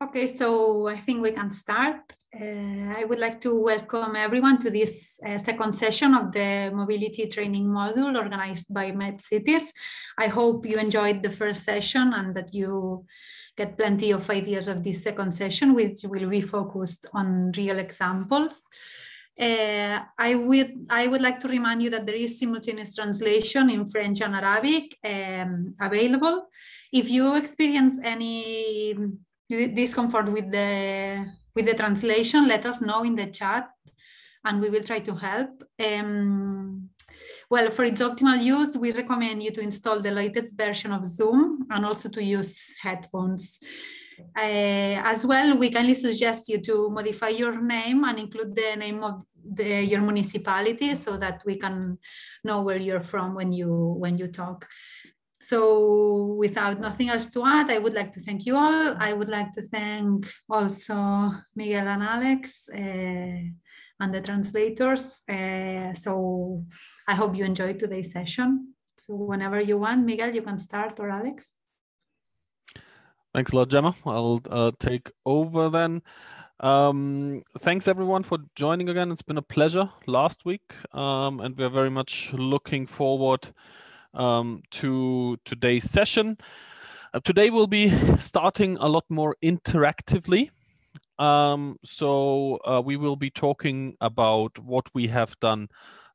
Okay, so I think we can start. Uh, I would like to welcome everyone to this uh, second session of the mobility training module organized by MedCities. I hope you enjoyed the first session and that you get plenty of ideas of this second session, which will be focused on real examples. Uh, I would I would like to remind you that there is simultaneous translation in French and Arabic um, available. If you experience any discomfort with the with the translation, let us know in the chat and we will try to help. Um, well, for its optimal use, we recommend you to install the latest version of Zoom and also to use headphones. Uh, as well, we kindly suggest you to modify your name and include the name of the, your municipality so that we can know where you're from when you when you talk. So without nothing else to add, I would like to thank you all. I would like to thank also Miguel and Alex uh, and the translators. Uh, so I hope you enjoyed today's session. So whenever you want, Miguel, you can start or Alex. Thanks a lot, Gemma. I'll uh, take over then. Um, thanks everyone for joining again. It's been a pleasure last week, um, and we're very much looking forward um, to today's session. Uh, today we'll be starting a lot more interactively. Um, so uh, we will be talking about what we have done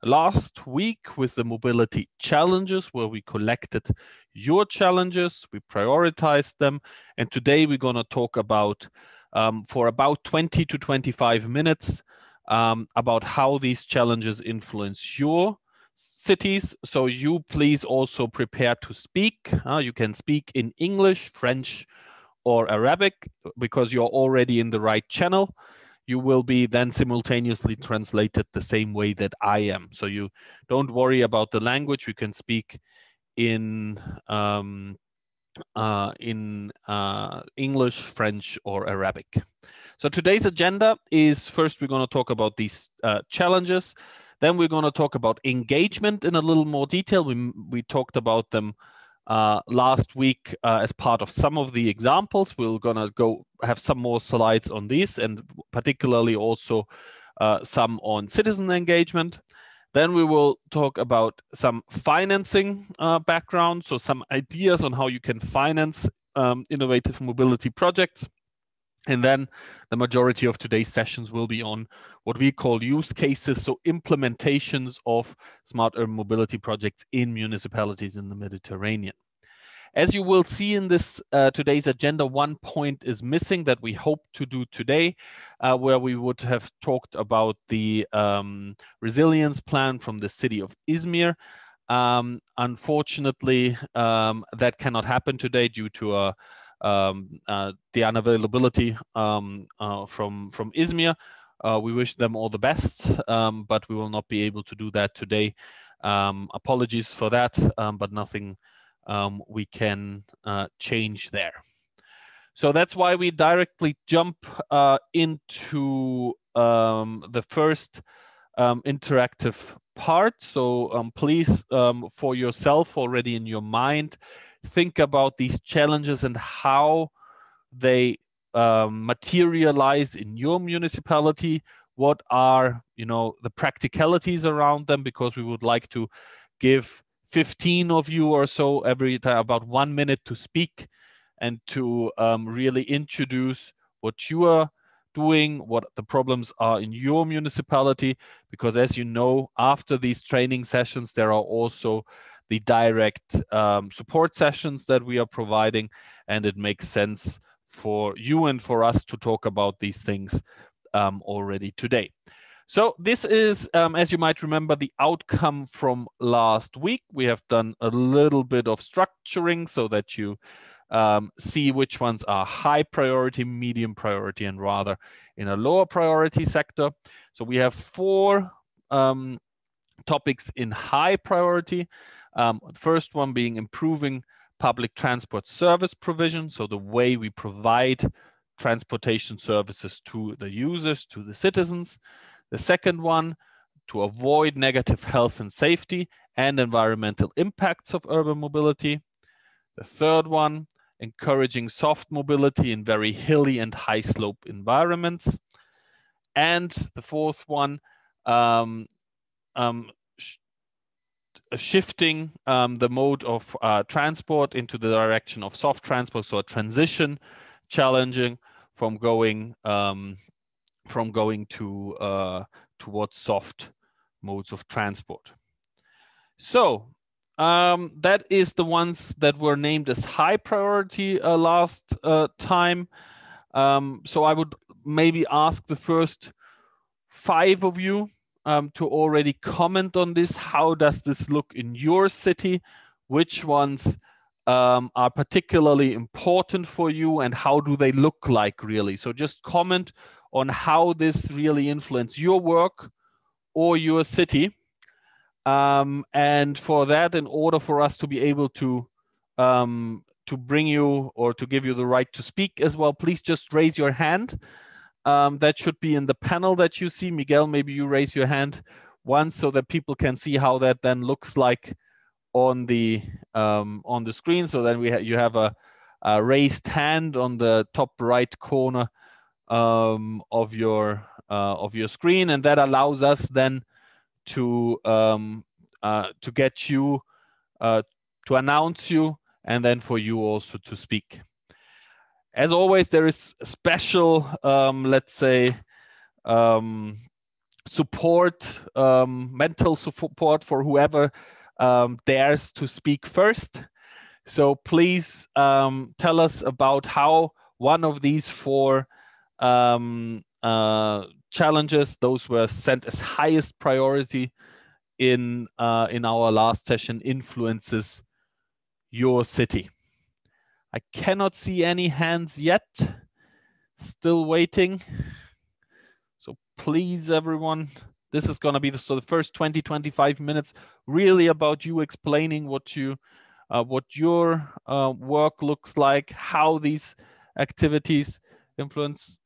last week with the mobility challenges where we collected your challenges, we prioritized them. And today we're going to talk about um, for about 20 to 25 minutes um, about how these challenges influence your cities. So you please also prepare to speak. Uh, you can speak in English, French, or Arabic because you're already in the right channel. You will be then simultaneously translated the same way that I am. So you don't worry about the language. You can speak in um, uh, in uh, English, French, or Arabic. So today's agenda is first we're going to talk about these uh, challenges. Then we're going to talk about engagement in a little more detail. We, we talked about them uh, last week uh, as part of some of the examples. We're going to go have some more slides on these and particularly also uh, some on citizen engagement. Then we will talk about some financing uh, background, so some ideas on how you can finance um, innovative mobility projects. And then the majority of today's sessions will be on what we call use cases, so implementations of smart urban mobility projects in municipalities in the Mediterranean. As you will see in this uh, today's agenda, one point is missing that we hope to do today, uh, where we would have talked about the um, resilience plan from the city of Izmir. Um, unfortunately, um, that cannot happen today due to a um, uh, the unavailability um, uh, from from Izmir. Uh, we wish them all the best, um, but we will not be able to do that today. Um, apologies for that, um, but nothing um, we can change there. So that's why we directly jump uh, into the first interactive part. So please, for yourself already in your mind, think about these challenges and how they um, materialize in your municipality. What are you know the practicalities around them? Because we would like to give 15 of you or so every time about one minute to speak and to um, really introduce what you are doing what the problems are in your municipality. Because as you know after these training sessions there are also the direct um, support sessions that we are providing. And it makes sense for you and for us to talk about these things um, already today. So this is, um, as you might remember, the outcome from last week. We have done a little bit of structuring so that you um, see which ones are high priority, medium priority, and rather in a lower priority sector. So we have four um, topics in high priority. Um, the first one being improving public transport service provision. So the way we provide transportation services to the users, to the citizens. The second one, to avoid negative health and safety and environmental impacts of urban mobility. The third one, encouraging soft mobility in very hilly and high slope environments. And the fourth one, um, um, shifting um, the mode of uh, transport into the direction of soft transport, so a transition challenging from going um, from going to uh, towards soft modes of transport. So um, that is the ones that were named as high priority uh, last uh, time. Um, so I would maybe ask the first five of you um, to already comment on this. How does this look in your city? Which ones um, are particularly important for you and how do they look like really? So just comment on how this really influenced your work or your city. Um, and for that, in order for us to be able to um, to bring you or to give you the right to speak as well, please just raise your hand. Um, that should be in the panel that you see. Miguel, maybe you raise your hand once so that people can see how that then looks like on the um, on the screen. So then we ha you have a, a, raised hand on the top right corner um, of your uh, of your screen, and that allows us then to um, uh, to get you uh, to announce you, and then for you also to speak. As always, there is special, um, let's say, um, support, um, mental support for whoever um, dares to speak first. So please um, tell us about how one of these four um, uh, challenges, those were sent as highest priority in uh, in our last session, influences your city. I cannot see any hands yet. Still waiting. So please, everyone, this is going to be the, so the first 20, 25 minutes really about you explaining what you, uh, what your uh, work looks like, how these activities influence.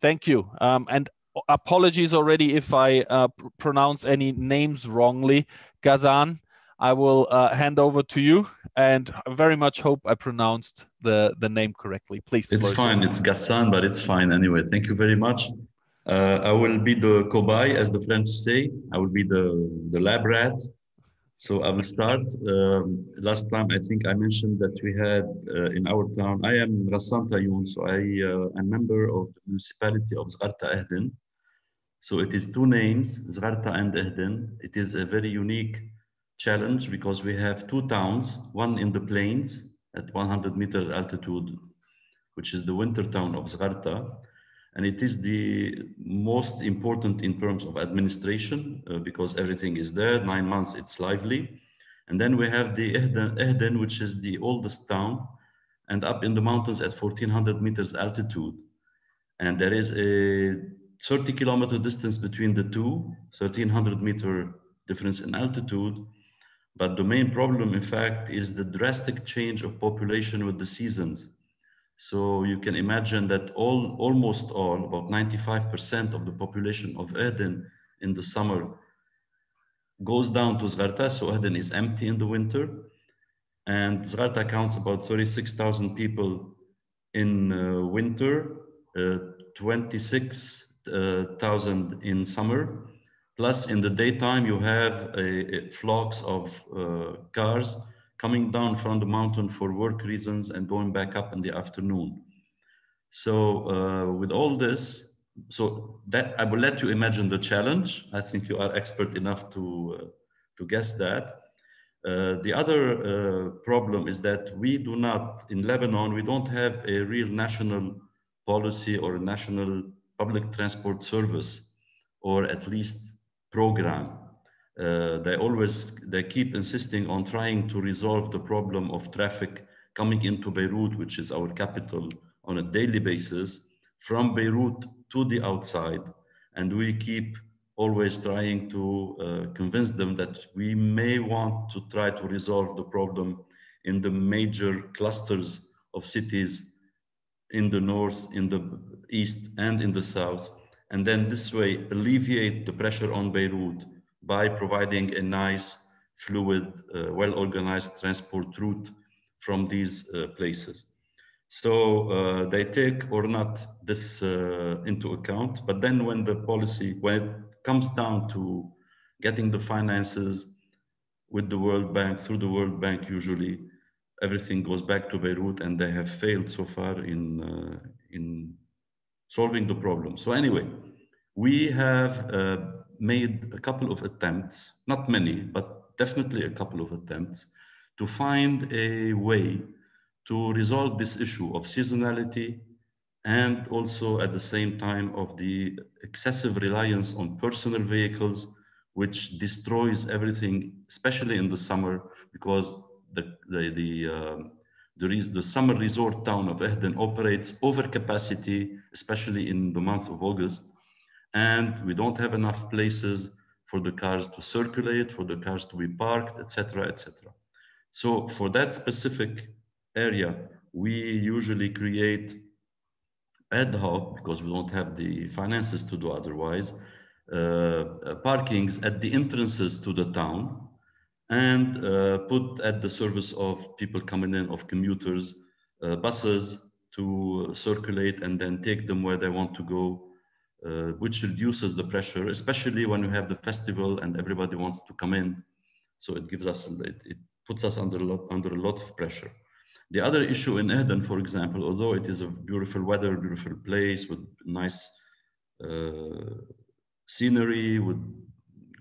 Thank you. Um, and apologies already if I uh, pr pronounce any names wrongly. Ghassan, I will uh, hand over to you and I very much hope I pronounced the, the name correctly. Please. It's fine. It's Ghassan, but it's fine anyway. Thank you very much. Uh, I will be the cobaye, as the French say. I will be the, the lab rat. So I will start. Um, last time, I think I mentioned that we had uh, in our town, I am Ghassan Tayoun, so I uh, am member of the municipality of Zgharta Ehden. So it is two names, Zgharta and Ehden. It is a very unique challenge because we have two towns, one in the plains at 100 meter altitude, which is the winter town of Zgharta, and it is the most important in terms of administration uh, because everything is there nine months it's lively. And then we have the Ehden, which is the oldest town and up in the mountains at 1400 meters altitude. And there is a 30 kilometer distance between the two 1300 meter difference in altitude but the main problem in fact is the drastic change of population with the seasons so you can imagine that all, almost all, about 95% of the population of Ehden in the summer goes down to Zgharta. So Ehden is empty in the winter. And Zgharta counts about 36,000 people in uh, winter, uh, 26,000 in summer. Plus in the daytime, you have a, a flocks of uh, cars coming down from the mountain for work reasons and going back up in the afternoon. So uh, with all this, so that I will let you imagine the challenge. I think you are expert enough to uh, to guess that. Uh, the other uh, problem is that we do not in Lebanon we don't have a real national policy or a national public transport service, or at least program uh, they always they keep insisting on trying to resolve the problem of traffic coming into Beirut, which is our capital, on a daily basis from Beirut to the outside. And we keep always trying to uh, convince them that we may want to try to resolve the problem in the major clusters of cities in the north, in the east, and in the south. And then this way alleviate the pressure on Beirut by providing a nice, fluid, uh, well-organized transport route from these uh, places. So uh, they take or not this uh, into account. But then when the policy, when it comes down to getting the finances with the World Bank, through the World Bank usually, everything goes back to Beirut and they have failed so far in, uh, in solving the problem. So anyway, we have uh, made a couple of attempts, not many, but definitely a couple of attempts to find a way to resolve this issue of seasonality and also at the same time of the excessive reliance on personal vehicles, which destroys everything, especially in the summer, because the, the, the, uh, is the summer resort town of Ehden operates over capacity, especially in the month of August. And we don't have enough places for the cars to circulate, for the cars to be parked, etc., etc. So for that specific area, we usually create ad hoc, because we don't have the finances to do otherwise, uh, uh, parkings at the entrances to the town and uh, put at the service of people coming in, of commuters, uh, buses to circulate and then take them where they want to go, uh, which reduces the pressure, especially when you have the festival and everybody wants to come in. So it gives us, it, it puts us under a lot, under a lot of pressure. The other issue in Ehden, for example, although it is a beautiful weather, beautiful place with nice uh, scenery, with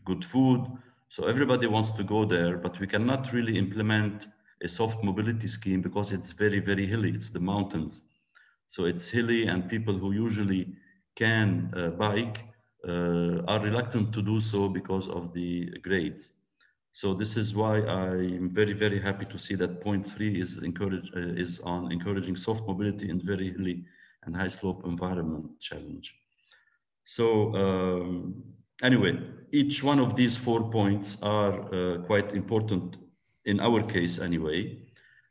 good food, so everybody wants to go there, but we cannot really implement a soft mobility scheme because it's very, very hilly. It's the mountains. So it's hilly and people who usually can uh, bike uh, are reluctant to do so because of the grades. So this is why I'm very, very happy to see that point three is encourage uh, is on encouraging soft mobility in very hilly and high slope environment challenge. So um, anyway, each one of these four points are uh, quite important in our case anyway,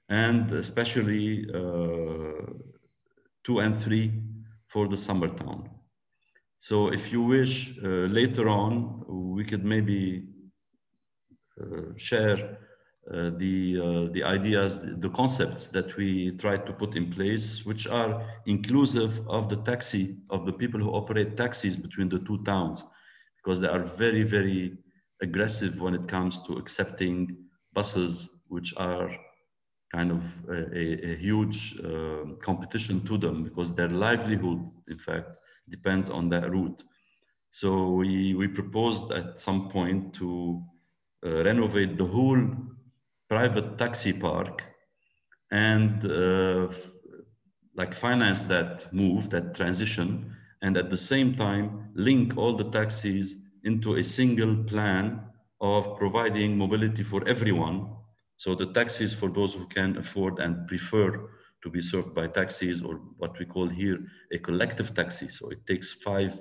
and especially uh, two and three for the summer town. So if you wish, uh, later on, we could maybe uh, share uh, the uh, the ideas, the concepts that we try to put in place, which are inclusive of the taxi of the people who operate taxis between the two towns, because they are very very aggressive when it comes to accepting buses, which are kind of a, a huge uh, competition to them because their livelihood, in fact, depends on that route. So we, we proposed at some point to uh, renovate the whole private taxi park and uh, like finance that move, that transition, and at the same time link all the taxis into a single plan of providing mobility for everyone. So the taxis for those who can afford and prefer to be served by taxis or what we call here a collective taxi. So it takes five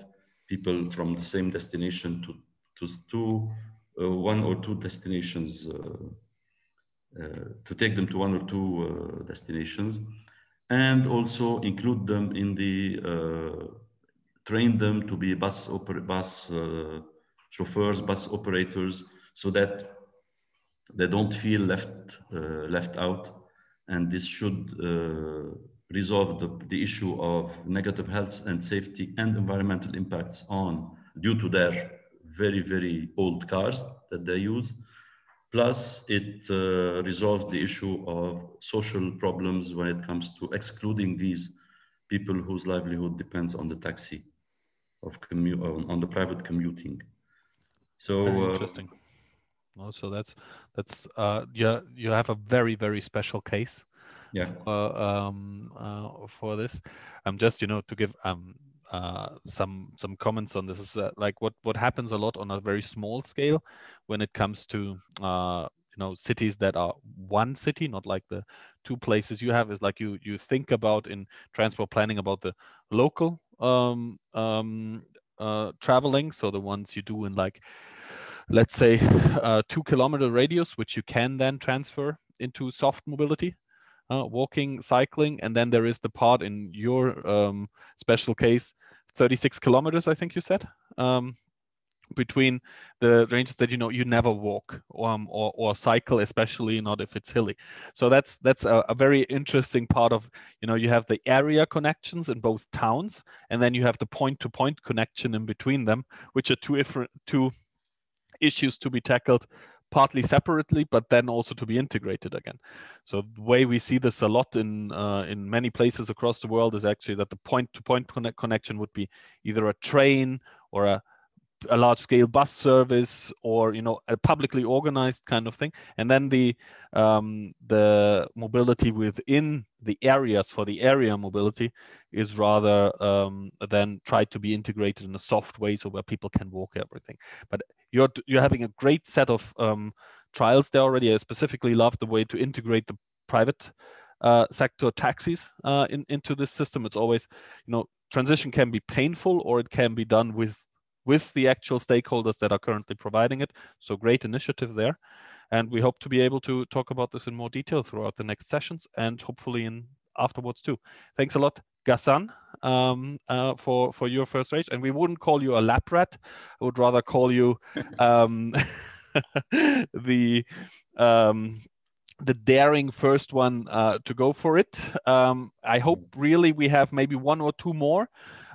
people from the same destination to, to, to uh, one or two destinations uh, uh, to take them to one or two destinations and also include them in the train them to be a bus bus chauffeurs, bus operators, so that they don't feel left left out and this should uh, resolve the, the, issue of negative health and safety and environmental impacts on due to their very, very old cars that they use. Plus, it uh, resolves the issue of social problems when it comes to excluding these people whose livelihood depends on the taxi of commute on the private commuting. So very interesting. Uh, also, that's that's uh, yeah, you have a very very special case. Yeah. Uh, um, uh, for this, I'm um, just you know to give um uh, some some comments on this is uh, like what what happens a lot on a very small scale when it comes to uh, you know cities that are one city not like the two places you have is like you you think about in transport planning about the local um, um, uh, traveling. So the ones you do in like let's say uh, two kilometer radius which you can then transfer into soft mobility uh, walking, cycling, and then there is the part in your um, special case, 36 kilometers, I think you said, um, between the ranges that you know you never walk um, or or cycle, especially not if it's hilly. So that's that's a, a, very interesting part of you know you have the area connections in both towns, and then you have the point-to-point -point connection in between them, which are two different two issues to be tackled partly separately, but then also to be integrated again. So the way we see this a lot in uh, in many places across the world is actually that the point-to-point -point connection would be either a train or a a large scale bus service or you know a publicly organized kind of thing. And then the um, the mobility within the areas for the area mobility is rather um, then try to be integrated in a soft way so where people can walk everything. But you're you're having a great set of um, trials there already. I specifically love the way to integrate the private uh, sector taxis uh, in, into this system. It's always you know transition can be painful or it can be done with with the actual stakeholders that are currently providing it. So great initiative there. And we hope to be able to talk about this in more detail throughout the next sessions and hopefully in afterwards too. Thanks a lot, Ghassan, um, uh, for, for your first race. And we wouldn't call you a lap rat. I would rather call you um, the um, the daring first one uh, to go for it. Um, I hope really we have maybe one or two more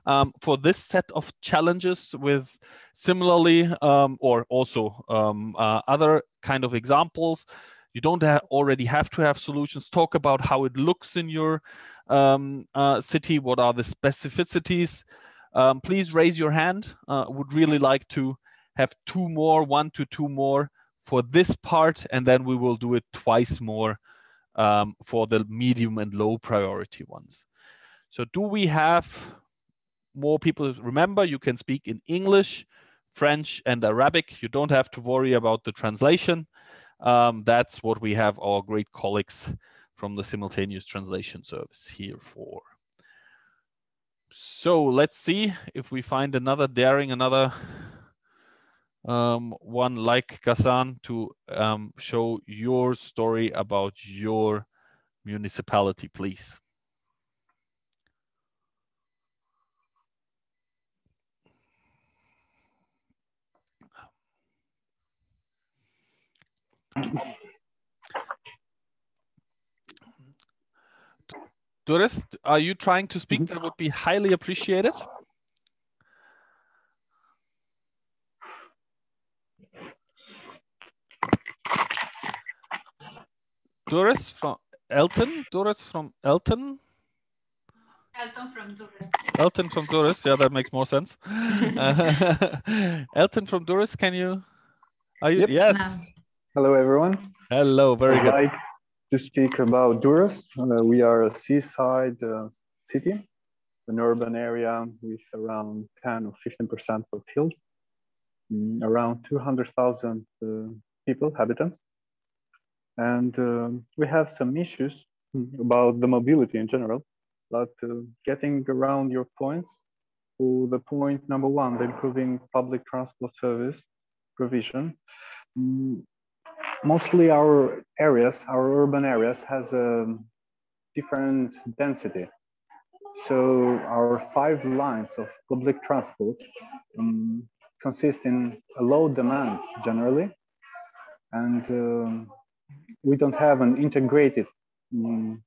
um, for this set of challenges with similarly um, or also um, uh, other kind of examples. You don't ha already have to have solutions. Talk about how it looks in your um, uh, city. What are the specificities? Um, please raise your hand. Uh, would really like to have two more, one to two more for this part, and then we will do it twice more um, for the medium and low priority ones. So do we have more people remember you can speak in English, French, and Arabic. You don't have to worry about the translation. Um, that's what we have our great colleagues from the simultaneous translation service here for. So let's see if we find another daring, another um, one like Ghassan to um, show your story about your municipality, please. Durrës, are you trying to speak? Mm-hmm. That would be highly appreciated. Durrës from Elton? Durrës from Elton? Elton from Durrës. Elton from Durrës, yeah, that makes more sense. Elton from Durrës, can you? Are you? Yep. Yes. No. Hello, everyone. Hello, very I'd good. like to speak about Durrës. Uh, we are a seaside uh, city, an urban area with around 10 or 15% of hills, mm, around 200,000 uh, people, habitants. And um, we have some issues about the mobility in general, but uh, getting around your points to the point number one, the improving public transport service provision. Mm, mostly our areas, our urban areas has a different density. So our five lines of public transport um, consist in a low demand generally, and um, we don't have an integrated um,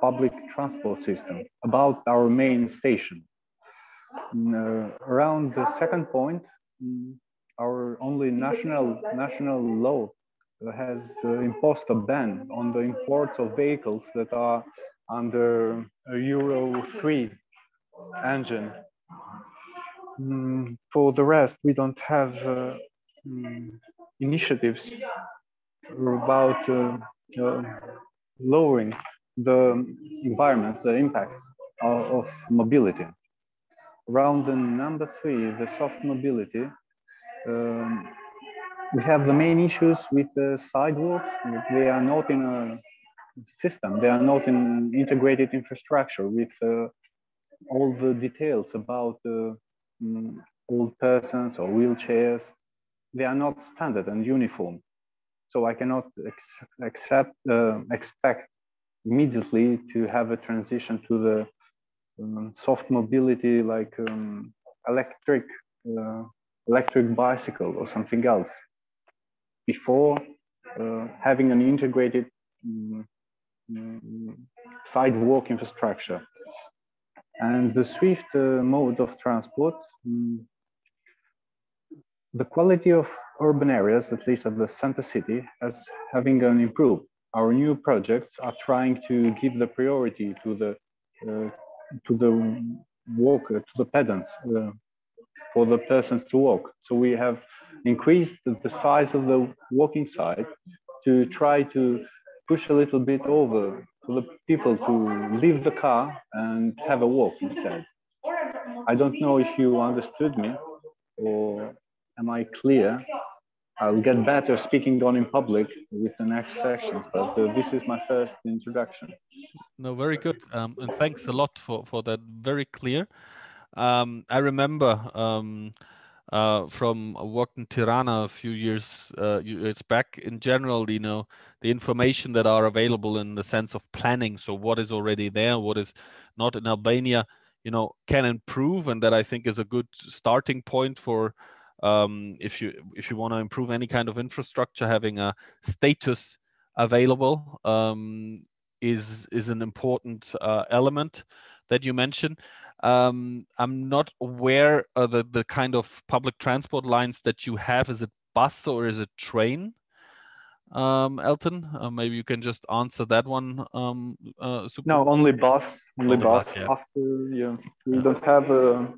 public transport system about our main station. Uh, around the second point, mm, our only national national law has uh, imposed a ban on the imports of vehicles that are under a Euro 3 engine. Mm, for the rest, we don't have uh, mm, initiatives about uh, uh, lowering the environment, the impacts of, of, mobility. Around the number three, the soft mobility, um, we have the main issues with the sidewalks. They are not in a system. They are not in integrated infrastructure with uh, all the details about uh, old persons or wheelchairs. They are not standard and uniform. So I cannot ex accept, uh, expect immediately to have a transition to the um, soft mobility like um, electric uh, electric bicycle or something else before uh, having an integrated um, sidewalk infrastructure. And the Swift uh, mode of transport, um, the quality of urban areas, at least at the center city, has having an improved. Our new projects are trying to give the priority to the uh, to the walk uh, to the pedants uh, for the persons to walk. So we have increased the size of the walking side to try to push a little bit over to the people to leave the car and have a walk instead. I don't know if you understood me or am I clear? I'll get better speaking on in public with the next sections, but uh, this is my first introduction. No, very good. Um, and thanks a lot for, for that. Very clear. Um, I remember um, uh, from worked in Tirana a few years uh, back. In general, you know, the information that are available in the sense of planning. So what is already there, what is not in Albania, you know, can improve, and that I think is a good starting point for um, if you if you want to improve any kind of infrastructure, having a status available um, is is an important uh, element that you mentioned. Um, I'm not aware of the the kind of public transport lines that you have. Is it bus or is it train? Um, Elton, uh, maybe you can just answer that one. Um, uh, no, only bus. Only, only bus. bus yeah. After yeah, we yeah. don't have a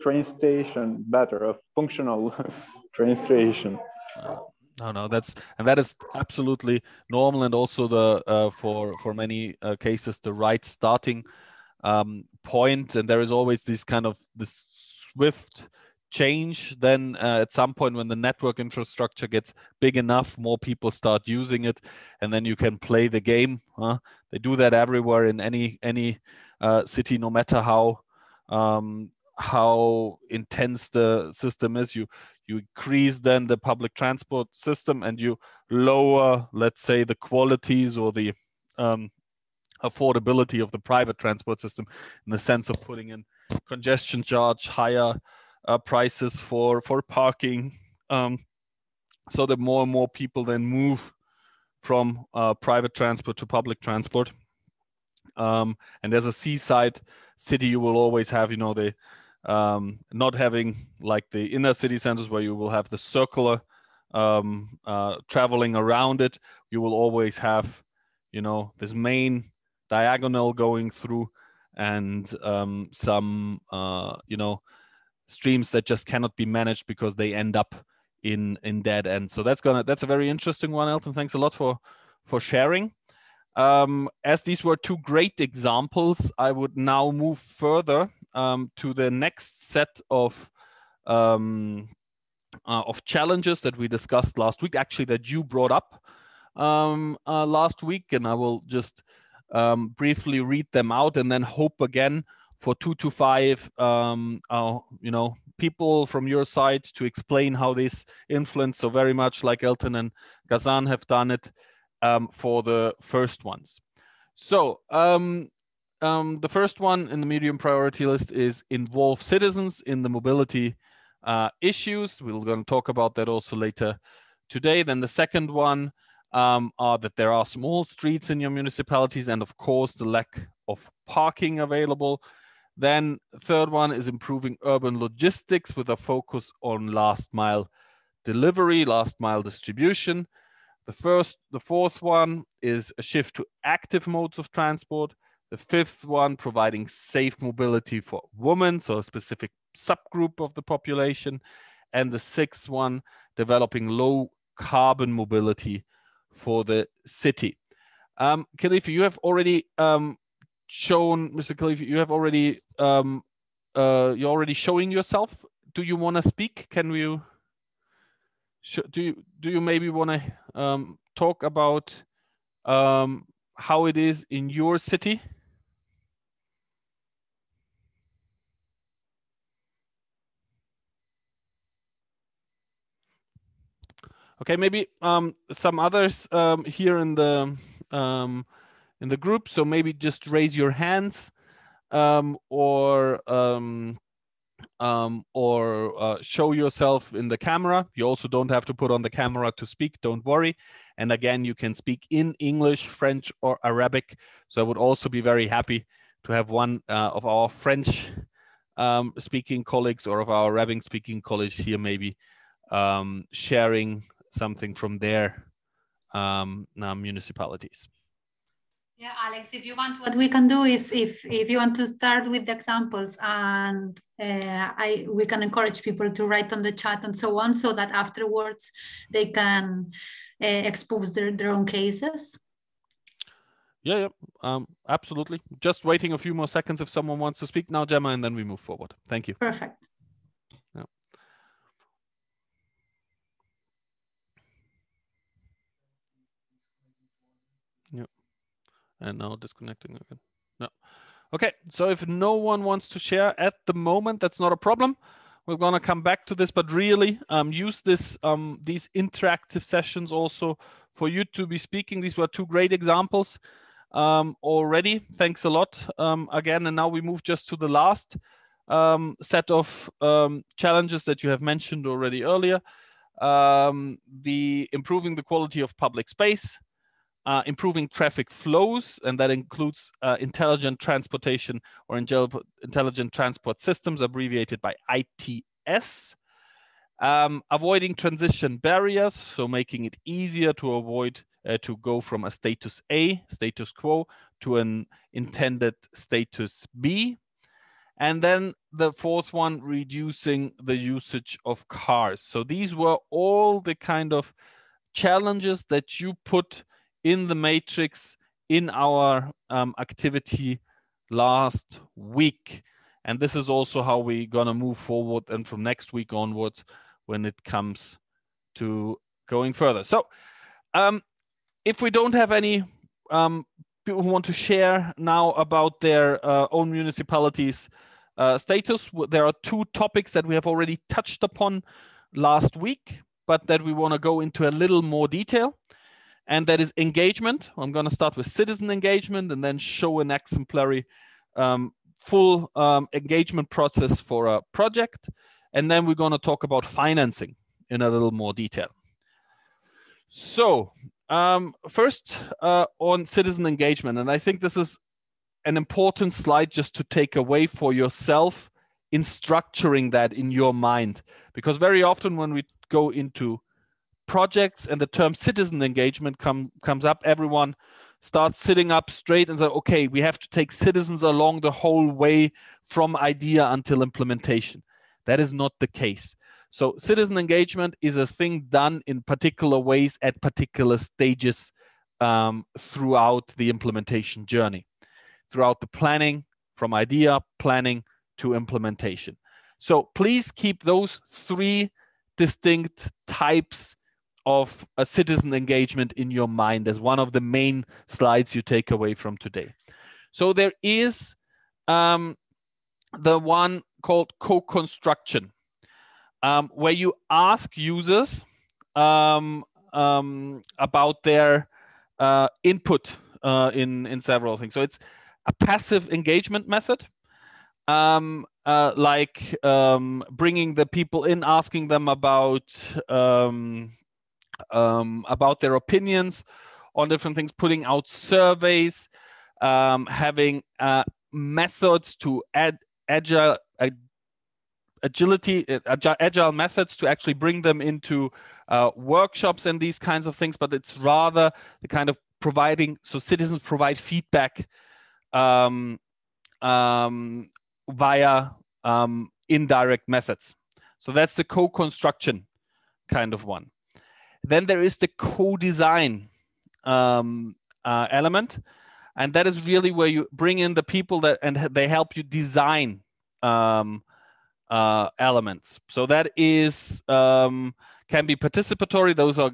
train station better, a functional train station. Uh, no, no, that's and that is absolutely normal, and also the uh, for for many uh, cases the right starting um, point, and there is always this kind of this swift change. Then uh, at some point, when the network infrastructure gets big enough, more people start using it, and then you can play the game. Huh? They do that everywhere in any any uh, city, no matter how um, how intense the system is you you increase then the public transport system and you lower let's say the qualities or the um, affordability of the private transport system in the sense of putting in congestion charge higher uh, prices for for parking um, so that more and more people then move from uh, private transport to public transport um, and as a seaside city you will always have you know the um, not having like the inner city centers where you will have the circular um, uh, traveling around it. You will always have, you know, this main diagonal going through and um, some, uh, you know, streams that just cannot be managed because they end up in in dead end. So that's gonna that's a very interesting one, Elton. Thanks a lot for for sharing. Um, as these were two great examples, I would now move further um, to the next set of um, uh, of challenges that we discussed last week. Actually, that you brought up um, uh, last week, and I will just um, briefly read them out, and then hope again for two to five, um, uh, you know, people from your side to explain how this influence so very much like Elton and Ghassan have done it um, for the first ones. So um, um, the first one in the medium priority list is involve citizens in the mobility uh, issues. We're going to talk about that also later today. Then the second one um, are that there are small streets in your municipalities and of course the lack of parking available. Then third one is improving urban logistics with a focus on last mile delivery, last mile distribution. The first, the fourth one is a shift to active modes of transport. The fifth one, providing safe mobility for women, so a specific subgroup of the population. And the sixth one, developing low carbon mobility for the city. Um, you have already um, shown, Mr. Khalifa, you have already, um, uh, you're already showing yourself. Do you want to speak? Can you, do you, do you maybe want to um, talk about um, how it is in your city? Okay, maybe um, some others um, here in the um, in the group. So maybe just raise your hands, um, or um, um, or uh, show yourself in the camera. You also don't have to put on the camera to speak, don't worry. And again, you can speak in English, French, or Arabic. So I would also be very happy to have one uh, of our French speaking colleagues or of our Arabic speaking colleagues here maybe sharing something from their um, municipalities. Yeah, Alex, if you want, what we can do is if, if you want to start with the examples and uh, I, we can encourage people to write on the chat and so on, so that afterwards they can uh, expose their, their own cases. Yeah, yeah, um, absolutely. Just waiting a few more seconds if someone wants to speak now, Gemma, and then we move forward. Thank you. Perfect. And now disconnecting again. No. Okay, so if no one wants to share at the moment, that's not a problem. We're gonna come back to this, but really um, use this um, these interactive sessions also for you to be speaking. These were two great examples um, already. Thanks a lot um, again. And now we move just to the last um, set of um, challenges that you have mentioned already earlier. The improving the quality of public space, uh, improving traffic flows, and that includes uh, intelligent transportation or intelligent transport systems, abbreviated by ITS. Um, avoiding transition barriers, so making it easier to avoid uh, to go from a status A, status quo, to an intended status B. And then the fourth one, reducing the usage of cars. So these were all the kind of challenges that you put in the matrix in our um, activity last week. And this is also how we're gonna move forward and from next week onwards when it comes to going further. So um, if we don't have any um, people who want to share now about their uh, own municipalities uh, status, there are two topics that we have already touched upon last week, but that we want to go into a little more detail. And that is engagement. I'm going to start with citizen engagement and then show an exemplary um, full um, engagement process for a project. And then we're going to talk about financing in a little more detail. So um, first, uh, on citizen engagement, and I think this is an important slide just to take away for yourself in structuring that in your mind. Because very often when we go into projects and the term citizen engagement come, comes up, everyone starts sitting up straight and say, okay, we have to take citizens along the whole way from idea until implementation. That is not the case. So citizen engagement is a thing done in particular ways at particular stages um, throughout the implementation journey, throughout the planning, from idea, planning to implementation. So please keep those three distinct types of a citizen engagement in your mind as one of the main slides you take away from today. So there is um, the one called co-construction um, where you ask users um, um, about their uh, input uh, in, in several things. So it's a passive engagement method, um, uh, like um, bringing the people in, asking them about um, about their opinions on different things, putting out surveys, having uh, methods to add agile agility, uh, agile methods to actually bring them into uh, workshops and these kinds of things, but it's rather the kind of providing, so citizens provide feedback um, um, via um, indirect methods. So that's the co-construction kind of one. Then there is the co-design um, uh, element. And that is really where you bring in the people that and they help you design um, uh, elements. So that is um, can be participatory. Those are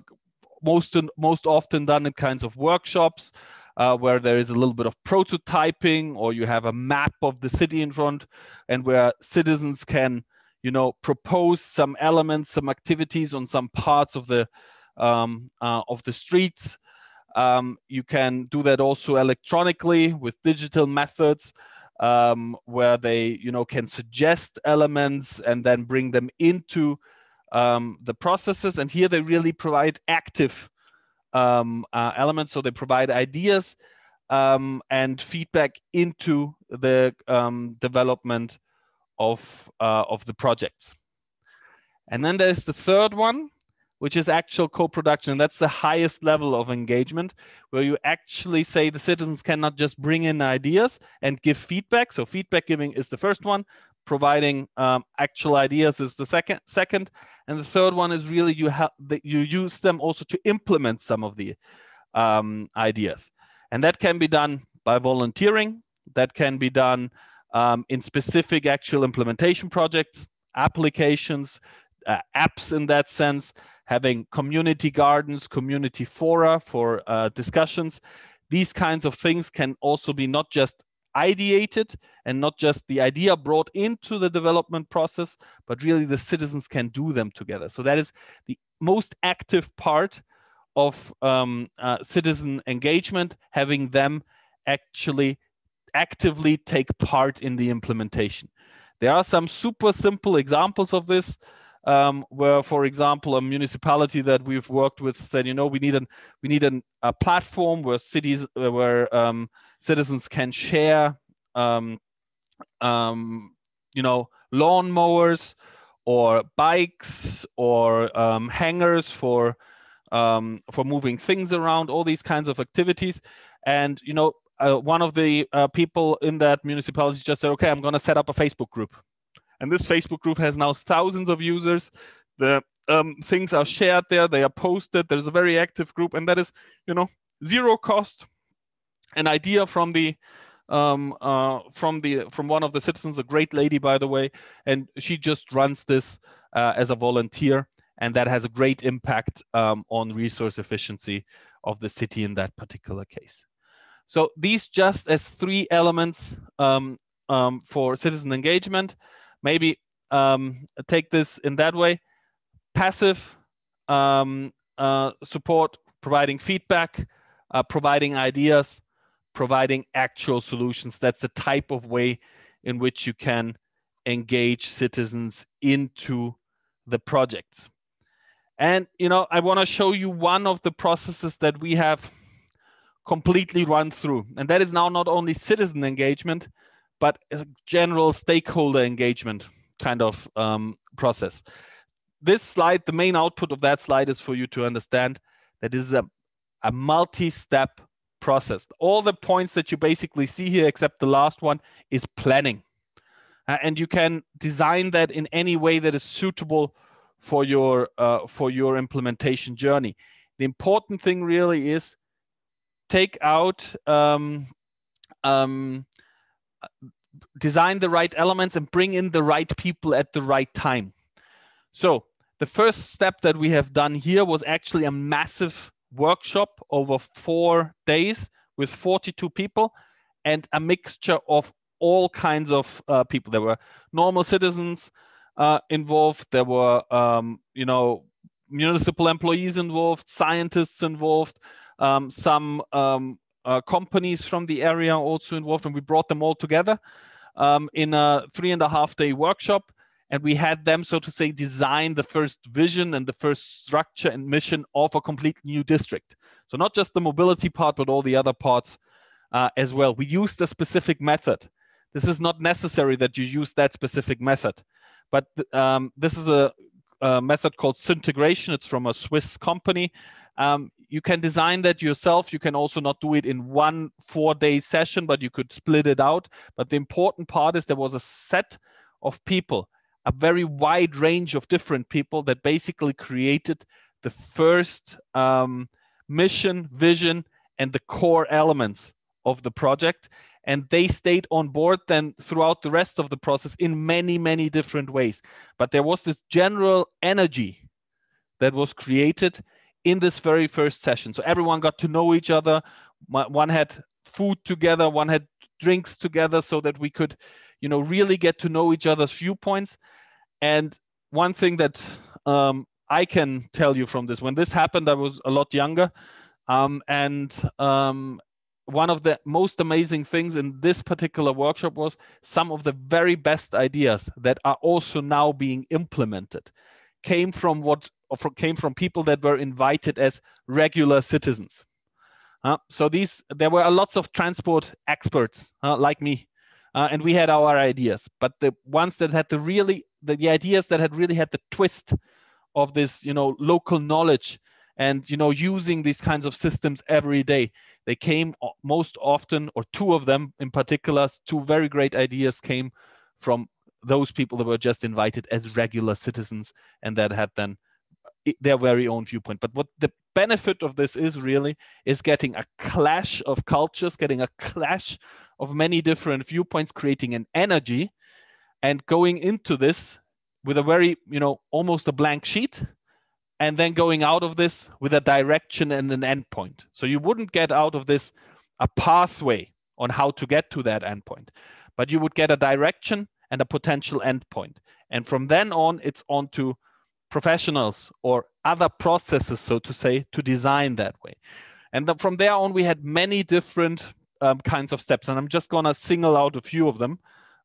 most most often done in kinds of workshops uh, where there is a little bit of prototyping, or you have a map of the city in front, and where citizens can you know propose some elements, some activities on some parts of the um, uh, of the streets. Um, you can do that also electronically with digital methods. um, where they you know can suggest elements and then bring them into um, the processes. And here they really provide active um, uh, elements. So they provide ideas um, and feedback into the development of uh, of the projects. And then there's the third one, which is actual co-production. That's the highest level of engagement, where you actually say the citizens cannot just bring in ideas and give feedback. So feedback giving is the first one. Providing um, actual ideas is the second. Second, and the third one is really you have that you use them also to implement some of the um, ideas, and that can be done by volunteering. That can be done um, in specific actual implementation projects, applications, uh, apps in that sense, having community gardens, community fora for uh, discussions. These kinds of things can also be not just ideated and not just the idea brought into the development process, but really the citizens can do them together. So that is the most active part of um, uh, citizen engagement, having them actually actively take part in the implementation. There are some super simple examples of this um, where, for example, a municipality that we've worked with said, you know, we need an we need an, a platform where cities uh, where um, citizens can share, um, um, you know, lawnmowers or bikes or um, hangers for um, for moving things around, all these kinds of activities, and you know. Uh, one of the uh, people in that municipality just said, "Okay, I'm going to set up a Facebook group." And this Facebook group has now thousands of users. The um, things are shared there, they are posted. There's a very active group, and that is, you know, zero cost. An idea from the um, uh, from the from one of the citizens, a great lady, by the way, and she just runs this uh, as a volunteer, and that has a great impact um, on resource efficiency of the city in that particular case. So these just as three elements um, um for citizen engagement maybe um, take this in that way. Passive um, uh, support, providing feedback, uh, providing ideas, providing actual solutions. That's the type of way in which you can engage citizens into the projects. And you know, I want to show you one of the processes that we have completely run through, and that is now not only citizen engagement, but a general stakeholder engagement kind of um, process. This slide, the main output of that slide is for you to understand that this is a, a multi-step process. All the points that you basically see here, except the last one, is planning. Uh, and you can design that in any way that is suitable for your uh, for your implementation journey. The important thing really is take out um, um, design the right elements and bring in the right people at the right time. So the first step that we have done here was actually a massive workshop over four days with 42 people and a mixture of all kinds of uh, people. There were normal citizens uh, involved. There were, um, you know, municipal employees involved, scientists involved, um, some um, uh, companies from the area also involved, and we brought them all together um, in a three and a half day workshop. And we had them, so to say, design the first vision and the first structure and mission of a complete new district. So, not just the mobility part, but all the other parts uh, as well. We used a specific method. This is not necessary that you use that specific method, but um, this is a, a, method called Syntegration. It's from a Swiss company. Um, you can design that yourself. You can also not do it in one four day session, but you could split it out. But the important part is there was a set of people, a very wide range of different people that basically created the first um, mission, vision, and the core elements of the project. And they stayed on board then throughout the rest of the process in many, many different ways. But there was this general energy that was created in this very first session. So everyone got to know each other. One had food together, one had drinks together, so that we could, you know, really get to know each other's viewpoints. And one thing that um, I can tell you from this, when this happened, I was a lot younger, um, and um, one of the most amazing things in this particular workshop was some of the very best ideas that are also now being implemented came from what came from people that were invited as regular citizens. Uh, so these there were lots of transport experts uh, like me, uh, and we had our ideas. But the ones that had the really the, the ideas that had really had the twist of this, you know, local knowledge and you know using these kinds of systems every day they came most often or two of them in particular two very great ideas came from those people that were just invited as regular citizens and that had then their very own viewpoint but what the benefit of this is really is getting a clash of cultures getting a clash of many different viewpoints creating an energy and going into this with a very you know almost a blank sheet and then going out of this with a direction and an endpoint. So you wouldn't get out of this a pathway on how to get to that endpoint, but you would get a direction and a potential endpoint. And from then on, it's on to professionals or other processes, so to say, to design that way. And then from there on, we had many different um, kinds of steps. And I'm just going to single out a few of them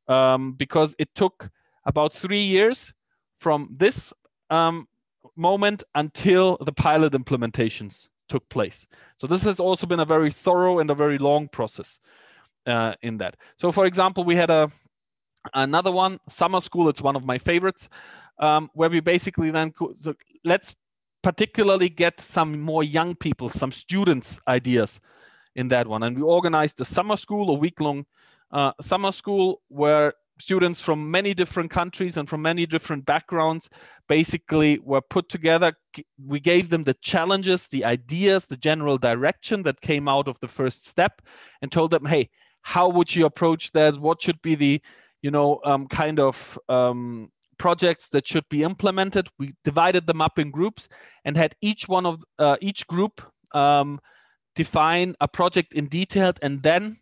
um, because it took about three years from this um, moment until the pilot implementations took place. So this has also been a very thorough and a very long process uh, in that. So for example, we had a another one, summer school. It's one of my favorites, um, where we basically then so let's particularly get some more young people, some students' ideas in that one, and we organized a summer school, a week-long uh, summer school where students from many different countries and from many different backgrounds basically were put together. We gave them the challenges, the ideas, the general direction that came out of the first step and told them, hey, how would you approach that? What should be the, you know, um, kind of um, projects that should be implemented? We divided them up in groups and had each one of uh, each group um, define a project in detail and then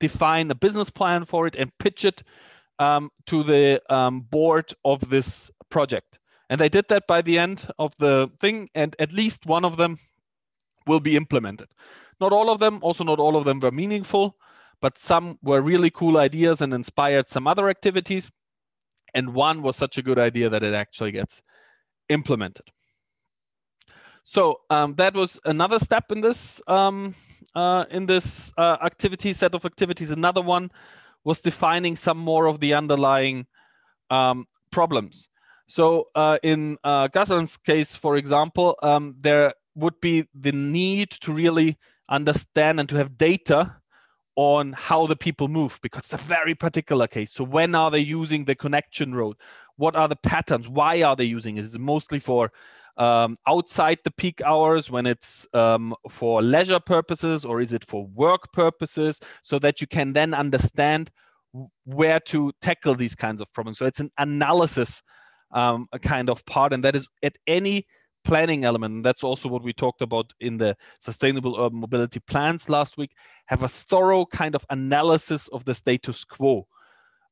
define a business plan for it and pitch it um, to the um, board of this project. And they did that by the end of the thing, and at least one of them will be implemented. Not all of them, also not all of them were meaningful, but some were really cool ideas and inspired some other activities. And one was such a good idea that it actually gets implemented. So um, that was another step in this um, uh, in this uh, activity set of activities. Another one was defining some more of the underlying um, problems. So uh, in uh, Ghassan's case, for example, um, there would be the need to really understand and to have data on how the people move because it's a very particular case. So when are they using the connection road? What are the patterns? Why are they using it? Is it mostly for um, outside the peak hours when it's um, for leisure purposes or is it for work purposes so that you can then understand where to tackle these kinds of problems so it's an analysis um, kind of part and that is at any planning element and that's also what we talked about in the sustainable urban mobility plans last week have a thorough kind of analysis of the status quo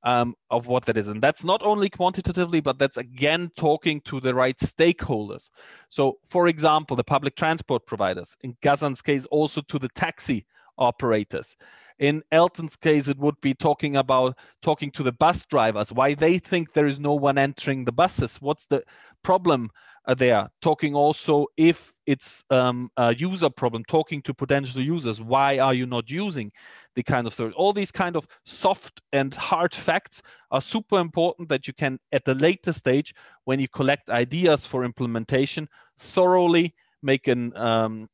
um, of what that is. And that's not only quantitatively, but that's again talking to the right stakeholders. So, for example, the public transport providers, in Ghassan's case, also to the taxi operators. In Elton's case, it would be talking about talking to the bus drivers, why they think there is no one entering the buses. What's the problem there? Talking also if it's um, a user problem, talking to potential users, why are you not using the kind of story? All these kind of soft and hard facts are super important that you can, at the later stage, when you collect ideas for implementation, thoroughly make an um,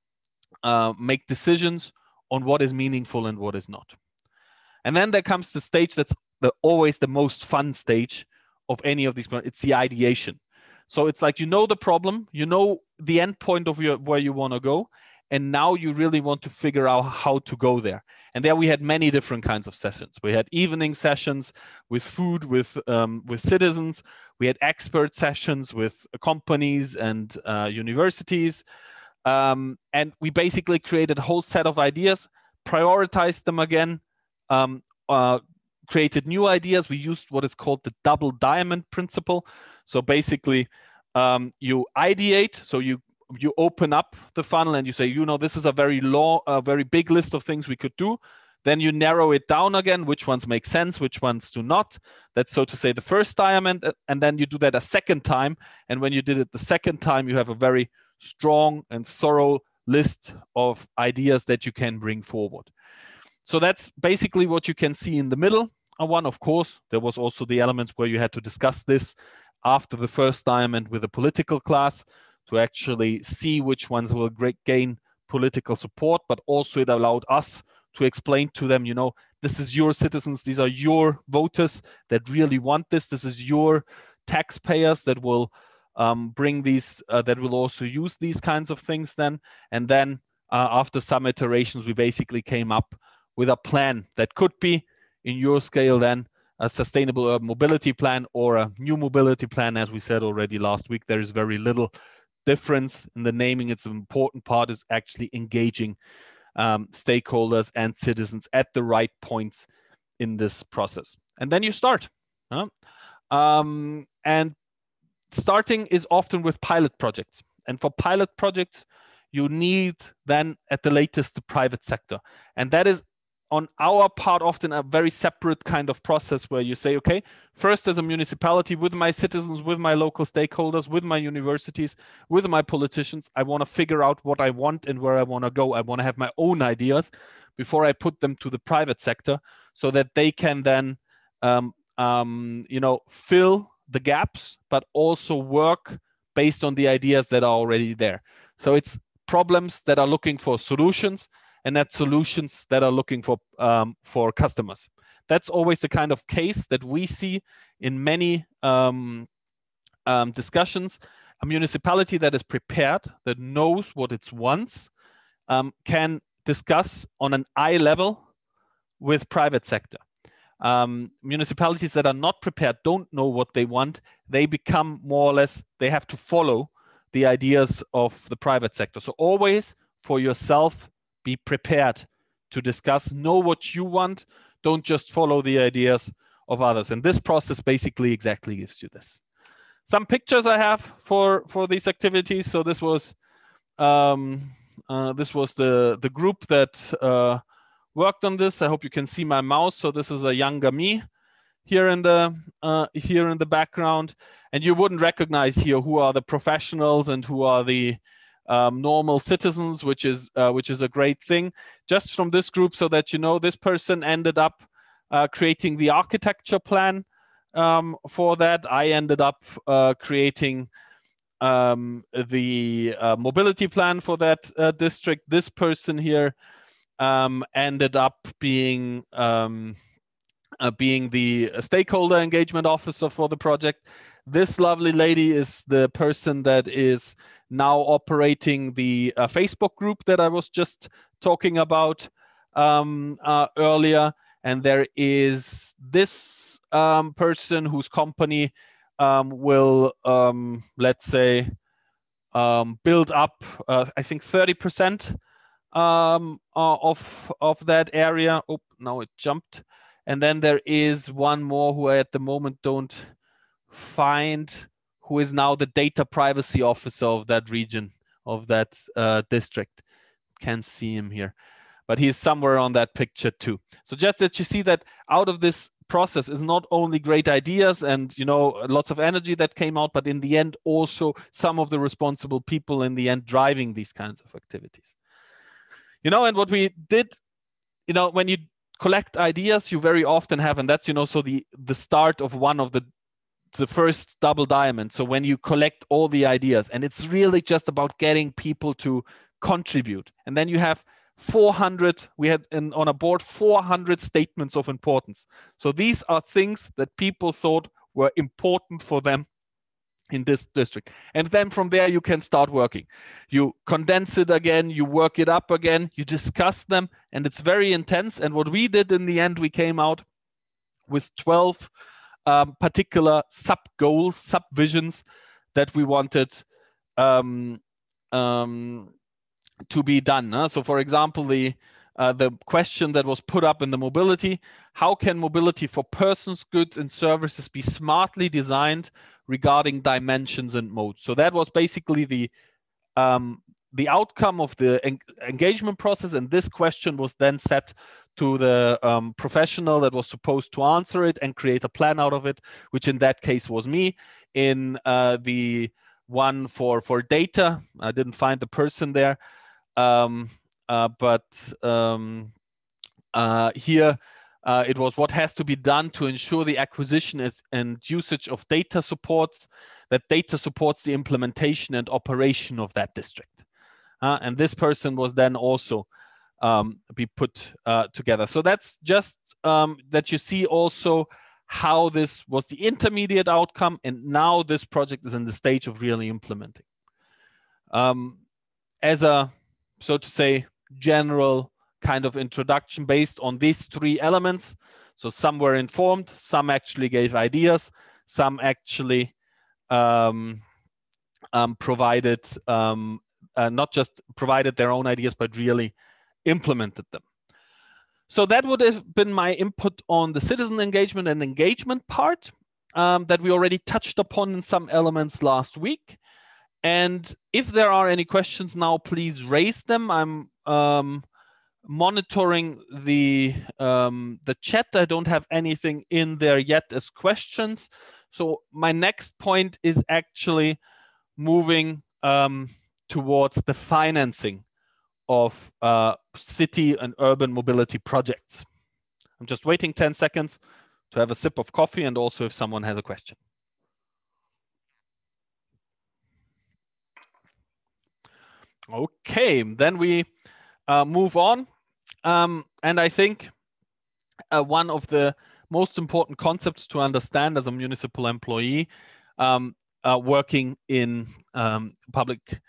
uh, make decisions on what is meaningful and what is not. And then there comes the stage that's the, always the most fun stage of any of these. It's the ideation. So it's like you know the problem, you know the end point of your where you want to go, and now you really want to figure out how to go there. And there we had many different kinds of sessions. We had evening sessions with food with um, with citizens. We had expert sessions with companies and uh, universities. Um, and we basically created a whole set of ideas, prioritized them again, um, uh, created new ideas. We used what is called the double diamond principle. So basically, um, you ideate, so you you open up the funnel and you say, you know, this is a very long, a very big list of things we could do. Then you narrow it down again, which ones make sense, which ones do not. That's so to say the first diamond, and then you do that a second time. And when you did it the second time, you have a very strong and thorough list of ideas that you can bring forward. So that's basically what you can see in the middle one. Of course, there was also the elements where you had to discuss this after the first diamond with the political class to actually see which ones will gain political support, but also it allowed us to explain to them, you know, this is your citizens, these are your voters that really want this, this is your taxpayers that will um, bring these, uh, that will also use these kinds of things then. And then uh, after some iterations, we basically came up with a plan that could be in your scale then a sustainable urban mobility plan or a new mobility plan. As we said already last week there is very little difference in the naming. It's an important part is actually engaging um, stakeholders and citizens at the right points in this process. And then you start huh? um, and starting is often with pilot projects. And for pilot projects you need then at the latest the private sector. And that is on our part often a very separate kind of process where you say okay first as a municipality with my citizens with my local stakeholders with my universities with my politicians i want to figure out what i want and where i want to go. I want to have my own ideas before i put them to the private sector so that they can then um, um, you know fill the gaps but also work based on the ideas that are already there. So it's problems that are looking for solutions and at solutions that are looking for um, for customers. That's always the kind of case that we see in many um, um, discussions. A municipality that is prepared, that knows what it wants, um, can discuss on an eye level with private sector. Um, municipalities that are not prepared don't know what they want. They become more or less, they have to follow the ideas of the private sector. So always for yourself be prepared to discuss, know what you want, don't just follow the ideas of others. And this process basically exactly gives you this. Some pictures I have for for these activities. So this was um, uh, this was the the group that uh, worked on this. I hope you can see my mouse. So this is a younger me here in the uh, here in the background, and you wouldn't recognize here who are the professionals and who are the um, normal citizens, which is uh, which is a great thing. Just from this group, so that you know, this person ended up uh, creating the architecture plan um, for that. I ended up uh, creating um, the uh, mobility plan for that uh, district. This person here um, ended up being um, uh, being the stakeholder engagement officer for the project. This lovely lady is the person that is now operating the uh, Facebook group that I was just talking about um, uh, earlier. And there is this um, person whose company um, will, um, let's say, um, build up, uh, I think, 30% um, uh, of, of that area. Oh, now it jumped. And then there is one more who I at the moment don't find who is now the data privacy officer of that region, of that uh, district. Can't see him here, but he's somewhere on that picture too. So just that you see that out of this process is not only great ideas and you know lots of energy that came out, but in the end also some of the responsible people in the end driving these kinds of activities. You know, and what we did, you know, when you collect ideas, you very often have, and that's you know, so the the start of one of the the first double diamond. So when you collect all the ideas, and it's really just about getting people to contribute. And then you have 400, we had in, on a board 400 statements of importance. So these are things that people thought were important for them in this district. And then from there, you can start working. You condense it again, you work it up again, you discuss them, and it's very intense. And what we did in the end, we came out with 12 um, particular sub goals, sub visions that we wanted um, um, to be done. Huh? So, for example, the uh, the question that was put up in the mobility: How can mobility for persons, goods, and services be smartly designed regarding dimensions and modes? So that was basically the um, the outcome of the en engagement process, and this question was then set to the um, professional that was supposed to answer it and create a plan out of it, which in that case was me. In uh, the one for for data, I didn't find the person there, um, uh, but um, uh, here uh, it was what has to be done to ensure the acquisition is, and usage of data supports that data supports the implementation and operation of that district. Uh, and this person was then also um, be put uh, together. So that's just um, that you see also how this was the intermediate outcome, and now this project is in the stage of really implementing. Um, as a, so to say, general kind of introduction based on these three elements. So some were informed, some actually gave ideas, some actually um, um, provided, um, uh, not just provided their own ideas, but really implemented them. So that would have been my input on the citizen engagement and engagement part um, that we already touched upon in some elements last week. And if there are any questions now, please raise them. I'm um, monitoring the um, the chat. I don't have anything in there yet as questions. So my next point is actually moving um, towards the financing of uh, city and urban mobility projects. I'm just waiting 10 seconds to have a sip of coffee and also if someone has a question. Okay, then we uh, move on. Um, and I think uh, one of the most important concepts to understand as a municipal employee um, uh, working in um, public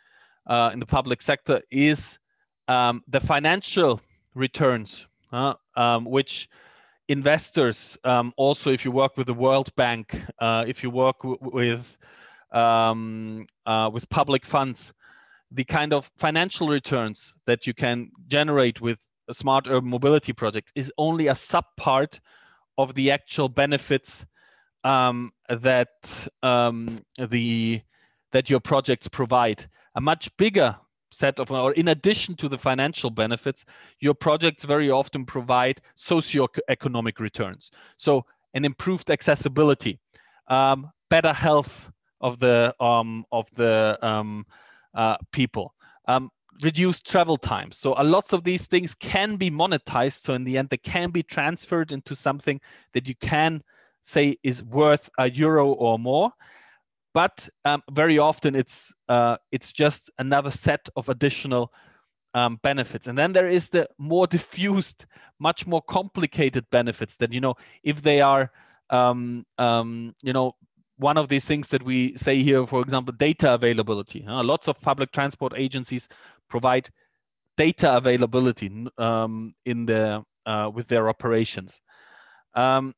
uh, in the public sector is um, the financial returns, uh, um, which investors um, also, if you work with the World Bank, uh, if you work with um, uh, with public funds, the kind of financial returns that you can generate with a smart urban mobility project is only a sub part of the actual benefits um, that um, the that your projects provide. A much bigger set of, or in addition to the financial benefits, your projects very often provide socio-economic returns. So an improved accessibility, um, better health of the um, of the um, uh, people, um, reduced travel times. So a lots of these things can be monetized. So in the end, they can be transferred into something that you can say is worth a euro or more but um, very often it's uh, it's just another set of additional um, benefits. And then there is the more diffused much more complicated benefits that you know if they are um, um you know one of these things that we say here for example data availability lots of public transport agencies provide data availability um, in the uh, with their operations. Um,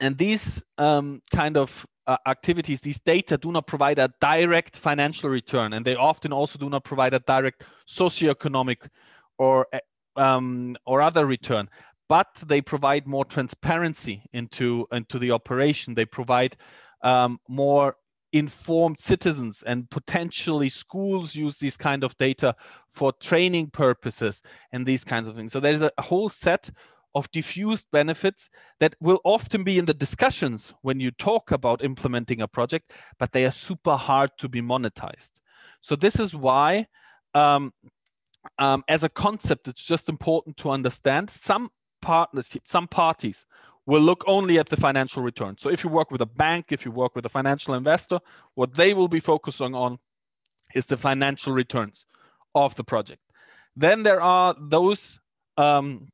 and these kind of uh, activities, these data do not provide a direct financial return, and they often also do not provide a direct socioeconomic or eh, um, or other return. But they provide more transparency into into the operation. They provide um, more informed citizens and potentially schools use these kind of data for training purposes and these kinds of things so there's a whole set of diffused benefits that will often be in the discussions when you talk about implementing a project, but they are super hard to be monetized. So this is why, um, um, as a concept, it's just important to understand some partners, some parties will look only at the financial return. So if you work with a bank, if you work with a financial investor, what they will be focusing on is the financial returns of the project. Then there are those um,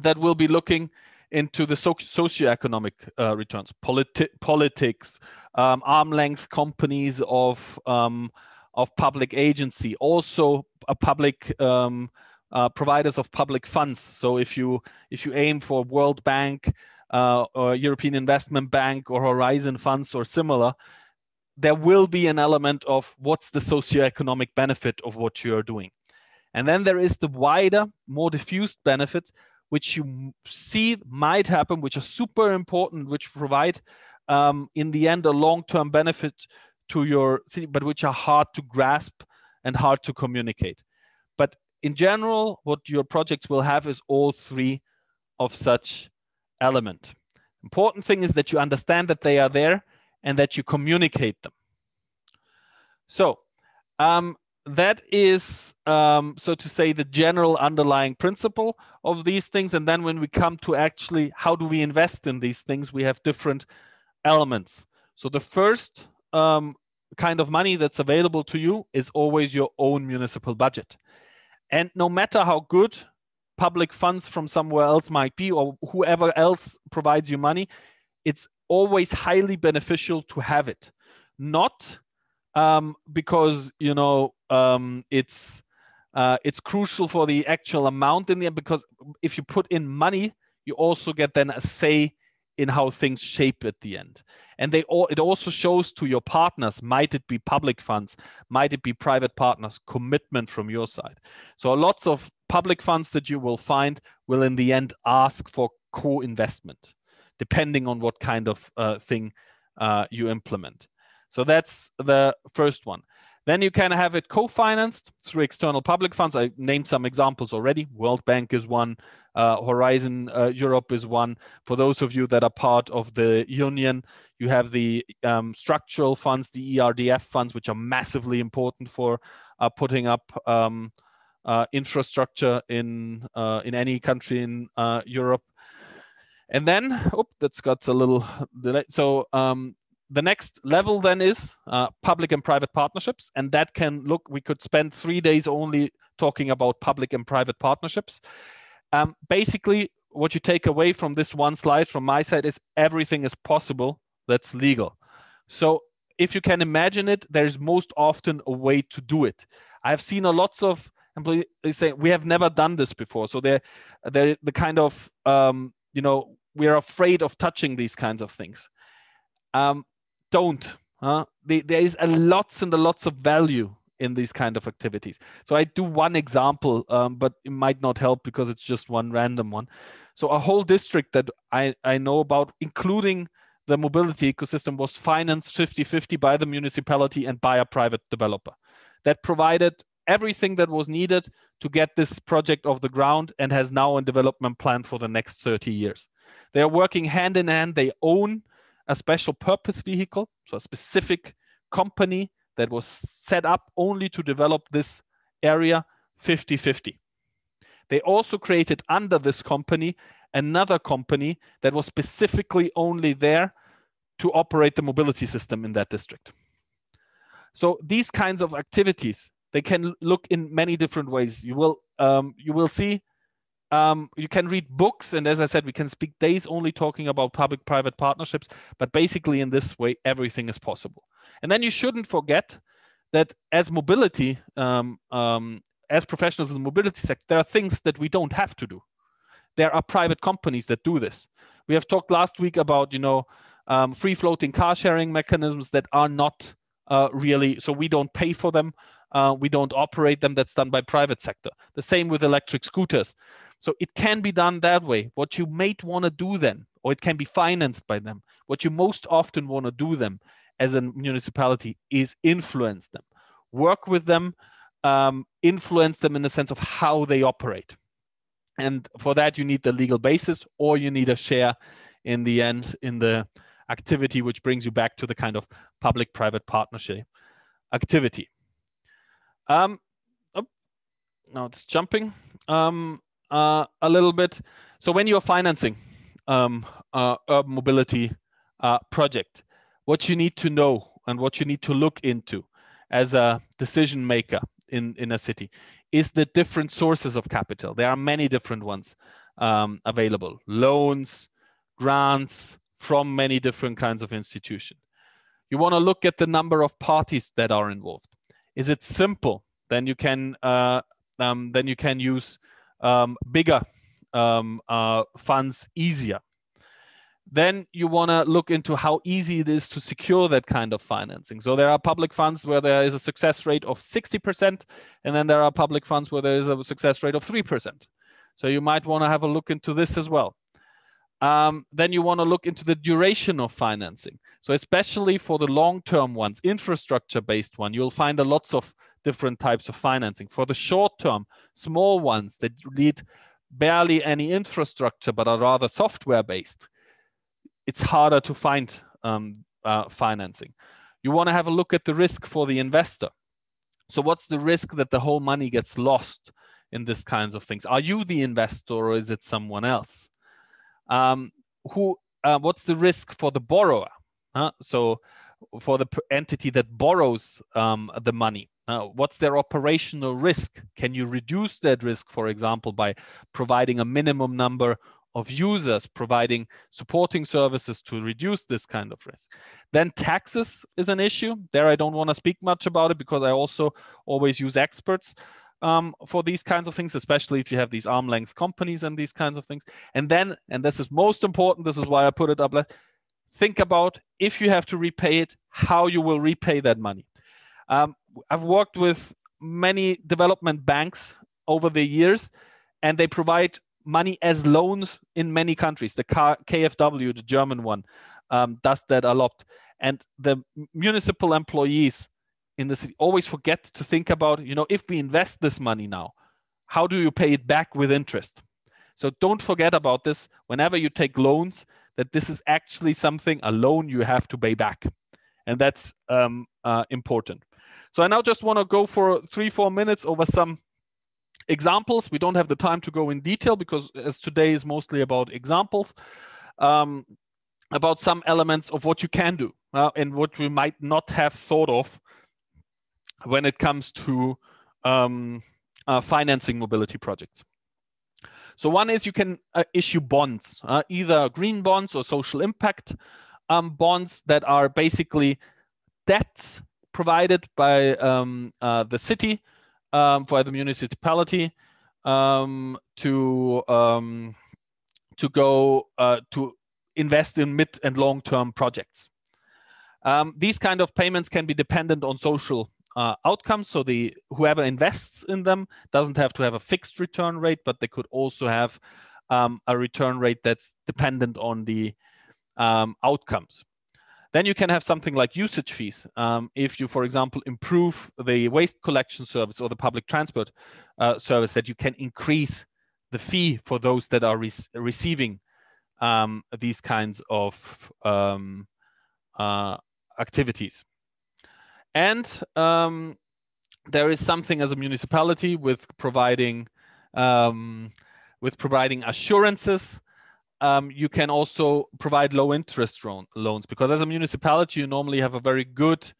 that will be looking into the socio socioeconomic uh, returns, politi politics, um, arm length companies of um, of public agency, also a public um, uh, providers of public funds. So if you if you aim for World Bank uh, or European Investment Bank or Horizon funds or similar, there will be an element of what's the socioeconomic benefit of what you are doing. And then there is the wider, more diffused benefits, which you see might happen, which are super important, which provide um, in the end a long-term benefit to your city, but which are hard to grasp and hard to communicate. But in general, what your projects will have is all three of such element. Important thing is that you understand that they are there and that you communicate them. So um, that is, um, so to say, the general underlying principle of these things. And then when we come to actually how do we invest in these things, we have different elements. So the first um, kind of money that's available to you is always your own municipal budget. And no matter how good public funds from somewhere else might be, or whoever else provides you money, it's always highly beneficial to have it. Not um, because you know um, it's uh, it's crucial for the actual amount in there because if you put in money, you also get then a say in how things shape at the end. And they all it also shows to your partners, might it be public funds, might it be private partners, commitment from your side. So lots of public funds that you will find will in the end ask for co-investment, depending on what kind of uh, thing uh, you implement. So that's the first one. Then you can have it co-financed through external public funds. I named some examples already. World Bank is one. Uh, Horizon uh, Europe is one. For those of you that are part of the union, you have the um, structural funds, the ERDF funds, which are massively important for uh, putting up um, uh, infrastructure in uh, in any country in uh, Europe. And then, oh, that's got a little delay. So um, the next level then is uh, public and private partnerships. And that can look we could spend three days only talking about public and private partnerships. Um, basically what you take away from this one slide from my side is everything is possible that's legal. So if you can imagine it there's most often a way to do it. I've seen a lots of employees say we have never done this before. So they're they're the kind of um, you know we're afraid of touching these kinds of things. Um, don't. There is a lots and a lots of value in these kind of activities. So I do one example, um, but it might not help because it's just one random one. So a whole district that I, I know about, including the mobility ecosystem, was financed 50-50 by the municipality and by a private developer. That provided everything that was needed to get this project off the ground and has now a development plan for the next 30 years. They are working hand in hand. They own a special purpose vehicle, so a specific company that was set up only to develop this area 50 50. They also created under this company another company that was specifically only there to operate the mobility system in that district. So these kinds of activities, they can look in many different ways. You will um, you will see um, you can read books, and as I said, we can speak days only talking about public-private partnerships. But basically, in this way, everything is possible. And then you shouldn't forget that as mobility, um, um, as professionals in the mobility sector, there are things that we don't have to do. There are private companies that do this. We have talked last week about, you know, um, free-floating car sharing mechanisms that are not uh, really so we don't pay for them. Uh, we don't operate them. That's done by private sector. The same with electric scooters. So it can be done that way. What you might want to do then, or it can be financed by them. What you most often want to do them as a municipality is influence them, work with them, um, influence them in the sense of how they operate. And for that, you need the legal basis or you need a share in the end in the activity, which brings you back to the kind of public private partnership activity. Um, oh, now it's jumping. Um, a little bit. So when you're financing um, uh, urban mobility uh, project, what you need to know and what you need to look into as a decision maker in, in a city is the different sources of capital. There are many different ones um, available. Loans, grants from many different kinds of institution. You want to look at the number of parties that are involved. Is it simple? Then you can uh, um, then you can use um, bigger um, uh, funds easier. Then you want to look into how easy it is to secure that kind of financing. So there are public funds where there is a success rate of 60%, and then there are public funds where there is a success rate of 3%. So you might want to have a look into this as well. Um, then you want to look into the duration of financing. So especially for the long-term ones, infrastructure-based one, you'll find a lots of different types of financing. For the short term, small ones that need barely any infrastructure but are rather software based, it's harder to find um, uh, financing. You want to have a look at the risk for the investor. So, what's the risk that the whole money gets lost in this kinds of things? Are you the investor or is it someone else? Um, who? Uh, what's the risk for the borrower? Uh, so, for the entity that borrows um, the money, uh, what's their operational risk? Can you reduce that risk, for example, by providing a minimum number of users, providing supporting services to reduce this kind of risk? Then taxes is an issue. There, I don't want to speak much about it because I also always use experts um, for these kinds of things, especially if you have these arm length companies and these kinds of things. And then, and this is most important, this is why I put it up, think about if you have to repay it, how you will repay that money. Um, I've worked with many development banks over the years, and they provide money as loans in many countries. The KfW, the German one, um, does that a lot. And the municipal employees in the city always forget to think about, you know, if we invest this money now, how do you pay it back with interest? So don't forget about this whenever you take loans, that this is actually something, a loan you have to pay back. And that's um, uh, important. So I now just want to go for three, four minutes over some examples. We don't have the time to go in detail because as today is mostly about examples, um, about some elements of what you can do uh, and what we might not have thought of when it comes to um, uh, financing mobility projects. So one is you can uh, issue bonds, uh, either green bonds or social impact um, bonds that are basically debts provided by um, uh, the city um, for the municipality um, to um, to go uh, to invest in mid and long term projects. Um, these kind of payments can be dependent on social uh, outcomes. So the whoever invests in them doesn't have to have a fixed return rate, but they could also have um, a return rate that's dependent on the outcomes. Then you can have something like usage fees. Um, if you, for example, improve the waste collection service or the public transport uh, service, that you can increase the fee for those that are re receiving um, these kinds of um, uh, activities. And um, there is something as a municipality with providing um, with providing assurances um, you can also provide low interest loans because as a municipality, you normally have a very good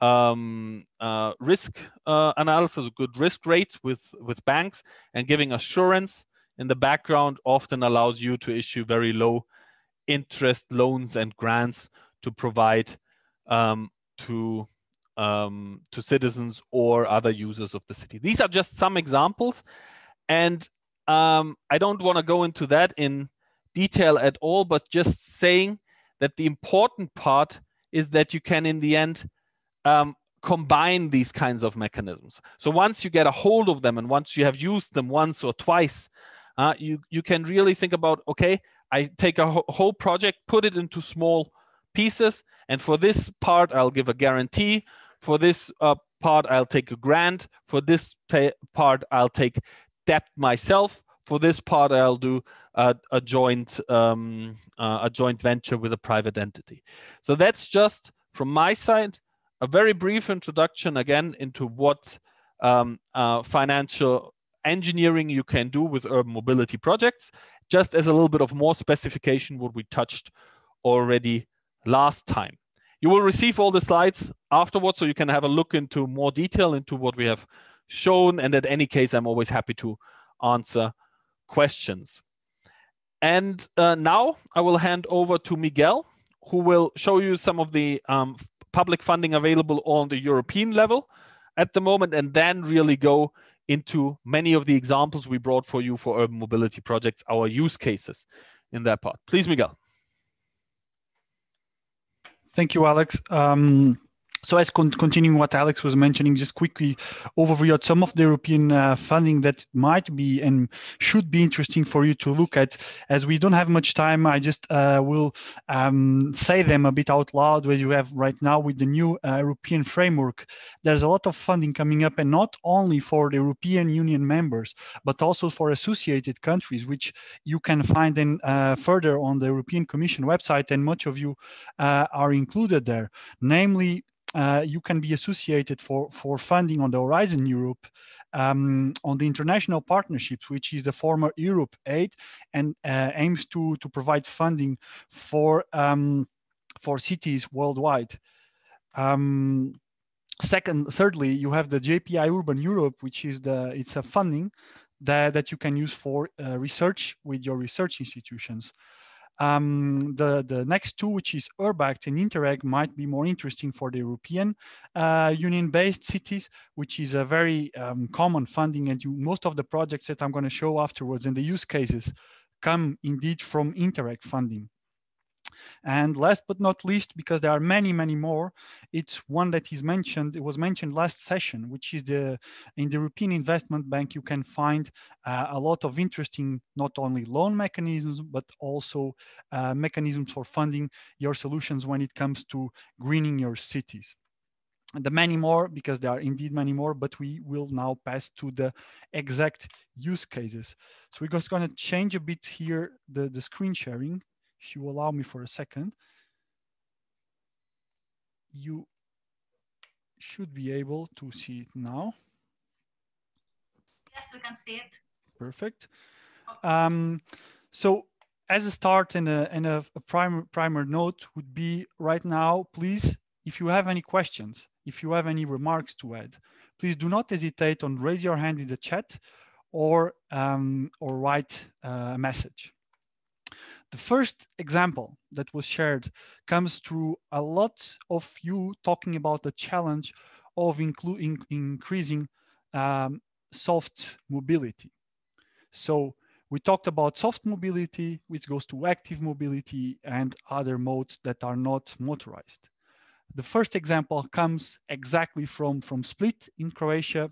um, uh, risk uh, analysis, good risk rates with, with banks, and giving assurance in the background often allows you to issue very low interest loans and grants to provide um, to um, to citizens or other users of the city. These are just some examples, and um, I don't want to go into that in detail at all, but just saying that the important part is that you can, in the end, um, combine these kinds of mechanisms. So once you get a hold of them and once you have used them once or twice, uh, you, you can really think about, okay, I take a ho whole project, put it into small pieces, and for this part, I'll give a guarantee. For this uh, part, I'll take a grant. For this part, I'll take debt myself for this part, I'll do a, a joint um, uh, a joint venture with a private entity. So that's just from my side a very brief introduction again into what um, uh, financial engineering you can do with urban mobility projects. Just as a little bit of more specification, what we touched already last time. You will receive all the slides afterwards, so you can have a look into more detail into what we have shown. And at any case, I'm always happy to answer questions. And uh, now I will hand over to Miguel, who will show you some of the um, public funding available on the European level at the moment, and then really go into many of the examples we brought for you for urban mobility projects, our use cases in that part. Please, Miguel. Thank you, Alex. Um, so as con continuing what Alex was mentioning, just quickly overview of some of the European uh, funding that might be and should be interesting for you to look at. As we don't have much time, I just uh, will um, say them a bit out loud. Where you have right now with the new uh, European framework, there's a lot of funding coming up, and not only for the European Union members, but also for associated countries, which you can find then uh, further on the European Commission website, and much of you uh, are included there, namely uh, you can be associated for, for funding on the Horizon Europe um, on the international partnerships, which is the former Europe Aid, and uh, aims to to provide funding for um, for cities worldwide. Um, second, thirdly, you have the JPI Urban Europe, which is the it's a funding that that you can use for uh, research with your research institutions. Um, the, the next two, which is Urbact and Interreg, might be more interesting for the European uh, Union-based cities, which is a very um, common funding. And you, most of the projects that I'm going to show afterwards and the use cases come indeed from Interreg funding. And last but not least, because there are many, many more, it's one that is mentioned, it was mentioned last session, which is the, in the European Investment Bank, you can find uh, a lot of interesting, not only loan mechanisms, but also uh, mechanisms for funding your solutions when it comes to greening your cities. The many more because there are indeed many more but we will now pass to the exact use cases. So we're just going to change a bit here the the screen sharing if you allow me for a second, you should be able to see it now. Yes, we can see it. Perfect. Um, so as a start and a, and a, a primer, primer note would be right now, please, if you have any questions, if you have any remarks to add, please do not hesitate on raise your hand in the chat or, um, or write a message. The first example that was shared comes through a lot of you talking about the challenge of increasing um, soft mobility. So we talked about soft mobility, which goes to active mobility and other modes that are not motorized. The first example comes exactly from, from Split in Croatia,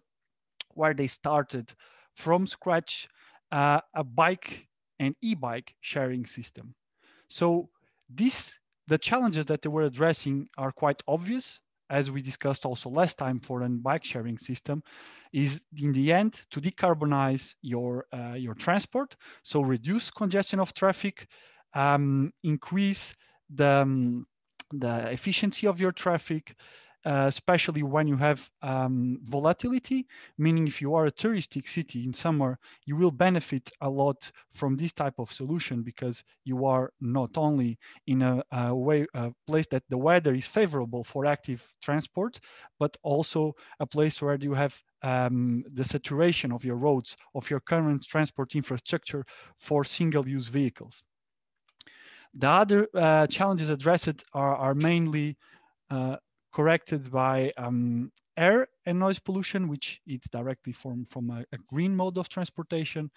where they started from scratch uh, a bike and e-bike sharing system. So this, the challenges that they were addressing are quite obvious, as we discussed also last time for a bike sharing system, is in the end to decarbonize your, uh, your transport. So reduce congestion of traffic, um, increase the, um, the efficiency of your traffic, uh, especially when you have um, volatility, meaning if you are a touristic city in summer, you will benefit a lot from this type of solution because you are not only in a, a way a place that the weather is favorable for active transport, but also a place where you have um, the saturation of your roads, of your current transport infrastructure for single-use vehicles. The other uh, challenges addressed are, are mainly uh, corrected by um, air and noise pollution, which is directly from, from a, a, green mode of transportation,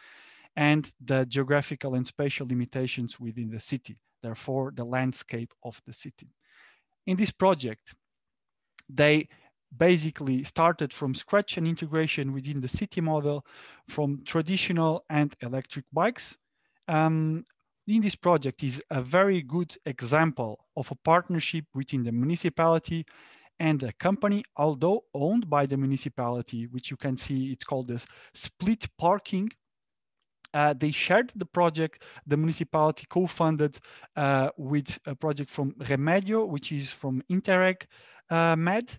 and the geographical and spatial limitations within the city, therefore the landscape of the city. In this project, they basically started from scratch and integration within the city model from traditional and electric bikes um, in this project is a very good example of a partnership between the municipality and the company, although owned by the municipality, which you can see it's called the split parking. Uh, they shared the project, the municipality co-funded uh, with a project from Remedio, which is from Interreg uh, Med.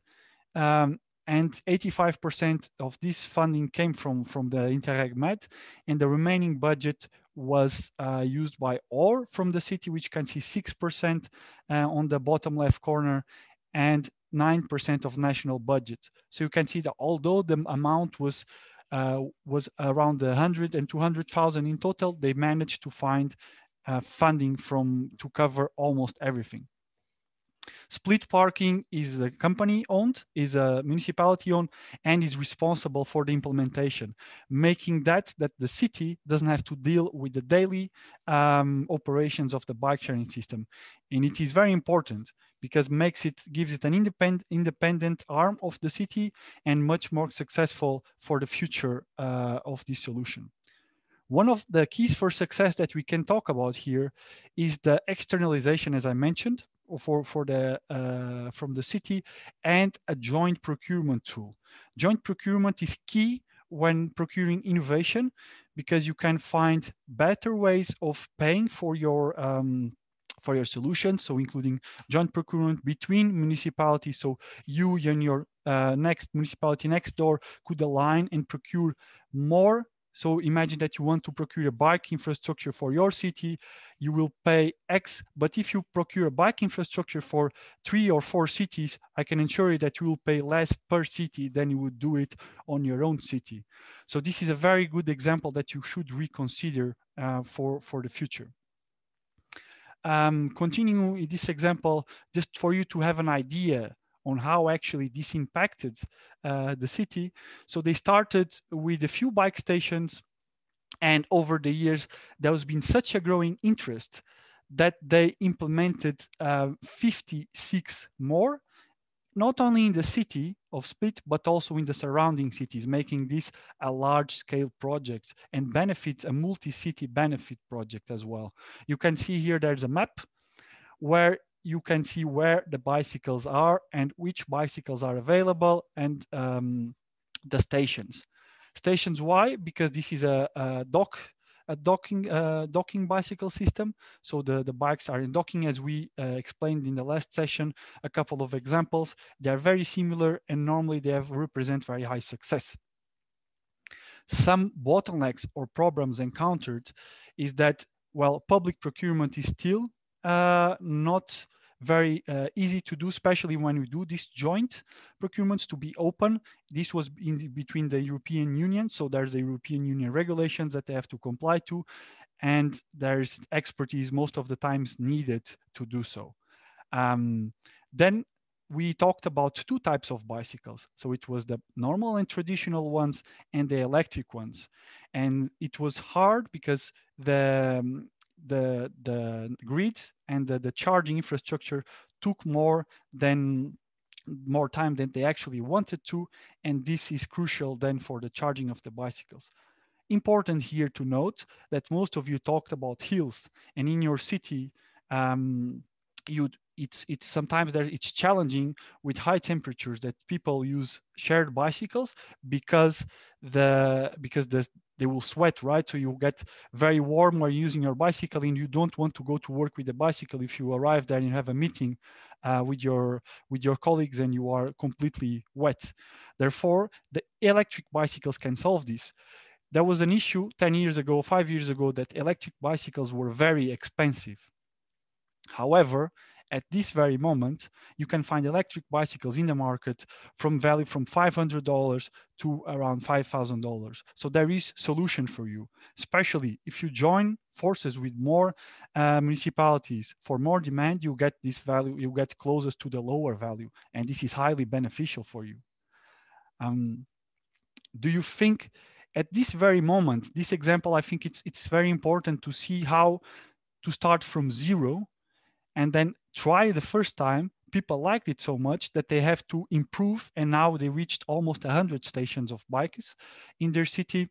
Um, and 85% of this funding came from, from the Interreg Med, and the remaining budget was uh, used by OR from the city, which can see 6% uh, on the bottom left corner and 9% of national budget. So you can see that although the amount was uh, was around 100 and 200,000 in total, they managed to find uh, funding from to cover almost everything. Split parking is a company owned, is a municipality owned, and is responsible for the implementation, making that that the city doesn't have to deal with the daily um, operations of the bike sharing system. And it is very important because makes it gives it an independent independent arm of the city and much more successful for the future uh, of this solution. One of the keys for success that we can talk about here is the externalization, as I mentioned, for, for the, uh, from the city and a joint procurement tool. Joint procurement is key when procuring innovation because you can find better ways of paying for your um, for your solution. So including joint procurement between municipalities. So you and your uh, next municipality next door could align and procure more so imagine that you want to procure a bike infrastructure for your city, you will pay X, but if you procure a bike infrastructure for three or four cities, I can ensure you that you will pay less per city than you would do it on your own city. So this is a very good example that you should reconsider uh, for, for the future. Um, continuing this example, just for you to have an idea on how actually this impacted uh, the city. So they started with a few bike stations and over the years, there has been such a growing interest that they implemented uh, 56 more, not only in the city of Split, but also in the surrounding cities, making this a large scale project and benefit a multi-city benefit project as well. You can see here, there's a map where you can see where the bicycles are and which bicycles are available and um, the stations. Stations, why? Because this is a, a dock, a docking, uh, docking bicycle system. So the, the bikes are in docking as we uh, explained in the last session, a couple of examples. They are very similar and normally they have represent very high success. Some bottlenecks or problems encountered is that, well, public procurement is still uh, not very uh, easy to do, especially when we do these joint procurements to be open. This was in between the European Union, so there's the European Union regulations that they have to comply to, and there's expertise most of the times needed to do so. Um, then we talked about two types of bicycles. So it was the normal and traditional ones and the electric ones. And it was hard because the um, the, the grid and the, the charging infrastructure took more than more time than they actually wanted to. And this is crucial then for the charging of the bicycles. Important here to note that most of you talked about hills and in your city, um, you it's it's sometimes there it's challenging with high temperatures that people use shared bicycles because the because the they will sweat right? So you get very warm while using your bicycle and you don't want to go to work with the bicycle if you arrive there and you have a meeting uh, with your with your colleagues and you are completely wet. Therefore the electric bicycles can solve this. There was an issue 10 years ago 5 years ago that electric bicycles were very expensive. However at this very moment, you can find electric bicycles in the market from value from $500 to around $5,000. So there is solution for you, especially if you join forces with more uh, municipalities for more demand, you get this value, you get closest to the lower value. And this is highly beneficial for you. Um, do you think at this very moment, this example, I think it's, it's very important to see how to start from zero and then try the first time people liked it so much that they have to improve and now they reached almost 100 stations of bikes in their city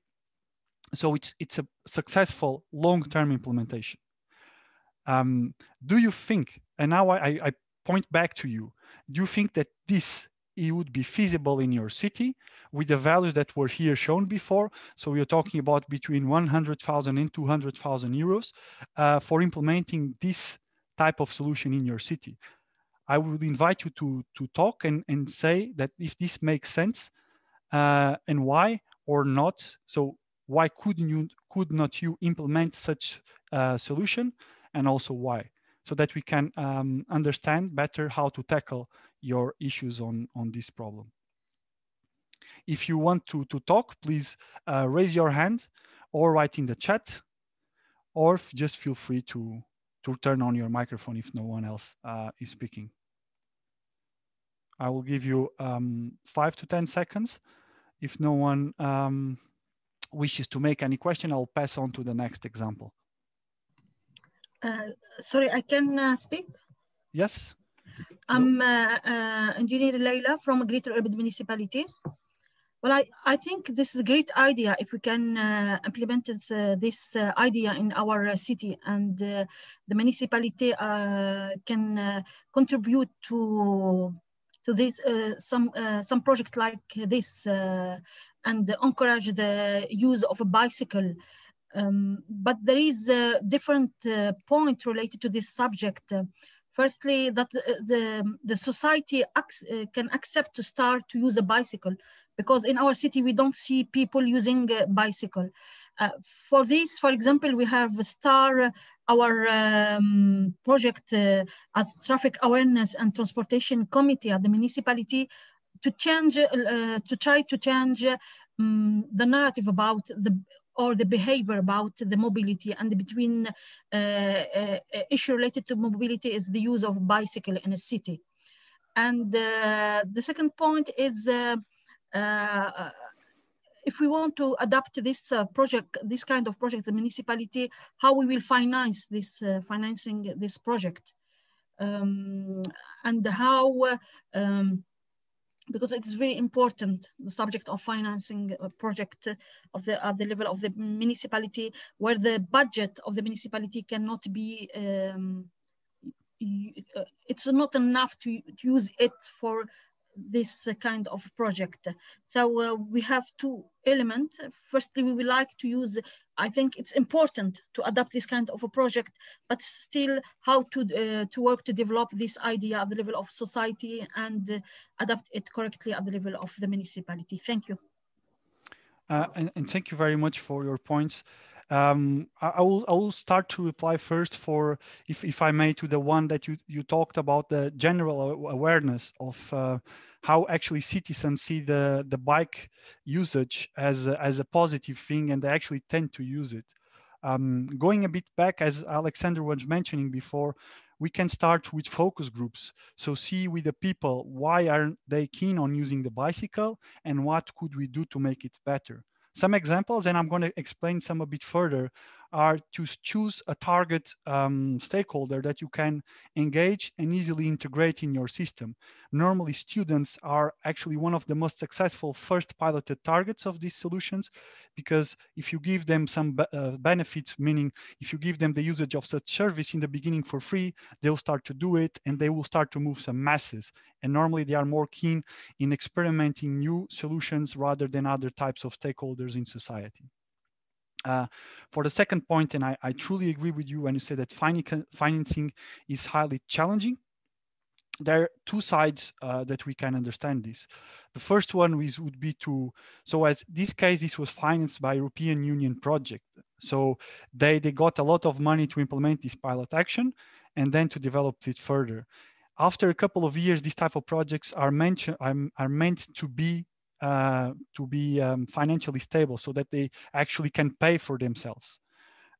so it's it's a successful long-term implementation um, do you think and now I, I point back to you do you think that this it would be feasible in your city with the values that were here shown before. So we are talking about between 100,000 and 200,000 euros uh, for implementing this type of solution in your city. I would invite you to, to talk and, and say that if this makes sense uh, and why or not. So why couldn't you, could not you implement such a solution and also why? So that we can um, understand better how to tackle your issues on, on this problem. If you want to, to talk, please uh, raise your hand or write in the chat or just feel free to, to turn on your microphone if no one else uh, is speaking. I will give you um, five to 10 seconds. If no one um, wishes to make any question, I'll pass on to the next example. Uh, sorry, I can uh, speak? Yes. I'm uh, uh, Engineer Leila from Greater Irbid Municipality. Well, I, I think this is a great idea if we can uh, implement this, uh, this uh, idea in our uh, city and uh, the municipality uh, can contribute to to this some some project like this and encourage the use of a bicycle. Um, but there is a different point related to this subject firstly that the, the society can accept to start to use a bicycle because in our city we don't see people using a bicycle. Uh, for this, for example, we have a STAR, our um, project uh, as traffic awareness and transportation committee at the municipality to change, uh, to try to change um, the narrative about the or the behavior about the mobility and between uh, uh, issue related to mobility is the use of bicycle in a city. And uh, the second point is uh, if we want to adapt this uh, project, this kind of project, the municipality, how we will finance this, uh, financing this project, um, and how, um, because it's very important, the subject of financing a project of the, at the level of the municipality, where the budget of the municipality cannot be, um, it's not enough to, to use it for this kind of project. So uh, we have two elements. Firstly, we would like to use, I think it's important to adapt this kind of a project, but still how to, uh, to work to develop this idea at the level of society and uh, adapt it correctly at the level of the municipality. Thank you. Uh, and, and, thank you very much for your points. Um, I, I, will, I will start to reply first for, if, if I may, to the one that you, you talked about the general awareness of uh, how actually citizens see the, the bike usage as a, as a positive thing and they actually tend to use it. Um, going a bit back, as Alexander was mentioning before, we can start with focus groups. So see with the people, why aren't they keen on using the bicycle and what could we do to make it better? Some examples, and I'm going to explain some a bit further, are to choose a target um, stakeholder that you can engage and easily integrate in your system. Normally, students are actually one of the most successful first piloted targets of these solutions, because if you give them some uh, benefits, meaning if you give them the usage of such service in the beginning for free, they'll start to do it and they will start to move some masses. And normally they are more keen in experimenting new solutions rather than other types of stakeholders in society. Uh, for the second point, and I, I, truly agree with you when you say that financing is highly challenging. There are two sides uh, that we can understand this. The first one is, would be to, so as this case, this was financed by European Union project. So they, they got a lot of money to implement this pilot action and then to develop it further. After a couple of years, these type of projects are, mentioned, are, are meant to be uh, to be um, financially stable so that they actually can pay for themselves.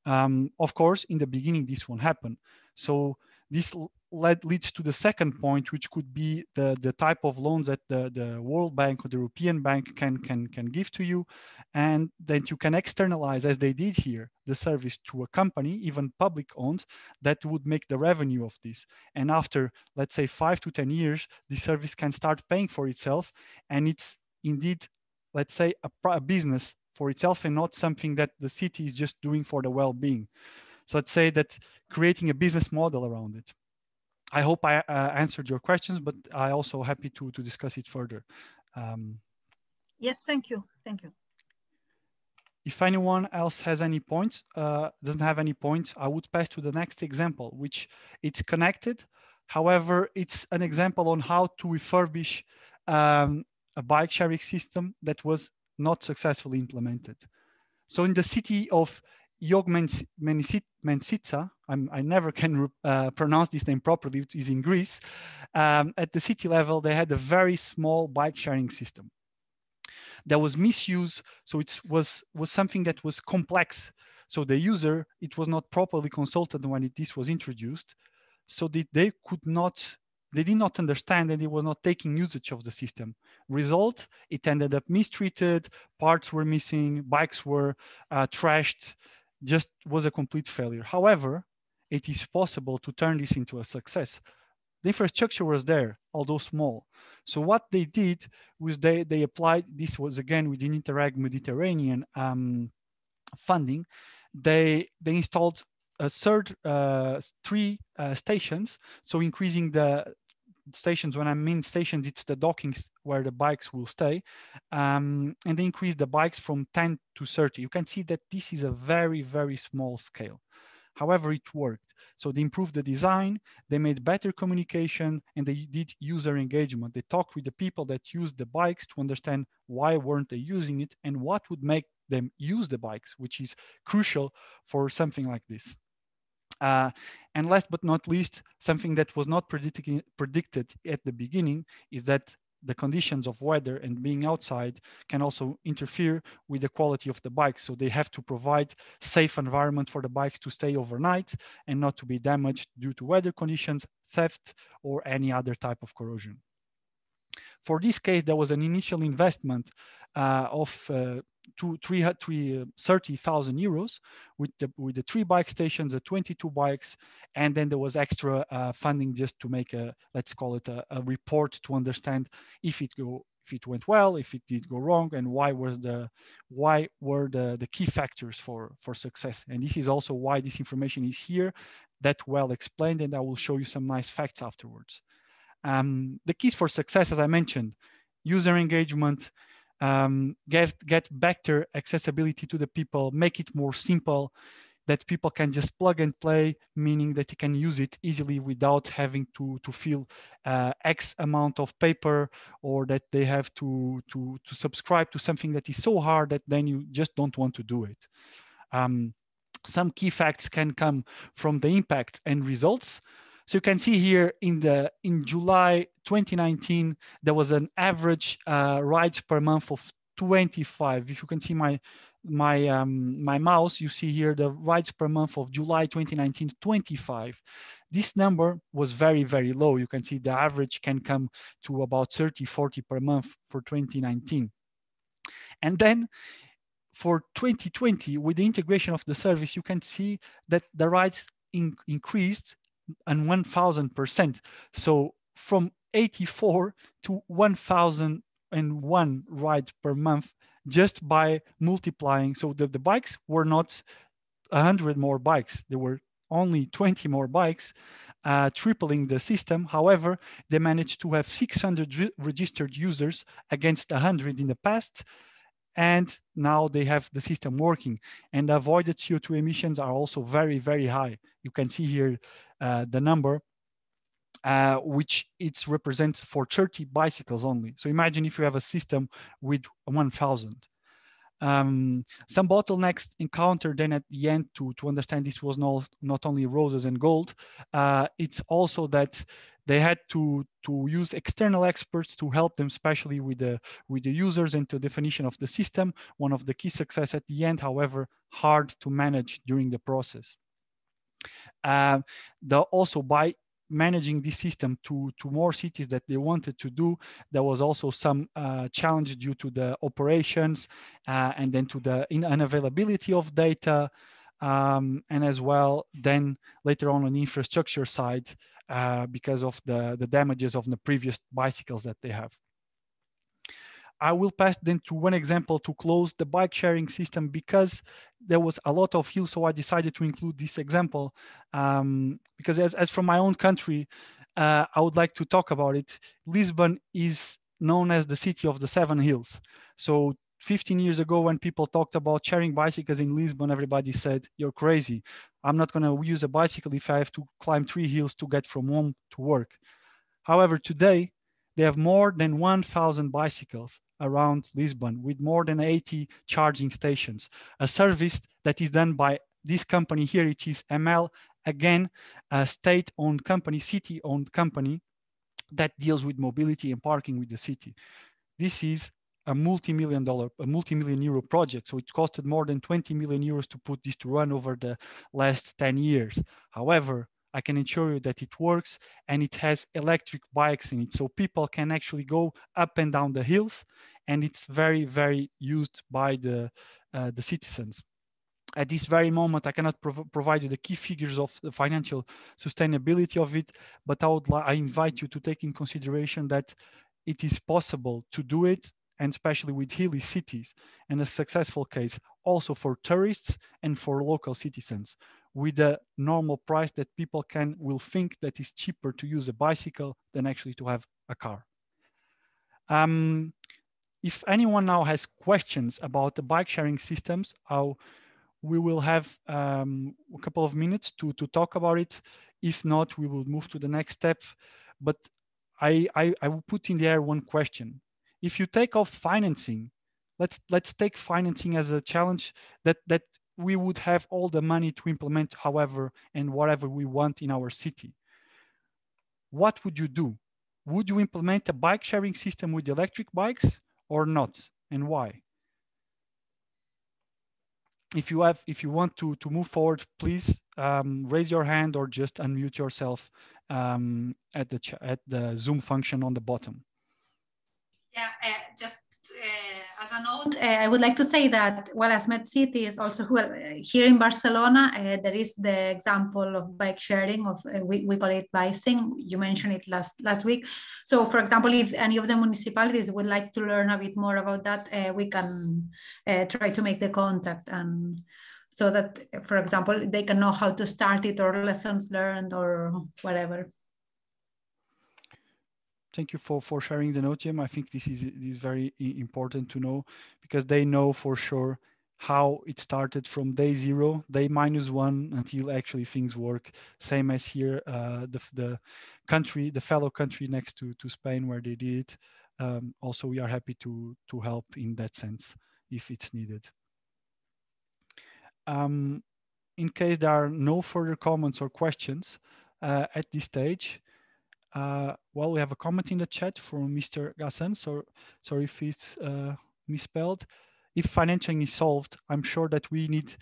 Um, of course, in the beginning, this won't happen. So this led, leads to the second point, which could be the, the type of loans that the, the World Bank or the European Bank can, can, can give to you. And that you can externalize, as they did here, the service to a company, even public owned, that would make the revenue of this. And after, let's say, five to 10 years, the service can start paying for itself. And it's indeed, let's say, a, a business for itself and not something that the city is just doing for the well-being. So let's say that creating a business model around it. I hope I uh, answered your questions, but I also happy to, to discuss it further. Um, yes, thank you. Thank you. If anyone else has any points, uh, doesn't have any points, I would pass to the next example, which it's connected. However, it's an example on how to refurbish um, a bike sharing system that was not successfully implemented. So in the city of Igoumenitsa, I never can uh, pronounce this name properly, it is in Greece, um, at the city level, they had a very small bike sharing system. There was misuse, so it was, was something that was complex. So the user, it was not properly consulted when it, this was introduced, so that they could not they did not understand and they were not taking usage of the system. Result, it ended up mistreated, parts were missing, bikes were uh, trashed, just was a complete failure. However, it is possible to turn this into a success. The infrastructure was there, although small. So what they did was they, they applied, this was again within Interreg Mediterranean um, funding, they, they installed a third, uh, three uh, stations, so increasing the stations, when I mean stations, it's the dockings where the bikes will stay, um, and they increased the bikes from 10 to 30. You can see that this is a very, very small scale. However, it worked. So they improved the design, they made better communication, and they did user engagement. They talked with the people that used the bikes to understand why weren't they using it and what would make them use the bikes, which is crucial for something like this. Uh, and last but not least, something that was not predicted, predicted at the beginning is that the conditions of weather and being outside can also interfere with the quality of the bikes. So they have to provide safe environment for the bikes to stay overnight and not to be damaged due to weather conditions, theft, or any other type of corrosion. For this case, there was an initial investment of uh, to three, three, uh, 30,000 euros with the, with the three bike stations, the 22 bikes, and then there was extra uh, funding just to make a, let's call it a, a, report to understand if it go, if it went well, if it did go wrong, and why was the, why were the, the key factors for, for success. And this is also why this information is here, that well explained, and I will show you some nice facts afterwards. Um, the keys for success, as I mentioned, user engagement, um, get, get better accessibility to the people, make it more simple, that people can just plug and play, meaning that you can use it easily without having to, to fill uh, X amount of paper or that they have to, to, to subscribe to something that is so hard that then you just don't want to do it. Um, some key facts can come from the impact and results. So you can see here in the in July 2019, there was an average uh, rides per month of 25. If you can see my my um, my mouse, you see here the rides per month of July 2019, 25. This number was very, very low. You can see the average can come to about 30, 40 per month for 2019. And then for 2020, with the integration of the service, you can see that the rides in, increased and 1000%. So from 84 to 1001 rides per month just by multiplying. So the, the bikes were not 100 more bikes, there were only 20 more bikes, uh, tripling the system. However, they managed to have 600 re registered users against 100 in the past. And now they have the system working and avoided CO2 emissions are also very, very high. You can see here the number, uh, which it represents for 30 bicycles only. So imagine if you have a system with 1,000. Um, some bottlenecks encountered then at the end to, to understand this was not, not only roses and gold, uh, it's also that they had to, to use external experts to help them, especially with the, with the users and the definition of the system. One of the key success at the end, however, hard to manage during the process. Uh, the, also by managing this system to, to more cities that they wanted to do, there was also some uh, challenge due to the operations uh, and then to the unavailability of data. Um, and as well, then later on on the infrastructure side, uh, because of the, the damages of the previous bicycles that they have. I will pass then to one example to close the bike sharing system because there was a lot of hills. So I decided to include this example um, because as, as from my own country, uh, I would like to talk about it. Lisbon is known as the city of the seven hills. So 15 years ago, when people talked about sharing bicycles in Lisbon, everybody said, you're crazy. I'm not gonna use a bicycle if I have to climb three hills to get from home to work. However, today, they have more than 1,000 bicycles around Lisbon with more than 80 charging stations, a service that is done by this company here, it is EMEL, again, a state-owned company, city-owned company that deals with mobility and parking with the city. This is a multi-million dollar, a multi-million euro project. So it costed more than 20 million euros to put this to run over the last 10 years. However, I can assure you that it works and it has electric bikes in it. So people can actually go up and down the hills and it's very, very used by the, uh, the citizens. At this very moment, I cannot prov provide you the key figures of the financial sustainability of it, but I would like I invite you to take in consideration that it is possible to do it and especially with hilly cities and a successful case also for tourists and for local citizens with a normal price that people can will think that is cheaper to use a bicycle than actually to have a car. Um, if anyone now has questions about the bike sharing systems, we will have um, a couple of minutes to, to talk about it. If not, we will move to the next step. But I, I, I will put in the air one question. If you take off financing, let's let's take financing as a challenge that that we would have all the money to implement however and whatever we want in our city. What would you do? Would you implement a bike sharing system with electric bikes or not? And why? If you have, if you want to, to move forward, please um, raise your hand or just unmute yourself um, at the at the Zoom function on the bottom. Yeah, uh, just uh, as a note, uh, I would like to say that, well, as MedCities is also well, here in Barcelona, uh, there is the example of bike sharing of uh, we, we call it bicing. You mentioned it last last week. So, for example, if any of the municipalities would like to learn a bit more about that, uh, we can uh, try to make the contact and so that, for example, they can know how to start it or lessons learned or whatever thank you for for sharing the note, Jim. I think this is this is very important to know because they know for sure how it started from day zero, day minus one until actually things work. Same as here, uh, the the country, the fellow country next to to Spain where they did it. Um, also, we are happy to to help in that sense if it's needed. Um, in case there are no further comments or questions uh, at this stage, uh, well, we have a comment in the chat from Mr. Ghassan. So sorry if it's uh, misspelled. If financing is solved, I'm sure that we need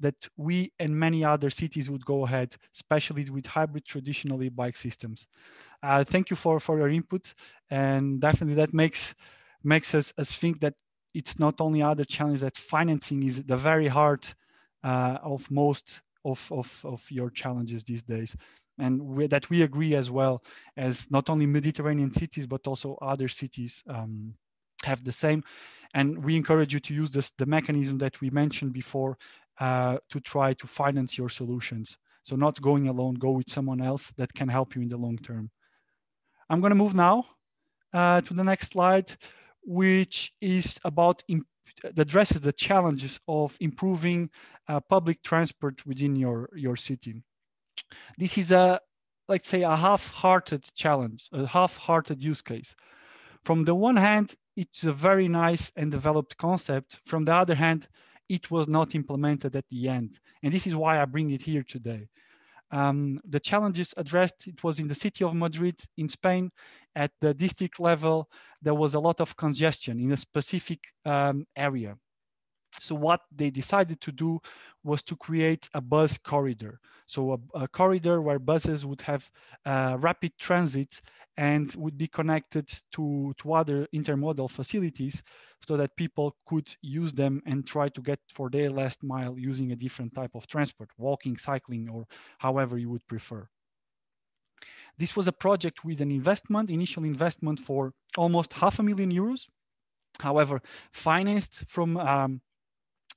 that we and many other cities would go ahead, especially with hybrid traditionally bike systems. Uh, thank you for, for your input. And definitely that makes makes us, us think that it's not only other challenge that financing is the very heart uh, of most of, of, of your challenges these days and we, that we agree as well as not only Mediterranean cities, but also other cities um, have the same. And we encourage you to use this, the mechanism that we mentioned before uh, to try to finance your solutions. So not going alone, go with someone else that can help you in the long term. I'm gonna move now uh, to the next slide, which is about addresses the challenges of improving uh, public transport within your, your city. This is a, let's say, a half-hearted challenge, a half-hearted use case. From the one hand, it's a very nice and developed concept. From the other hand, it was not implemented at the end. And this is why I bring it here today. Um, the challenges addressed, it was in the city of Madrid in Spain. At the district level, there was a lot of congestion in a specific um, area. So what they decided to do was to create a bus corridor. So a, a corridor where buses would have uh, rapid transit and would be connected to, to other intermodal facilities so that people could use them and try to get for their last mile using a different type of transport, walking, cycling, or however you would prefer. This was a project with an investment, initial investment for almost half a million euros. However, financed from um,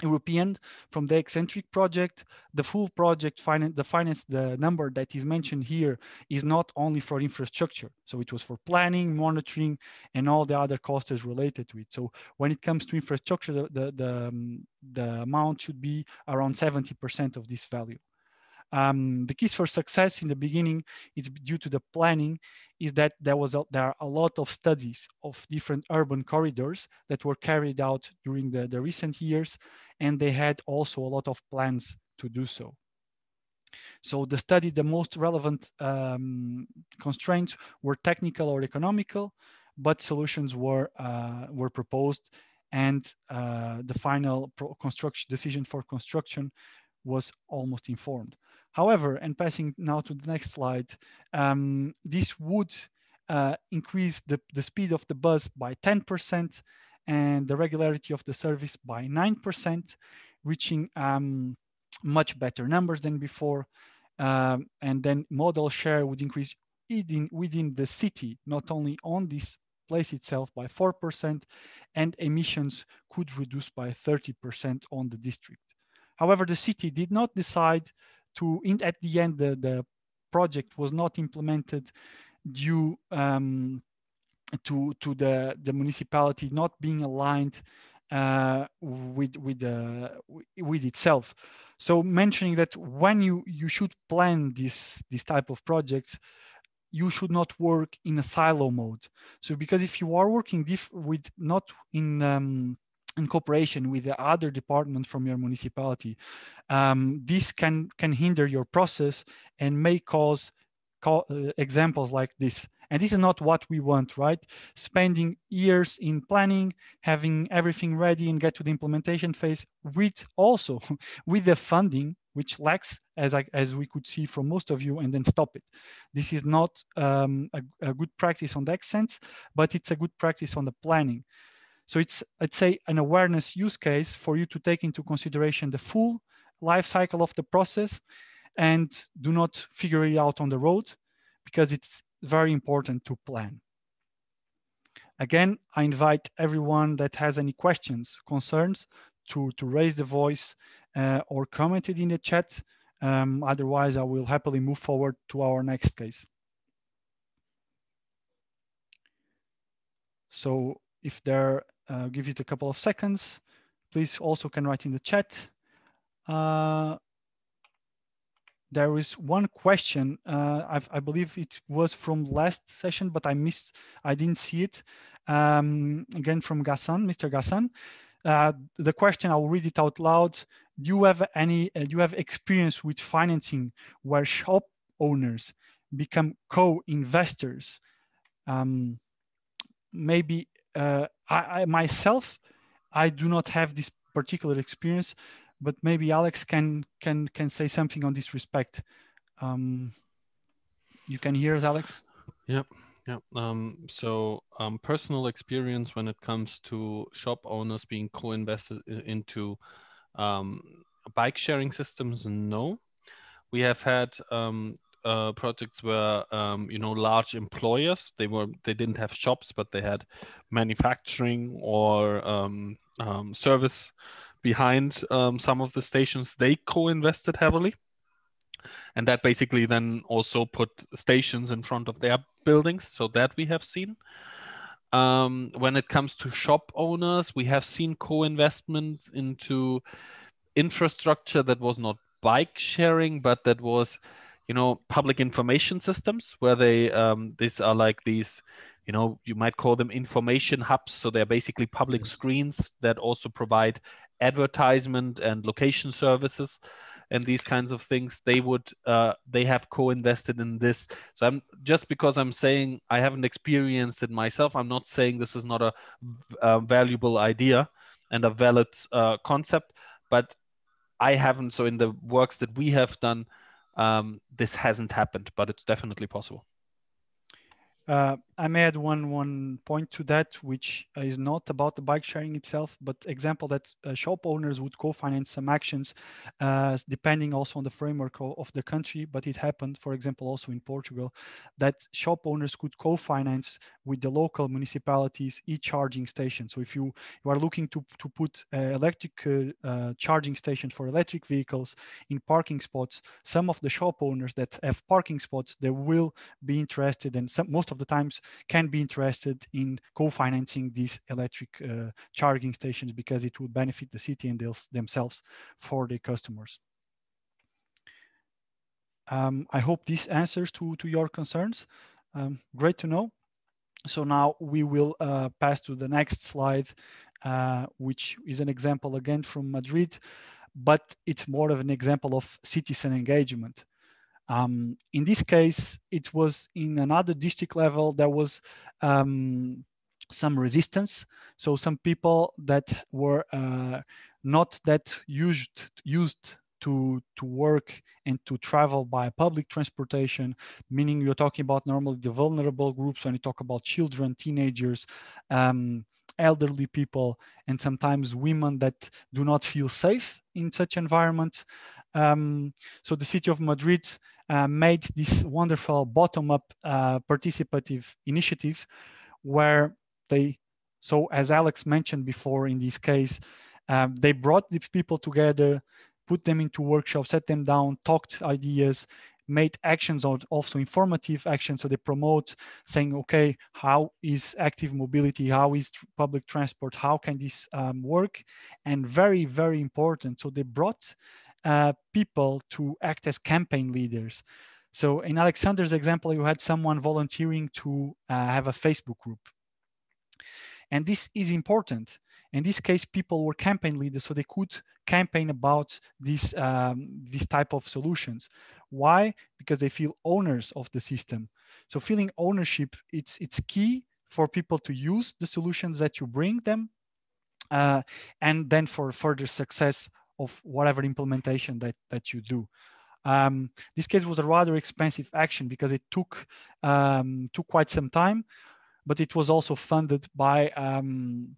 European from the eccentric project. The full project finance, the finance, the number that is mentioned here is not only for infrastructure. So it was for planning, monitoring, and all the other costs related to it. So when it comes to infrastructure, the, the, the, um, the amount should be around 70% of this value. Um, the keys for success in the beginning is due to the planning is that there was a, there are a lot of studies of different urban corridors that were carried out during the, the recent years and they had also a lot of plans to do so. So the study, the most relevant um, constraints were technical or economical, but solutions were uh, were proposed, and uh, the final construction decision for construction was almost informed. However, and passing now to the next slide, um, this would uh, increase the, the speed of the bus by 10% and the regularity of the service by 9%, reaching um, much better numbers than before. Um, and then modal share would increase within, within the city, not only on this place itself by 4%, and emissions could reduce by 30% on the district. However, the city did not decide to, in, at the end, the, the project was not implemented due um, to, to the, the municipality not being aligned uh, with, with, uh, with itself. So mentioning that when you, you should plan this, this type of projects, you should not work in a silo mode. So because if you are working with not in um, in cooperation with the other departments from your municipality, um, this can can hinder your process and may cause uh, examples like this. And this is not what we want, right? Spending years in planning, having everything ready and get to the implementation phase with also with the funding, which lacks, as, I, as we could see from most of you, and then stop it. This is not um, a, a good practice on that sense, but it's a good practice on the planning. So it's, I'd say, an awareness use case for you to take into consideration the full life cycle of the process and do not figure it out on the road because it's very important to plan. Again, I invite everyone that has any questions, concerns to, to raise the voice uh, or comment it in the chat. Um, otherwise, I will happily move forward to our next case. So if there, uh, give it a couple of seconds, please also can write in the chat. Uh, there is one question. Uh, i believe it was from last session, but I missed, I didn't see it. Um, again, from Ghassan, Mr. Ghassan. Uh, the question, I'll read it out loud. Do you have any, uh, do you have experience with financing where shop owners become co-investors? Um, maybe uh, I, I myself, I do not have this particular experience, but maybe Alex can can can say something on this respect. Um, you can hear us, Alex. Yep. Yeah. Um, so um, personal experience when it comes to shop owners being co-invested into um, bike sharing systems, no. We have had um, uh, projects were um, you know large employers. They were they didn't have shops but they had manufacturing or um, service behind um, some of the stations they co-invested heavily. And that basically then also put stations in front of their buildings so that we have seen. Um, when it comes to shop owners we have seen co-investment into infrastructure that was not bike sharing but that was you know public information systems where they um, these are like these you know you might call them information hubs. So they're basically public screens that also provide advertisement and location services and these kinds of things. They would uh, they have co-invested in this. So i'm just because i'm saying i haven't experienced it myself i'm not saying this is not a, a valuable idea and a valid uh, concept but i haven't. So in the works that we have done um, this hasn't happened but it's definitely possible uh, I may add one one point to that, which is not about the bike sharing itself, but example that uh, shop owners would co-finance some actions, uh, depending also on the framework of the country. But it happened, for example, also in Portugal, that shop owners could co-finance with the local municipalities e-charging station. So if you you are looking to to put uh, electric uh, uh, charging stations for electric vehicles in parking spots, some of the shop owners that have parking spots, they will be interested, and most of the times can be interested in co-financing these electric uh, charging stations because it would benefit the city and themselves for their customers. Um, I hope this answers to, to your concerns. Um, great to know. So now we will uh, pass to the next slide, uh, which is an example again from Madrid, but it's more of an example of citizen engagement. Um, in this case, it was in another district level, there was um, some resistance. So some people that were uh, not that used, used to to work and to travel by public transportation meaning you're talking about normally the vulnerable groups when you talk about children teenagers um, elderly people and sometimes women that do not feel safe in such environments um, so the city of madrid uh, made this wonderful bottom-up uh, participative initiative where they so as alex mentioned before in this case um, they brought these people together put them into workshops, set them down, talked ideas, made actions or also informative actions. So they promote saying, okay, how is active mobility? How is public transport? How can this um, work? And very, very important. So they brought uh, people to act as campaign leaders. So in Alexander's example, you had someone volunteering to uh, have a Facebook group. And this is important in this case, people were campaign leaders, so they could campaign about this, um, this type of solutions. Why? Because they feel owners of the system. So feeling ownership, it's, it's key for people to use the solutions that you bring them uh, and then for further success of whatever implementation that, that you do. Um, this case was a rather expensive action because it took, um, took quite some time, but it was also funded by um,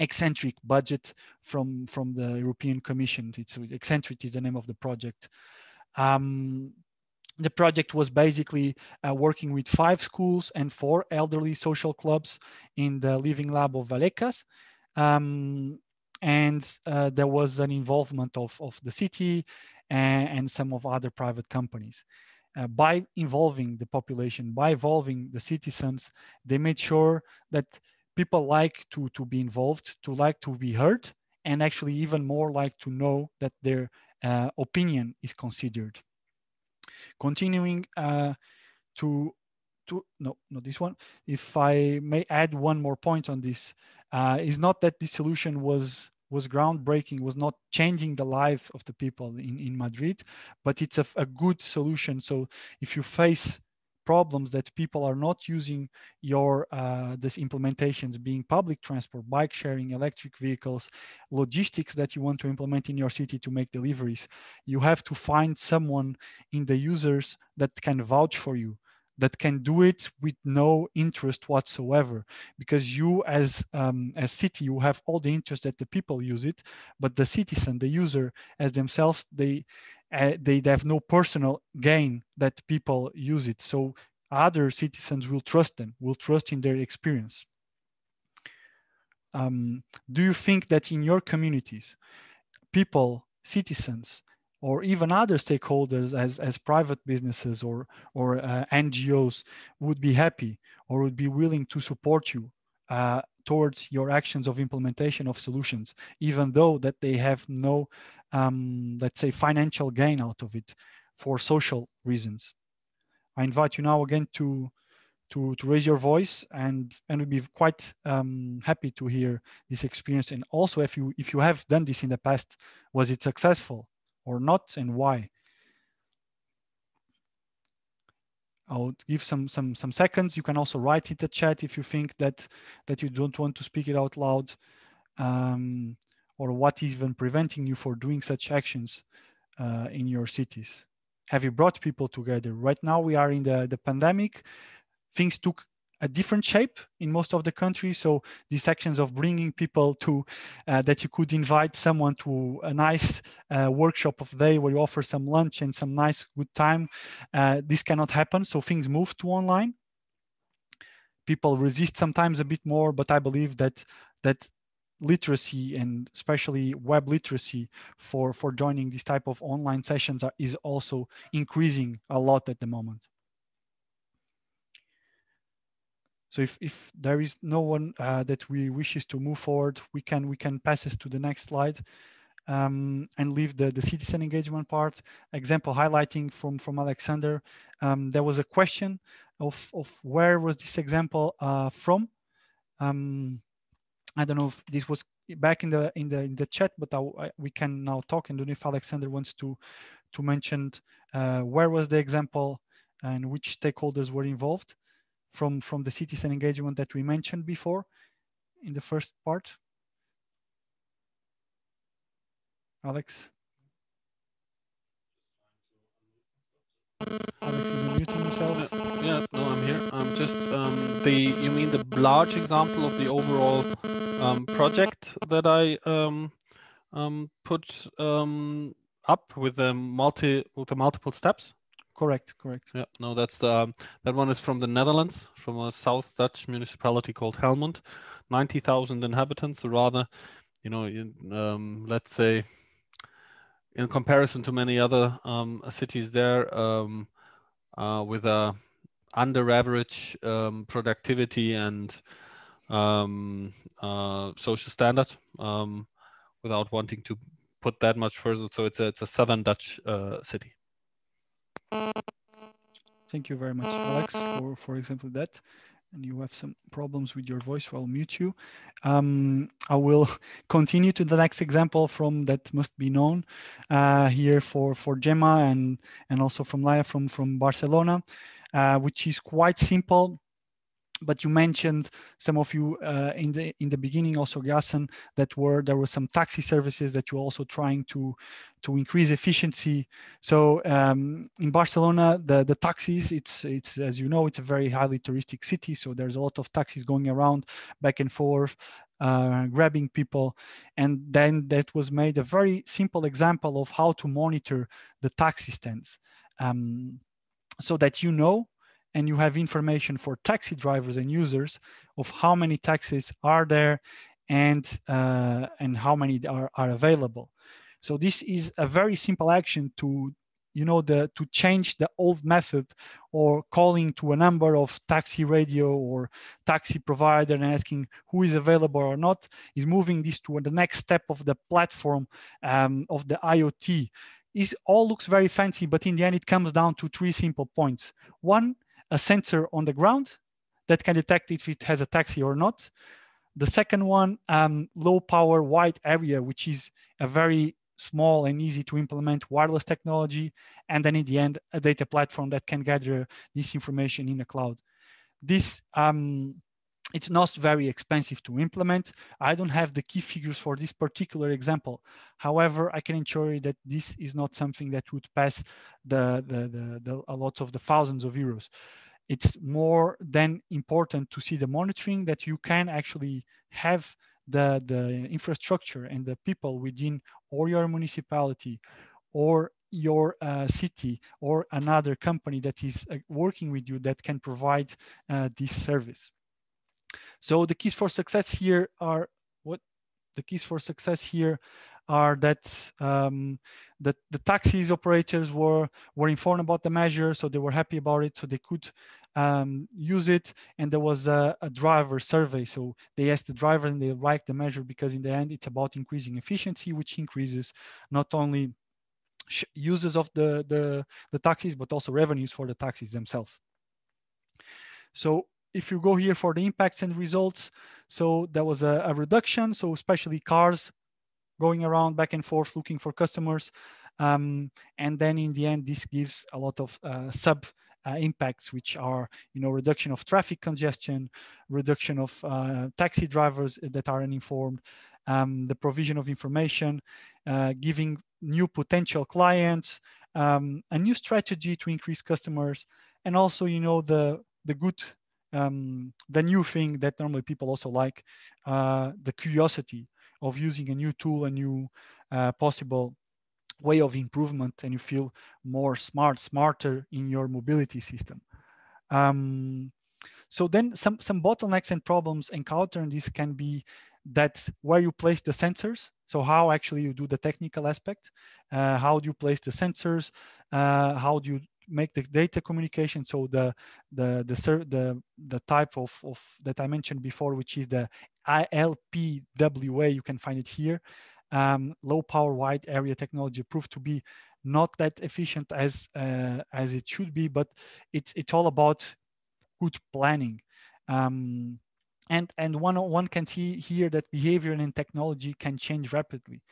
eccentric budget from from the European Commission. It's eccentric is the name of the project. Um, the project was basically uh, working with five schools and four elderly social clubs in the living lab of Vallecas. Um, and uh, there was an involvement of, of the city and, and some of other private companies. Uh, by involving the population, by involving the citizens, they made sure that people like to to be involved to like to be heard and actually even more like to know that their uh, opinion is considered continuing uh, to to no not this one if i may add one more point on this uh, is not that this solution was was groundbreaking was not changing the life of the people in, in madrid but it's a, a good solution. So if you face problems that people are not using your uh, this implementations being public transport bike sharing electric vehicles logistics that you want to implement in your city to make deliveries you have to find someone in the users that can vouch for you that can do it with no interest whatsoever because you as um, as city you have all the interest that the people use it but the citizen the user as themselves they uh, they have no personal gain that people use it. So other citizens will trust them, will trust in their experience. Um, do you think that in your communities, people, citizens, or even other stakeholders as, as private businesses or, or uh, NGOs would be happy or would be willing to support you uh, towards your actions of implementation of solutions, even though that they have no um, let's say, financial gain out of it for social reasons. I invite you now again to to, to raise your voice and and we'd be quite um, happy to hear this experience and also if you if you have done this in the past was it successful or not and why I'll give some some some seconds you can also write in the chat if you think that that you don't want to speak it out loud um, or what is even preventing you for doing such actions uh, in your cities? Have you brought people together? Right now we are in the, the pandemic. Things took a different shape in most of the countries. So these actions of bringing people to uh, that you could invite someone to a nice uh, workshop of day where you offer some lunch and some nice good time. Uh, this cannot happen. So things move to online. People resist sometimes a bit more, but I believe that that literacy and especially web literacy for for joining this type of online sessions are, is also increasing a lot at the moment so if, if there is no one uh, that we wishes to move forward we can we can pass us to the next slide um, and leave the, the citizen engagement part example highlighting from from alexander um, there was a question of of where was this example uh, from um, I don't know if this was back in the in the in the chat, but I, I, we can now talk. And if Alexander wants to to mention uh, where was the example and which stakeholders were involved from from the citizen engagement that we mentioned before in the first part. Alex. Yeah, no, I'm here. I'm just um, the. You mean the large example of the overall um, project that I um, um, put um, up with the multi with the multiple steps? Correct, correct. Yeah, no, that's the um, that one is from the Netherlands, from a South Dutch municipality called Helmond, ninety thousand inhabitants. Rather, you know, in, um, let's say, in comparison to many other um, cities there, um, uh, with a under average um, productivity and um, uh, social standard, um, without wanting to put that much further. So it's a it's a southern Dutch uh, city. Thank you very much, Alex, for, for example, that. And you have some problems with your voice, so I'll mute you. Um, I will continue to the next example from that must be known uh, here for, for Gemma and, and also from Laia from, from Barcelona, uh, which is quite simple but you mentioned some of you uh, in the in the beginning also Ghassan that were there were some taxi services that you're also trying to to increase efficiency. So um, in Barcelona, the the taxis it's it's as you know it's a very highly touristic city, so there's a lot of taxis going around back and forth. Uh, grabbing people and then that was made a very simple example of how to monitor the taxi stands um, so that you know and you have information for taxi drivers and users of how many taxis are there and uh, and how many are, are available. So this is a very simple action to you know the to change the old method or calling to a number of taxi radio or taxi provider and asking who is available or not is moving this to the next step of the platform um, of the IoT. It all looks very fancy, but in the end, it comes down to three simple points. One, a sensor on the ground that can detect if it has a taxi or not. The second one, um, low power wide area, which is a very small and easy to implement wireless technology. And then in the end, a data platform that can gather this information in the cloud. This, um, it's not very expensive to implement. I don't have the key figures for this particular example. However, I can ensure you that this is not something that would pass the, the, the, the a lot of the thousands of euros it's more than important to see the monitoring that you can actually have the, the infrastructure and the people within or your municipality or your uh, city or another company that is uh, working with you that can provide uh, this service. So the keys for success here are what the keys for success here are that um, the, the taxis operators were, were informed about the measure, so they were happy about it, so they could um, use it. And there was a, a, driver survey, so they asked the driver and they liked the measure because in the end, it's about increasing efficiency, which increases not only uses of the, the, the taxis, but also revenues for the taxis themselves. So if you go here for the impacts and results, so there was a, a reduction. So especially cars going around back and forth looking for customers. Um, and then in the end, this gives a lot of uh, sub uh, impacts, which are, you know, reduction of traffic congestion, reduction of uh, taxi drivers that are uninformed, um, the provision of information, uh, giving new potential clients, um, a new strategy to increase customers, and also, you know, the the good, um, the new thing that normally people also like, uh, the curiosity of using a new tool, a new uh, possible way of improvement, and you feel more smart, smarter in your mobility system. Um, so then some, some bottlenecks and problems encountered in this can be that where you place the sensors. So how actually you do the technical aspect, uh, how do you place the sensors, uh, how do you make the data communication. So the the the the the type of of that I mentioned before, which is the ILPWA, you can find it here. Um, low power wide area technology proved to be not that efficient as uh, as it should be, but it's it's all about good planning. Um, and and one one can see here that behavior and technology can change rapidly.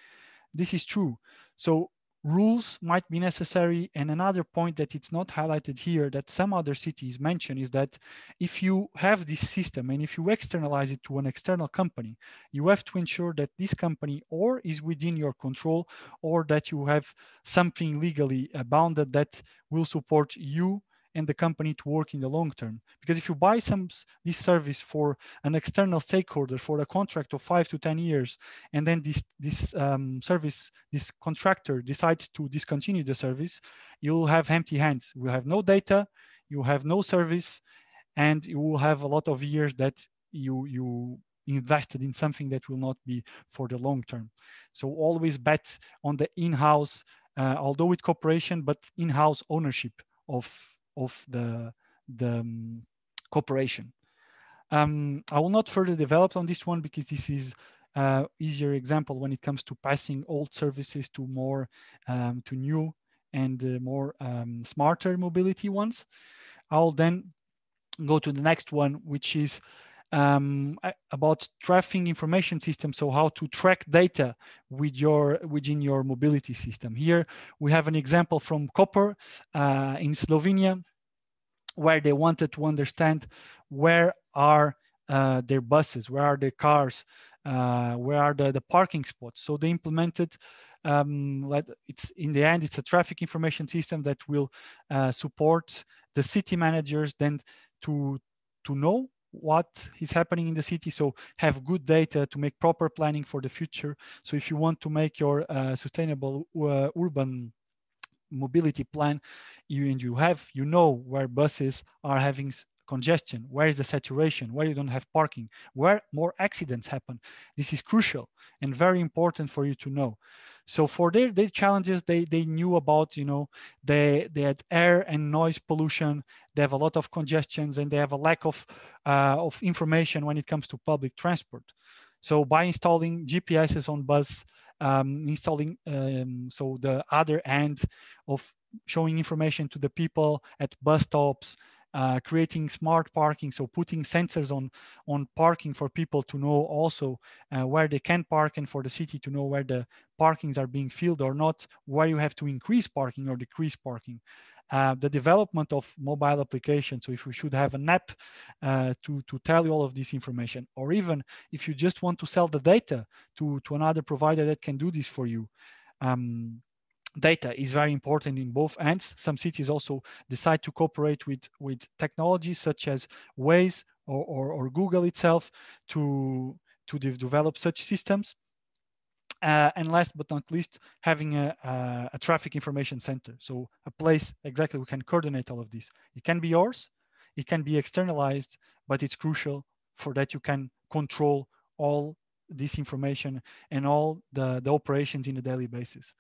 This is true. So rules might be necessary. And another point that it's not highlighted here that some other cities mention is that if you have this system and if you externalize it to an external company, you have to ensure that this company or is within your control or that you have something legally bounded that will support you and the company to work in the long term. Because if you buy some this service for an external stakeholder for a contract of five to 10 years, and then this, this um, service, this contractor decides to discontinue the service, you'll have empty hands. You have no data, you have no service, and you will have a lot of years that you, you invested in something that will not be for the long term. So always bet on the in-house, uh, although with cooperation, but in-house ownership of of the, the um, cooperation. Um, I will not further develop on this one because this is uh, easier example when it comes to passing old services to more um, to new and uh, more um, smarter mobility ones. I'll then go to the next one, which is um, about traffic information system. So how to track data with your within your mobility system. Here we have an example from Koper uh, in Slovenia, where they wanted to understand where are uh, their buses, where are their cars, uh, where are the, the parking spots. So they implemented um, it's in the end, it's a traffic information system that will uh, support the city managers then to to know what is happening in the city so have good data to make proper planning for the future. So if you want to make your uh, sustainable uh, urban mobility plan you and you have you know where buses are having congestion where is the saturation where you don't have parking where more accidents happen this is crucial and very important for you to know so for their, their challenges, they, they knew about, you know, they, they had air and noise pollution. They have a lot of congestions and they have a lack of, uh, of information when it comes to public transport. So by installing GPSs on bus, um, installing um, so the other end of showing information to the people at bus stops, uh, creating smart parking, so putting sensors on on parking for people to know also uh, where they can park and for the city to know where the parkings are being filled or not, where you have to increase parking or decrease parking. Uh, the development of mobile applications. So if you should have an app uh, to, to tell you all of this information, or even if you just want to sell the data to, to another provider that can do this for you. Um, data is very important in both ends. Some cities also decide to cooperate with, with technologies such as Waze or, or, or Google itself to, to de develop such systems. Uh, and last but not least, having a, a, a, traffic information center. So a place exactly we can coordinate all of this. It can be yours, it can be externalized, but it's crucial for that you can control all this information and all the, the operations in a daily basis.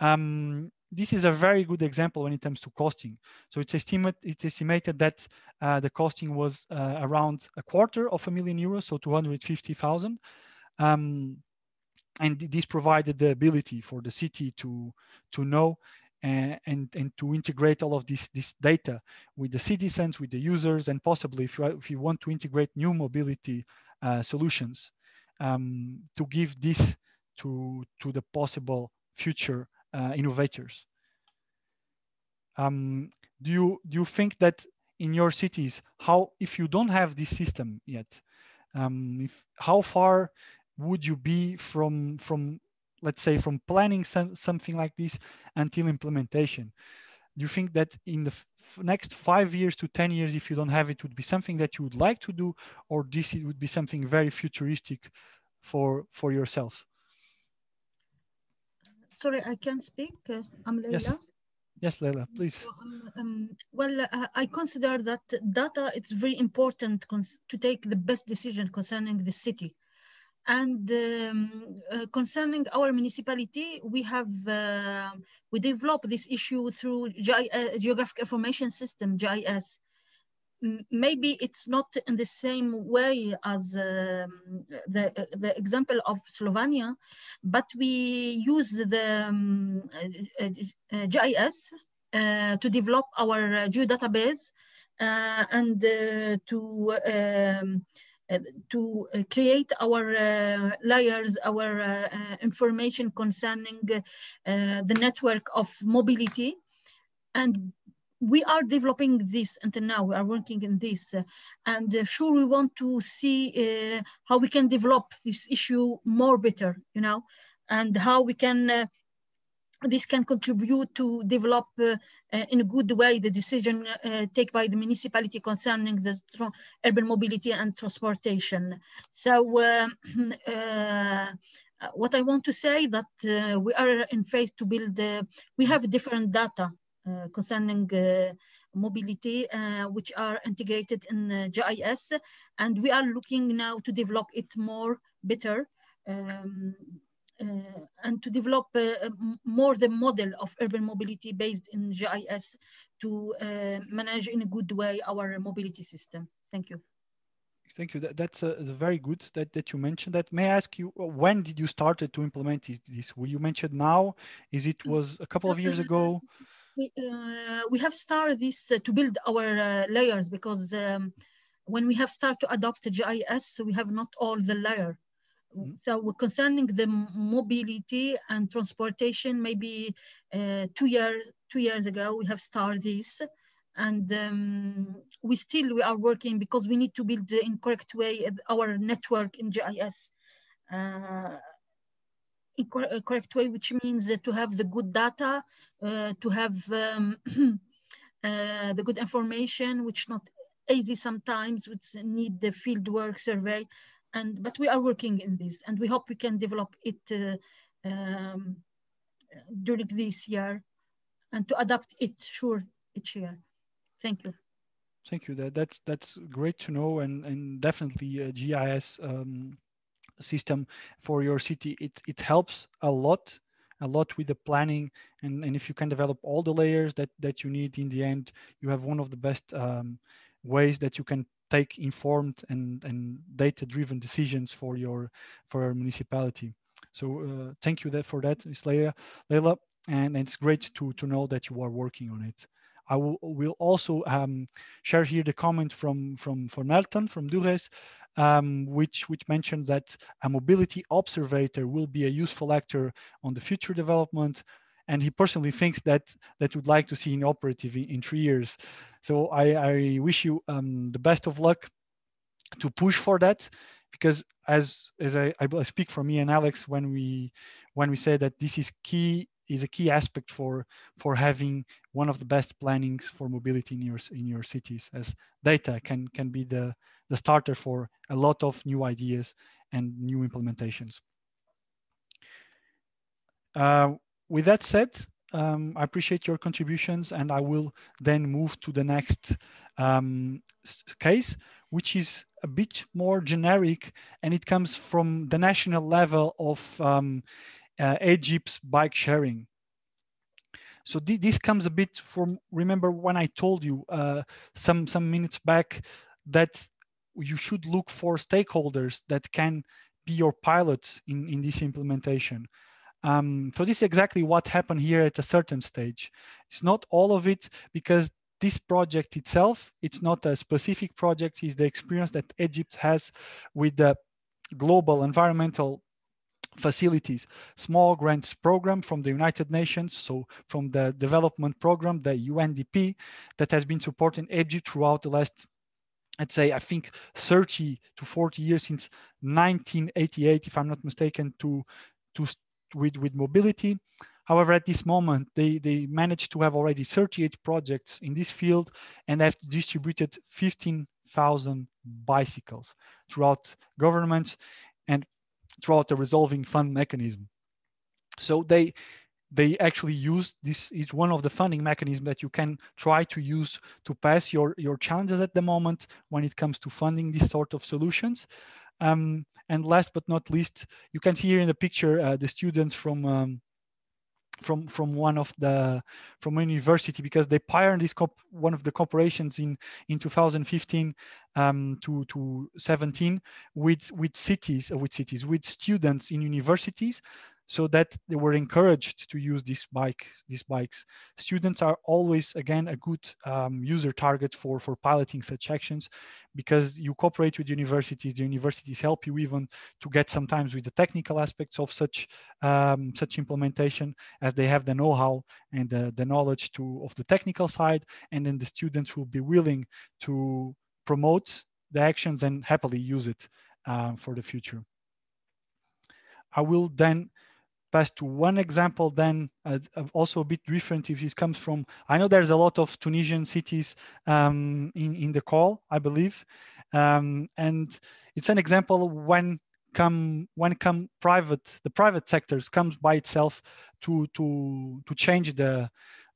Um, this is a very good example when it comes to costing. So it's, estimate, it's estimated that uh, the costing was uh, around a quarter of a million euros, so 250,000. Um, and this provided the ability for the city to, to know and, and, and to integrate all of this, this data with the citizens, with the users, and possibly if you, if you want to integrate new mobility uh, solutions um, to give this to, to the possible future innovators. Um, do you do you think that in your cities, how if you don't have this system yet, um, if, how far would you be from from let's say from planning some, something like this until implementation? Do you think that in the next five years to 10 years, if you don't have it, would be something that you would like to do, or this would be something very futuristic for for yourself? Sorry, I can speak. Uh, I'm Leila. Yes. Yes, Leila, please. Um, um, well, uh, I consider that data it's very important to take the best decision concerning the city. And um, uh, concerning our municipality, we have uh, we developed this issue through G uh, Geographic Information System (GIS), maybe it's not in the same way as um, the, the example of Slovenia, but we use the um, uh, uh, GIS uh, to develop our geodatabase uh, and uh, to um, uh, to uh, create our uh, layers, our uh, information concerning the network of mobility. And we are developing this until now, we are working in this. and sure, we want to see how we can develop this issue more better, you know, and how we can this can contribute to develop uh, uh, in a good way the decision uh, taken by the municipality concerning the urban mobility and transportation. So um, uh, what I want to say that uh, we are in phase to build, we have different data uh, concerning mobility, which are integrated in GIS, and we are looking now to develop it more better um, uh, and to develop uh, more the model of urban mobility based in GIS to uh, manage in a good way our mobility system. Thank you. Thank you. That, that's, uh, very good that, that you mentioned that. May I ask you, when did you started to implement this? You mentioned now? Is it was a couple of years ago? We, uh, we have started this uh, to build our layers because um, when we have started to adopt GIS, we have not all the layer. Mm-hmm. So concerning the mobility and transportation, maybe uh, two years two years ago we have started this, and um, we still we are working because we need to build in correct way our network in GIS. Uh, in cor correct way, which means to have the good data, uh, to have um, uh, the good information, which not easy sometimes, which need the field work survey. And but we are working in this and we hope we can develop it uh, um, during this year and to adapt it sure each year. Thank you. Thank you. That that's that's great to know and and definitely a gis um, system for your city it it helps a lot a lot with the planning and and if you can develop all the layers that that you need in the end you have one of the best um, ways that you can take informed and, and data-driven decisions for your for your municipality. So uh, thank you that, for that, Ms. Leila. Leila, and, it's great to, to know that you are working on it. I will, will also um, share here the comment from from from Elton from Durrës, um, which which mentioned that a mobility observator will be a useful actor on the future development, and he personally thinks that that would like to see in operative in, in three years. So I, I wish you um, the best of luck to push for that, because as as I, I speak for me and Alex when we when we say that this is key is a key aspect for for having one of the best plannings for mobility in your in your cities as data can can be the the starter for a lot of new ideas and new implementations. Uh, with that said, um, I appreciate your contributions and I will then move to the next um, case, which is a bit more generic and it comes from the national level of um, uh, Egypt's bike sharing. So th this comes a bit from, remember when I told you uh, some, some minutes back that you should look for stakeholders that can be your pilots in, in this implementation. Um, so this is exactly what happened here at a certain stage. It's not all of it because this project itself, it's not a specific project, it's the experience that Egypt has with the global environmental facilities small grants program from the united nations so from the development program the undp that has been supporting egypt throughout the last i'd say i think 30 to 40 years since 1988 if i'm not mistaken to to with, with mobility. However, at this moment, they, they managed to have already 38 projects in this field and have distributed 15,000 bicycles throughout governments and throughout the revolving fund mechanism. So they they actually use this is one of the funding mechanisms that you can try to use to pass your your challenges at the moment when it comes to funding this sort of solutions. Um, and last but not least, you can see here in the picture uh, the students from um, from from one of the from university because they pioneered this one of the corporations in in 2015 um, to to 17 with with cities with cities with students in universities so that they were encouraged to use this bike, these bikes. Students are always, again, a good um, user target for, for piloting such actions because you cooperate with universities. The universities help you even to get sometimes with the technical aspects of such um, such implementation as they have the know-how and the, the knowledge to of the technical side. And then the students will be willing to promote the actions and happily use it uh, for the future. I will then pass to one example then uh, also a bit different if it comes from i know there's a lot of tunisian cities um, in, in the call i believe um, and it's an example when come when come private the private sectors comes by itself to to to change the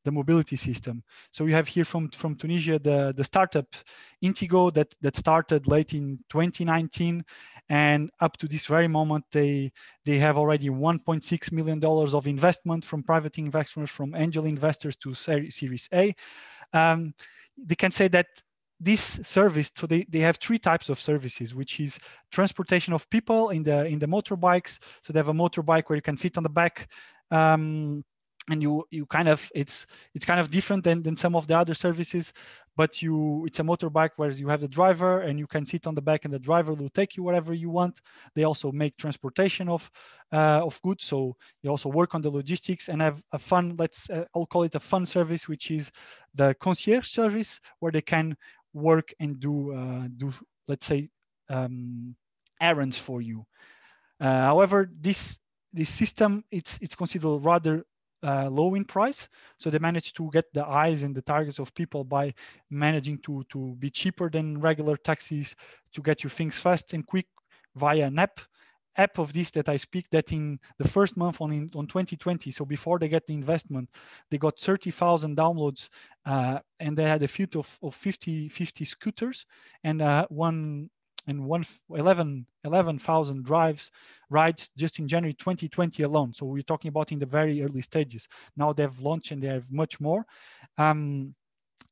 the mobility system. So we have here from, from Tunisia the, the startup Intigo that, that started late in 2019 and up to this very moment they they have already 1.6 million dollars of investment from private investors from angel investors to series a. Um, they can say that this service so they, they have three types of services which is transportation of people in the in the motorbikes. So they have a motorbike where you can sit on the back um, and you you kind of it's it's kind of different than, than some of the other services but you it's a motorbike where you have the driver and you can sit on the back and the driver will take you wherever you want. They also make transportation of uh, of goods so you also work on the logistics and have a fun let's uh, i'll call it a fun service which is the concierge service where they can work and do uh, do let's say um, errands for you. Uh, however this this system it's it's considered rather uh, low in price. So they managed to get the eyes and the targets of people by managing to, to be cheaper than regular taxis, to get your things fast and quick via an app. App of this that I speak that in the first month on in, on 2020, so before they get the investment, they got 30,000 downloads uh, and they had a fleet of, of 50, 50 scooters and uh, one and one 11 11,000 drives rides just in January 2020 alone. So we're talking about in the very early stages. Now they've launched and they have much more. Um,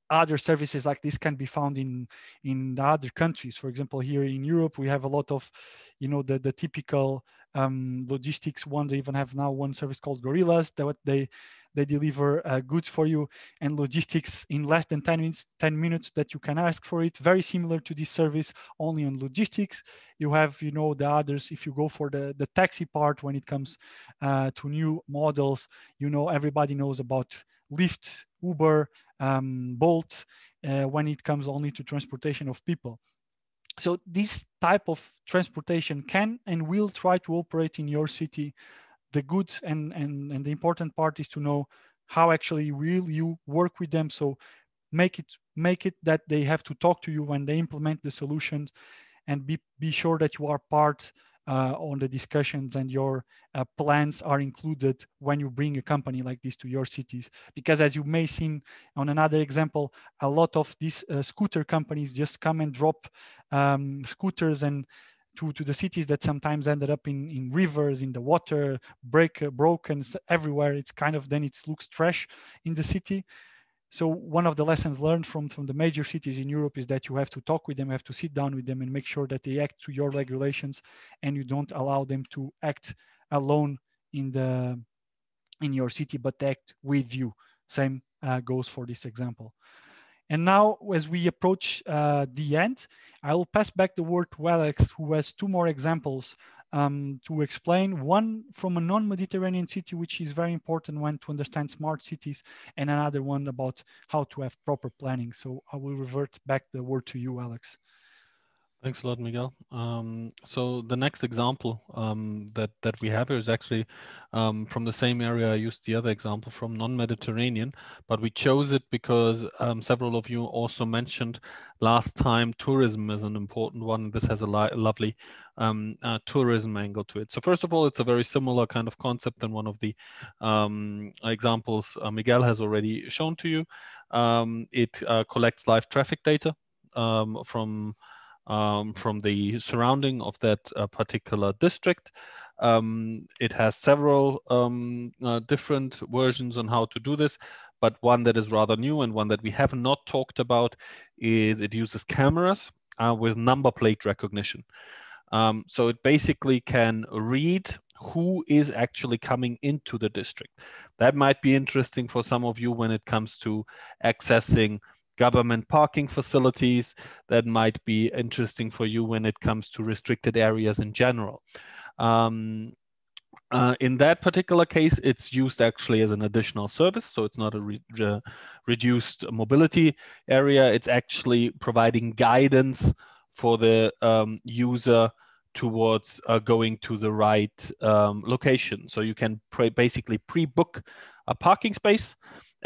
other services like this can be found in in other countries. For example, here in Europe, we have a lot of, you know, the the typical um, logistics ones. They even have now one service called Gorillas that they they deliver uh, goods for you and logistics in less than 10 minutes, 10 minutes that you can ask for it. Very similar to this service, only on logistics. You have, you know, the others. If you go for the, the taxi part, when it comes uh, to new models, you know, everybody knows about Lyft, Uber, um, Bolt, uh, when it comes only to transportation of people. So this type of transportation can and will try to operate in your city the good and, and, and the important part is to know how actually will you work with them. So make it make it that they have to talk to you when they implement the solutions and be, be sure that you are part uh, on the discussions and your uh, plans are included when you bring a company like this to your cities. Because as you may seen on another example, a lot of these uh, scooter companies just come and drop um, scooters and to, to the cities that sometimes ended up in, in rivers, in the water, break, broken everywhere. It's kind of, then it looks trash in the city. So one of the lessons learned from, from the major cities in Europe is that you have to talk with them, you have to sit down with them and make sure that they act to your regulations and you don't allow them to act alone in the in your city, but act with you. Same uh, goes for this example. And now, as we approach uh, the end, I will pass back the word to Alex, who has two more examples um, to explain. One from a non-Mediterranean city, which is very important when to understand smart cities, and another one about how to have proper planning. So I will revert back the word to you, Alex. Thanks a lot, Miguel. Um, so the next example um, that that we have here is actually um, from the same area I used the other example from non-Mediterranean, but we chose it because um, several of you also mentioned last time tourism is an important one. This has a lovely um, uh, tourism angle to it. So first of all, it's a very similar kind of concept than one of the um, examples uh, Miguel has already shown to you. it uh, collects live traffic data from um, from the surrounding of that uh, particular district. Um, it has several um, uh, different versions on how to do this, but one that is rather new and one that we have not talked about is it uses cameras uh, with number plate recognition. Um, so it basically can read who is actually coming into the district. That might be interesting for some of you when it comes to accessing government parking facilities. That might be interesting for you when it comes to restricted areas in general. Um, uh, in that particular case, it's used actually as an additional service. So it's not a re re reduced mobility area. It's actually providing guidance for the um, user towards uh, going to the right um, location. So you can pre basically pre-book a parking space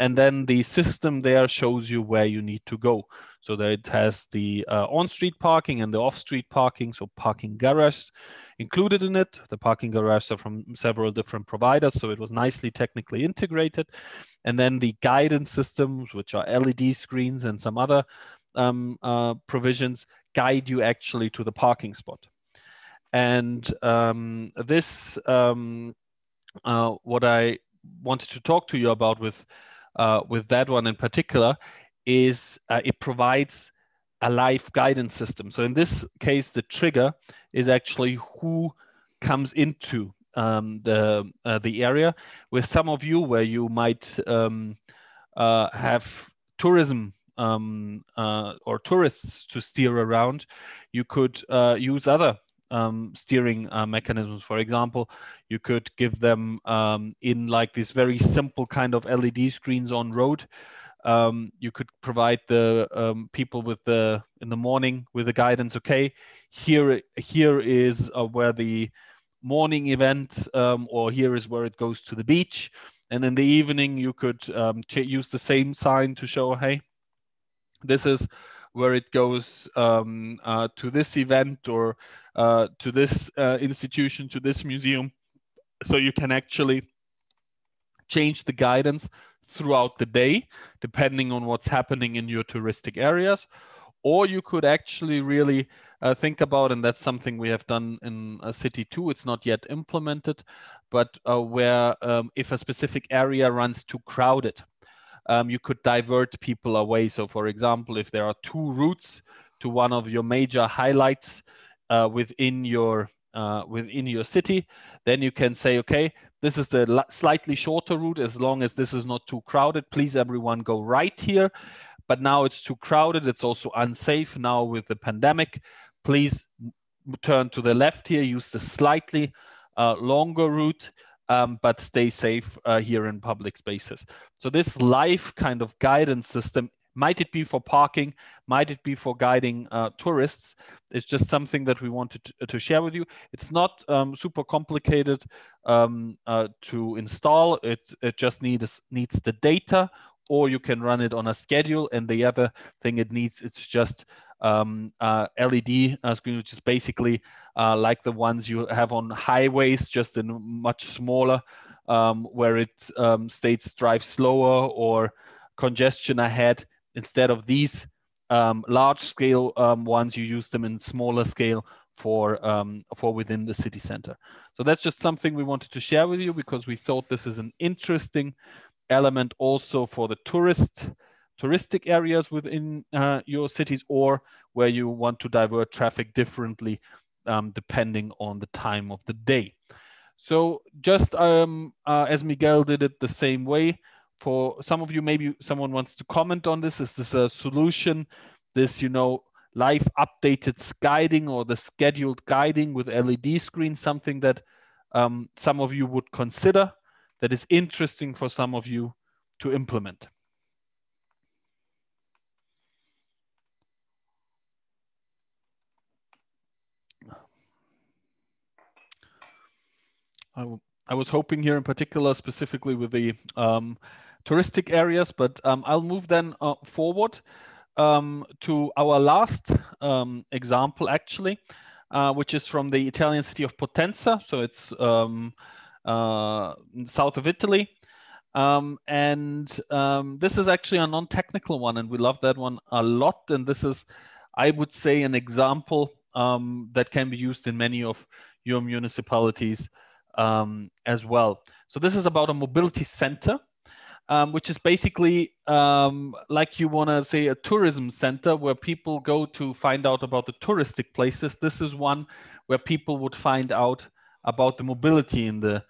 and then the system there shows you where you need to go. So that it has the uh, on-street parking and the off-street parking, so parking garage included in it. The parking garages are from several different providers, so it was nicely technically integrated. And then the guidance systems, which are LED screens and some other um, uh, provisions, guide you actually to the parking spot. And um, this, um, uh, what I wanted to talk to you about with uh, with that one in particular, is uh, it provides a live guidance system. So in this case, the trigger is actually who comes into um, the uh, the area. With some of you, where you might um, uh, have tourism um, uh, or tourists to steer around, you could use other um, steering uh, mechanisms. For example, you could give them um, in like this very simple kind of LED screens on road. Um, you could provide the um, people with the in the morning with the guidance. Okay, here here is uh, where the morning event, um, or here is where it goes to the beach. And in the evening, you could um, use the same sign to show, hey, this is where it goes um, uh, to this event or uh, to this uh, institution, to this museum. So you can actually change the guidance throughout the day, depending on what's happening in your touristic areas. Or you could actually really uh, think about, and that's something we have done in a city too. It's not yet implemented, but uh, where um, if a specific area runs too crowded, um, you could divert people away. So, for example, if there are two routes to one of your major highlights uh, within your uh, within your city, then you can say, okay, this is the slightly shorter route. As long as this is not too crowded, please everyone go right here. But now it's too crowded. It's also unsafe now with the pandemic. Please turn to the left here. Use the slightly uh, longer route um, but stay safe uh, here in public spaces. So this live kind of guidance system, might it be for parking, might it be for guiding uh, tourists, is just something that we wanted to, to share with you. It's not um, super complicated um, uh, to install. It's, it just needs, needs the data or you can run it on a schedule. And the other thing it needs, it's just um, uh, LED uh, screen, which is basically uh, like the ones you have on highways, just in much smaller, um, where it um, states drive slower or congestion ahead. Instead of these um, large scale um, ones, you use them in smaller scale for um, for within the city center. So that's just something we wanted to share with you because we thought this is an interesting element also for the tourist touristic areas within uh, your cities or where you want to divert traffic differently um, depending on the time of the day. So just um, uh, as Miguel did it the same way, for some of you, maybe someone wants to comment on this. Is this a solution? This, you know, live updated guiding or the scheduled guiding with LED screen, something that um, some of you would consider that is interesting for some of you to implement? I, I was hoping here in particular, specifically with the um, touristic areas, but um, I'll move then uh, forward um, to our last um, example, actually, uh, which is from the Italian city of Potenza. So it's um, uh, south of Italy. Um, and this is actually a non-technical one, and we love that one a lot. And this is, I would say, an example that can be used in many of your municipalities um, as well. So this is about a mobility center, um, which is basically um, like you want to say a tourism center where people go to find out about the touristic places. This is one where people would find out about the mobility in the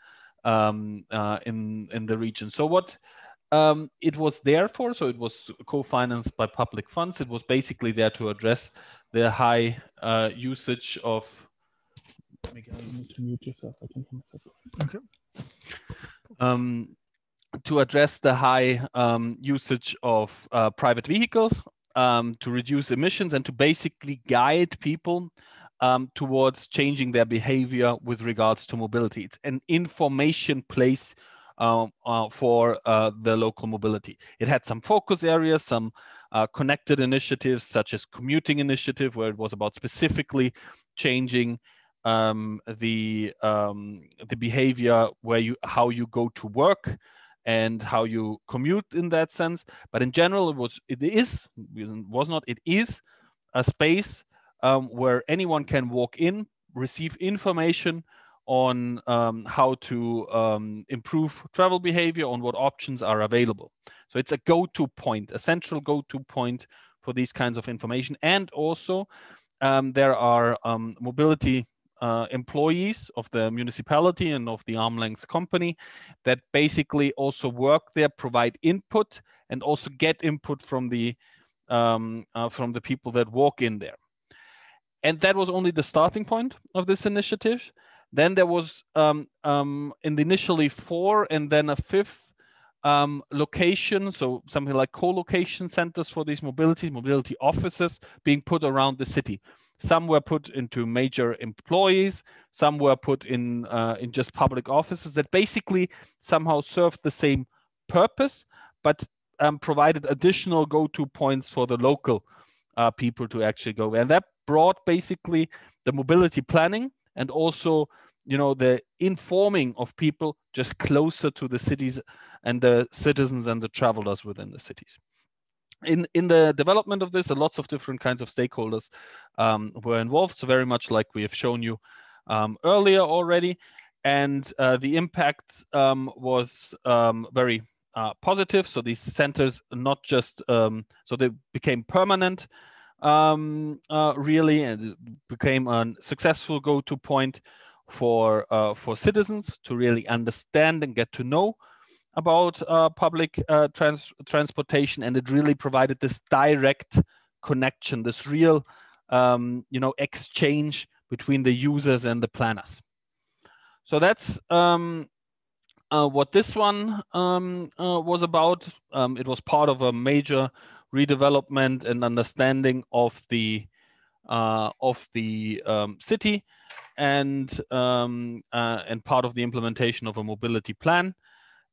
um, uh, in in the region. So what um, it was there for, so it was co-financed by public funds. It was basically there to address the high uh, usage of. Okay. Um, to address the high um, usage of uh, private vehicles, um, to reduce emissions, and to basically guide people um, towards changing their behavior with regards to mobility. It's an information place uh, uh, for uh, the local mobility. It had some focus areas, some uh, connected initiatives, such as commuting initiative, where it was about specifically changing um, the um, the behavior where you how you go to work and how you commute in that sense. But in general, it was it is was not it is a space um, where anyone can walk in, receive information on um, how to um, improve travel behavior, on what options are available. So it's a go-to point, a central go-to point for these kinds of information. And also um, there are um, mobility uh, employees of the municipality and of the arm length company that basically also work there, provide input, and also get input from the um, uh, from the people that walk in there. And that was only the starting point of this initiative. Then there was um, um, in the initially four and then a fifth um, location, so something like co-location centers for these mobility, mobility offices being put around the city. Some were put into major employees, some were put in, uh, in just public offices that basically somehow served the same purpose, but um, provided additional go-to points for the local uh, people to actually go. And that brought basically the mobility planning and also you know the informing of people just closer to the cities and the citizens and the travelers within the cities. In in the development of this lots of different kinds of stakeholders um, were involved so very much like we have shown you um, earlier already. And uh, the impact um, was um, very uh, positive. So these centers not just um, so they became permanent um, uh, really and became a successful go-to point for uh, for citizens to really understand and get to know about uh, public uh, trans transportation, and it really provided this direct connection, this real um, you know exchange between the users and the planners. So that's um, uh, what this one um, uh, was about. Um, it was part of a major redevelopment and understanding of the uh, of the um, city and um, uh, and part of the implementation of a mobility plan.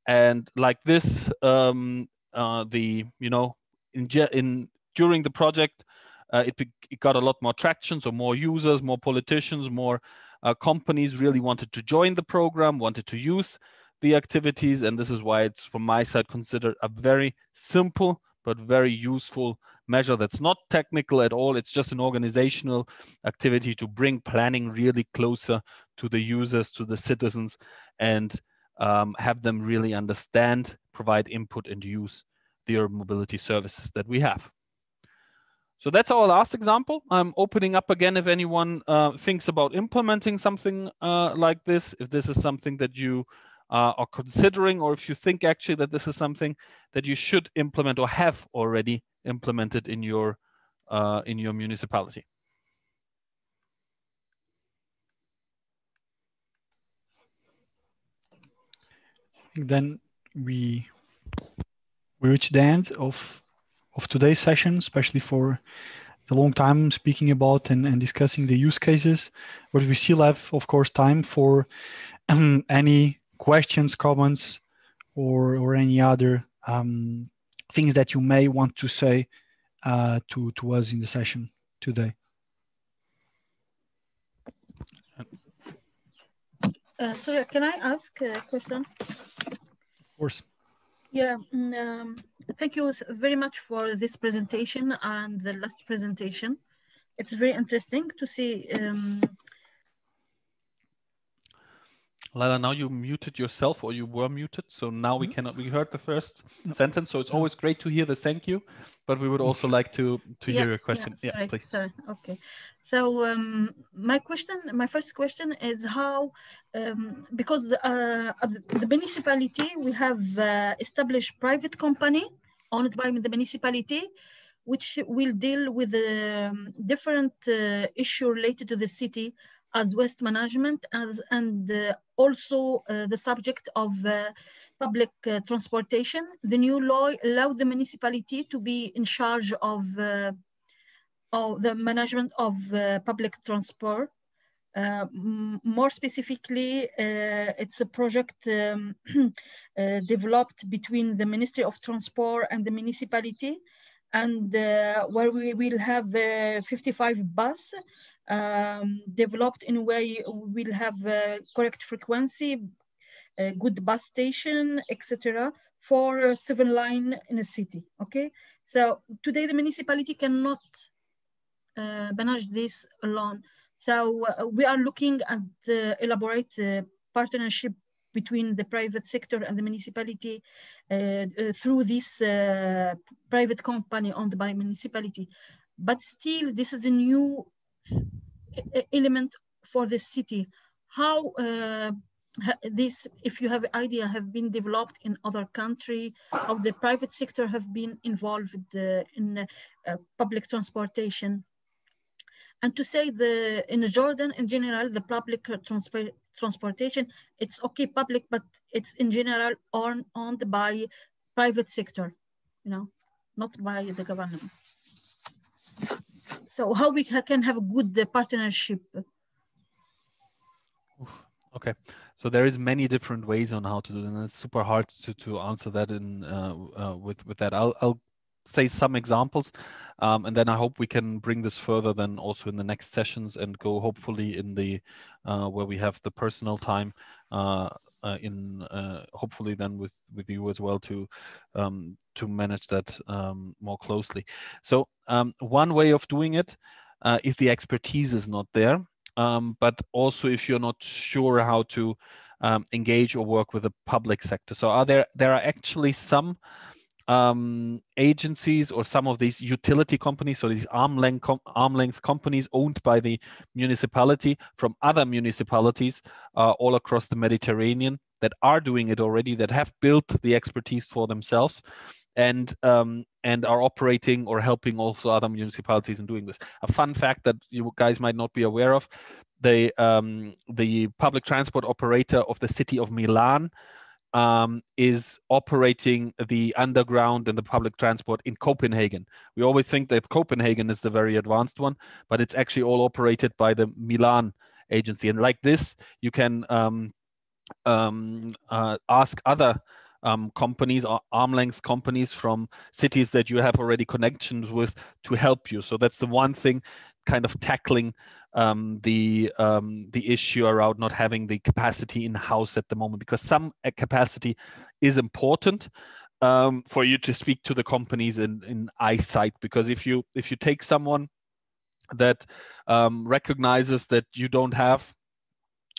And like this, um, uh, the you know in in during the project, uh, it, it got a lot more traction. So more users, more politicians, more uh, companies really wanted to join the program, wanted to use the activities, and this is why it's from my side considered a very simple but very useful measure that's not technical at all. It's just an organizational activity to bring planning really closer to the users, to the citizens, and um, have them really understand, provide input, and use the urban mobility services that we have. So that's our last example. I'm opening up again if anyone uh, thinks about implementing something uh, like this, if this is something that you uh, are considering, or if you think actually that this is something that you should implement or have already implemented in your uh, in your municipality. Then we we reach the end of of today's session, especially for the long time speaking about and, and discussing the use cases. But we still have, of course, time for um, any questions, comments, or or any other um, things that you may want to say uh, to to us in the session today. Uh, sorry, can I ask a question? Of course. Yeah, mm, um, thank you very much for this presentation and the last presentation. It's very interesting to see um, Lila, now you muted yourself or you were muted. So now we Mhm. cannot, we heard the first No. sentence. So it's always great to hear the thank you, but we would also like to, to Yeah, hear your question. Yeah, sorry, please. sorry. Okay. So um, my question, my first question is how, um, because uh, the municipality we have uh, established private company owned by the municipality, which will deal with um, different uh, issue related to the city as waste management as, and uh, also uh, the subject of uh, public uh, transportation. The new law allowed the municipality to be in charge of, uh, of the management of public transport. More specifically, it's a project um, developed between the Ministry of Transport and the municipality, and uh, where we will have uh, 55 bus um, developed in a way we will have uh, correct frequency, a good bus station, etc., for a seven line in a city. Okay, so today the municipality cannot uh, manage this alone. So uh, we are looking at uh, elaborate uh, partnership between the private sector and the municipality uh, uh, through this uh, private company owned by municipality. But still, this is a new element for the city. How this, if you have idea, have been developed in other country, how the private sector have been involved uh, in uh, public transportation. And to say the in Jordan in general, the public transport transportation, it's okay public, but it's in general owned, owned by private sector, you know, not by the government. So how we can have a good uh, partnership? Okay, so there is many different ways on how to do it, and it's super hard to, to answer that in uh, uh, with with that. I'll I'll say some examples, um, and then I hope we can bring this further then also in the next sessions and go hopefully in the uh, where we have the personal time uh, uh, in uh, hopefully then with with you as well to um, to manage that um, more closely. So um, one way of doing it, uh, if the expertise is not there, um, but also if you're not sure how to um, engage or work with the public sector. So are there there are actually some um, agencies or some of these utility companies, so these arm length com- arm length companies owned by the municipality from other municipalities uh, all across the Mediterranean that are doing it already, that have built the expertise for themselves, and um, and are operating or helping also other municipalities in doing this. A fun fact that you guys might not be aware of: the um, the public transport operator of the city of Milan um, is operating the underground and the public transport in Copenhagen. We always think that Copenhagen is the very advanced one, but it's actually all operated by the Milan agency. And like this, you can um, um, uh, ask other um, companies or arm length companies from cities that you have already connections with to help you. So that's the one thing kind of tackling um, the um, the issue around not having the capacity in house at the moment because some uh, capacity is important um, for you to speak to the companies in, in eyesight because if you if you take someone that um, recognizes that you don't have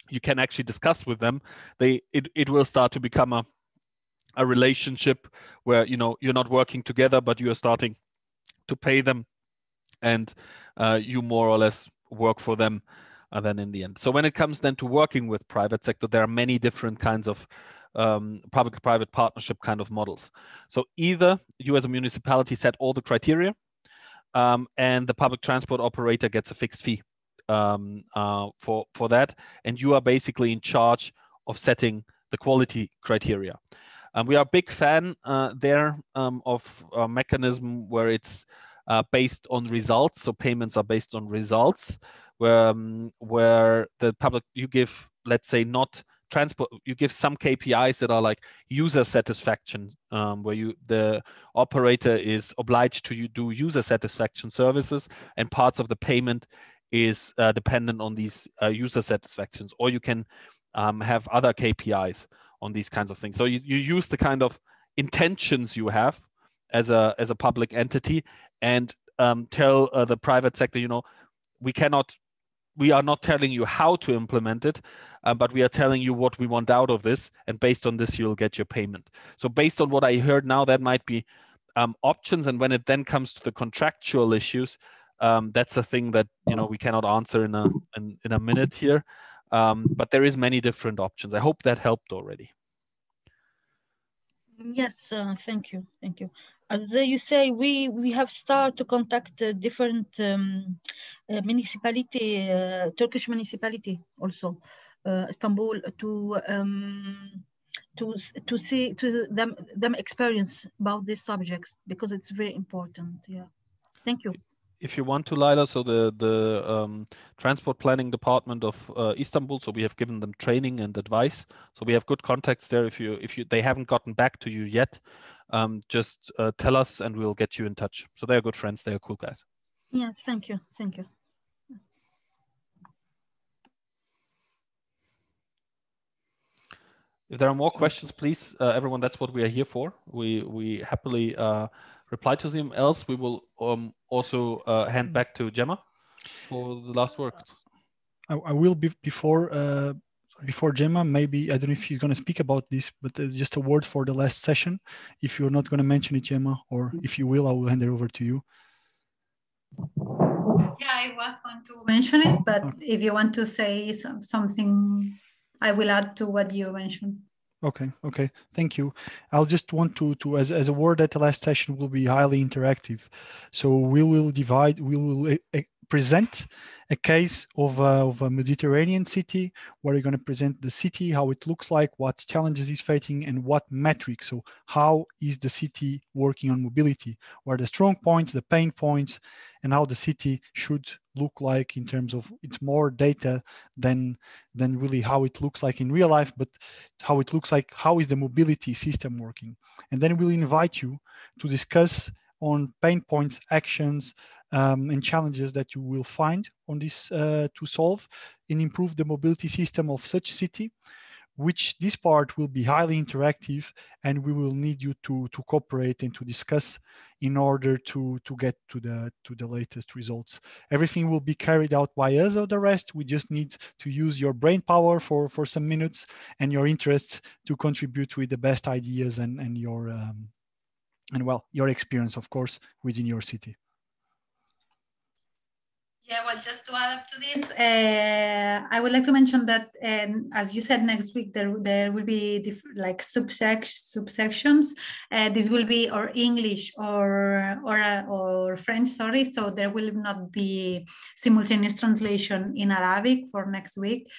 you can actually discuss with them they it, it will start to become a a relationship where you know you're not working together but you are starting to pay them and uh, you more or less work for them uh, then in the end. So when it comes then to working with private sector there are many different kinds of um, public private partnership kind of models. So either you as a municipality set all the criteria um, and the public transport operator gets a fixed fee um, uh, for for that and you are basically in charge of setting the quality criteria um, we are a big fan uh, there um, of a mechanism where it's uh, based on results. So payments are based on results, where um, where the public you give, let's say, not transport. You give some KPIs that are like user satisfaction, um, where you the operator is obliged to do user satisfaction services, and parts of the payment is uh, dependent on these uh, user satisfactions. Or you can um, have other KPIs on these kinds of things. So you, you use the kind of intentions you have as a as a public entity and um, tell uh, the private sector, you know, we cannot we are not telling you how to implement it, uh, but we are telling you what we want out of this, and based on this, you'll get your payment. So based on what I heard now, that might be um, options, and when it then comes to the contractual issues, um, that's a thing that you know we cannot answer in a in, in a minute here. Um, but there is many different options. I hope that helped already. Yes, uh, thank you, thank you. As you say, we we have started to contact uh, different um, uh, municipality, uh, Turkish municipality also, uh, Istanbul, to um, to to see to them them experience about these subjects because it's very important. Yeah, thank you if you want to, Lila, so the the um, transport planning department of uh, Istanbul, so we have given them training and advice. So we have good contacts there. If you if you they haven't gotten back to you yet, um, just uh, tell us and we'll get you in touch. So they're good friends. They're cool guys. Yes, thank you, thank you. If there are more questions, please, uh, everyone. That's what we are here for. We we happily uh, reply to them. Else, we will um, also uh, hand back to Gemma for the last words. I, I will be before uh, before Gemma. Maybe I don't know if she's going to speak about this, but uh, just a word for the last session. If you're not going to mention it, Gemma, or if you will, I will hand it over to you. Yeah, I was going to mention it, but okay. if you want to say some, something, I will add to what you mentioned. Okay, okay, thank you. I'll just want to, to as, as a word that the last session will be highly interactive. So we will divide, we will uh, present a case of a, of a Mediterranean city where you're going to present the city, how it looks like, what challenges it's facing, and what metrics. So how is the city working on mobility? What are the strong points, the pain points, and how the city should look like in terms of it's more data than than really how it looks like in real life, but how it looks like how is the mobility system working. And then we'll invite you to discuss on pain points, actions, um, and challenges that you will find on this uh, to solve and improve the mobility system of such city which this part will be highly interactive and we will need you to to cooperate and to discuss in order to to get to the to the latest results. Everything will be carried out by us or the rest. We just need to use your brain power for for some minutes and your interests to contribute with the best ideas and and your um, and well your experience of course within your city yeah, well, just to add up to this, uh, I would like to mention that, um, as you said, next week there there will be diff- like subsections. Uh, this will be or English or or uh, or French, sorry. So there will not be simultaneous translation in Arabic for next week.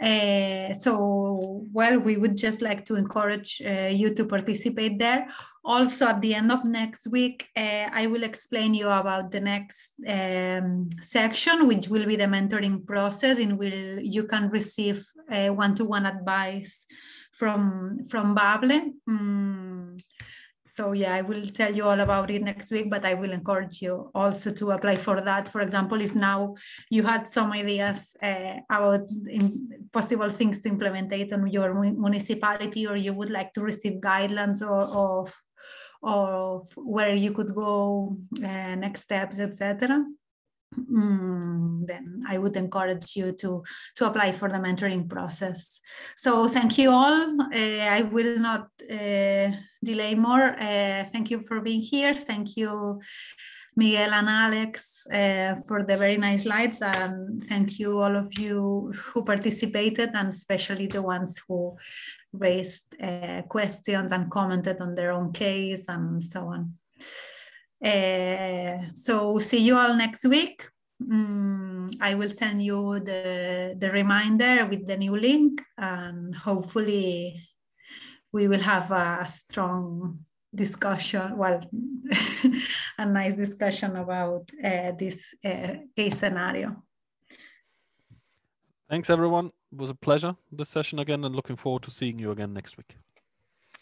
Uh, so, well, we would just like to encourage uh, you to participate there. Also, at the end of next week, uh, I will explain you about the next um, section, which will be the mentoring process, in which you can receive one-to-one advice from from Bable. Mm so yeah i will tell you all about it next week but i will encourage you also to apply for that. For example if now you had some ideas uh, about possible things to implement it your municipality or you would like to receive guidelines or of of where you could go uh, next steps etc mm, then I would encourage you to, to apply for the mentoring process. So thank you all. Uh, I will not uh, delay more. Uh, thank you for being here. Thank you, Miguel and Alex, uh, for the very nice slides. And thank you all of you who participated and especially the ones who raised uh, questions and commented on their own case and so on. Uh, so see you all next week. Mm, I will send you the, the reminder with the new link and hopefully we will have a strong discussion, well, a nice discussion about uh, this uh, case scenario. Thanks everyone. It was a pleasure this session again and looking forward to seeing you again next week.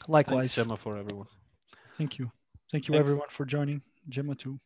Likewise. Thanks, Gemma, for everyone. Thank you. Thank you Thanks. everyone for joining. Gemma too.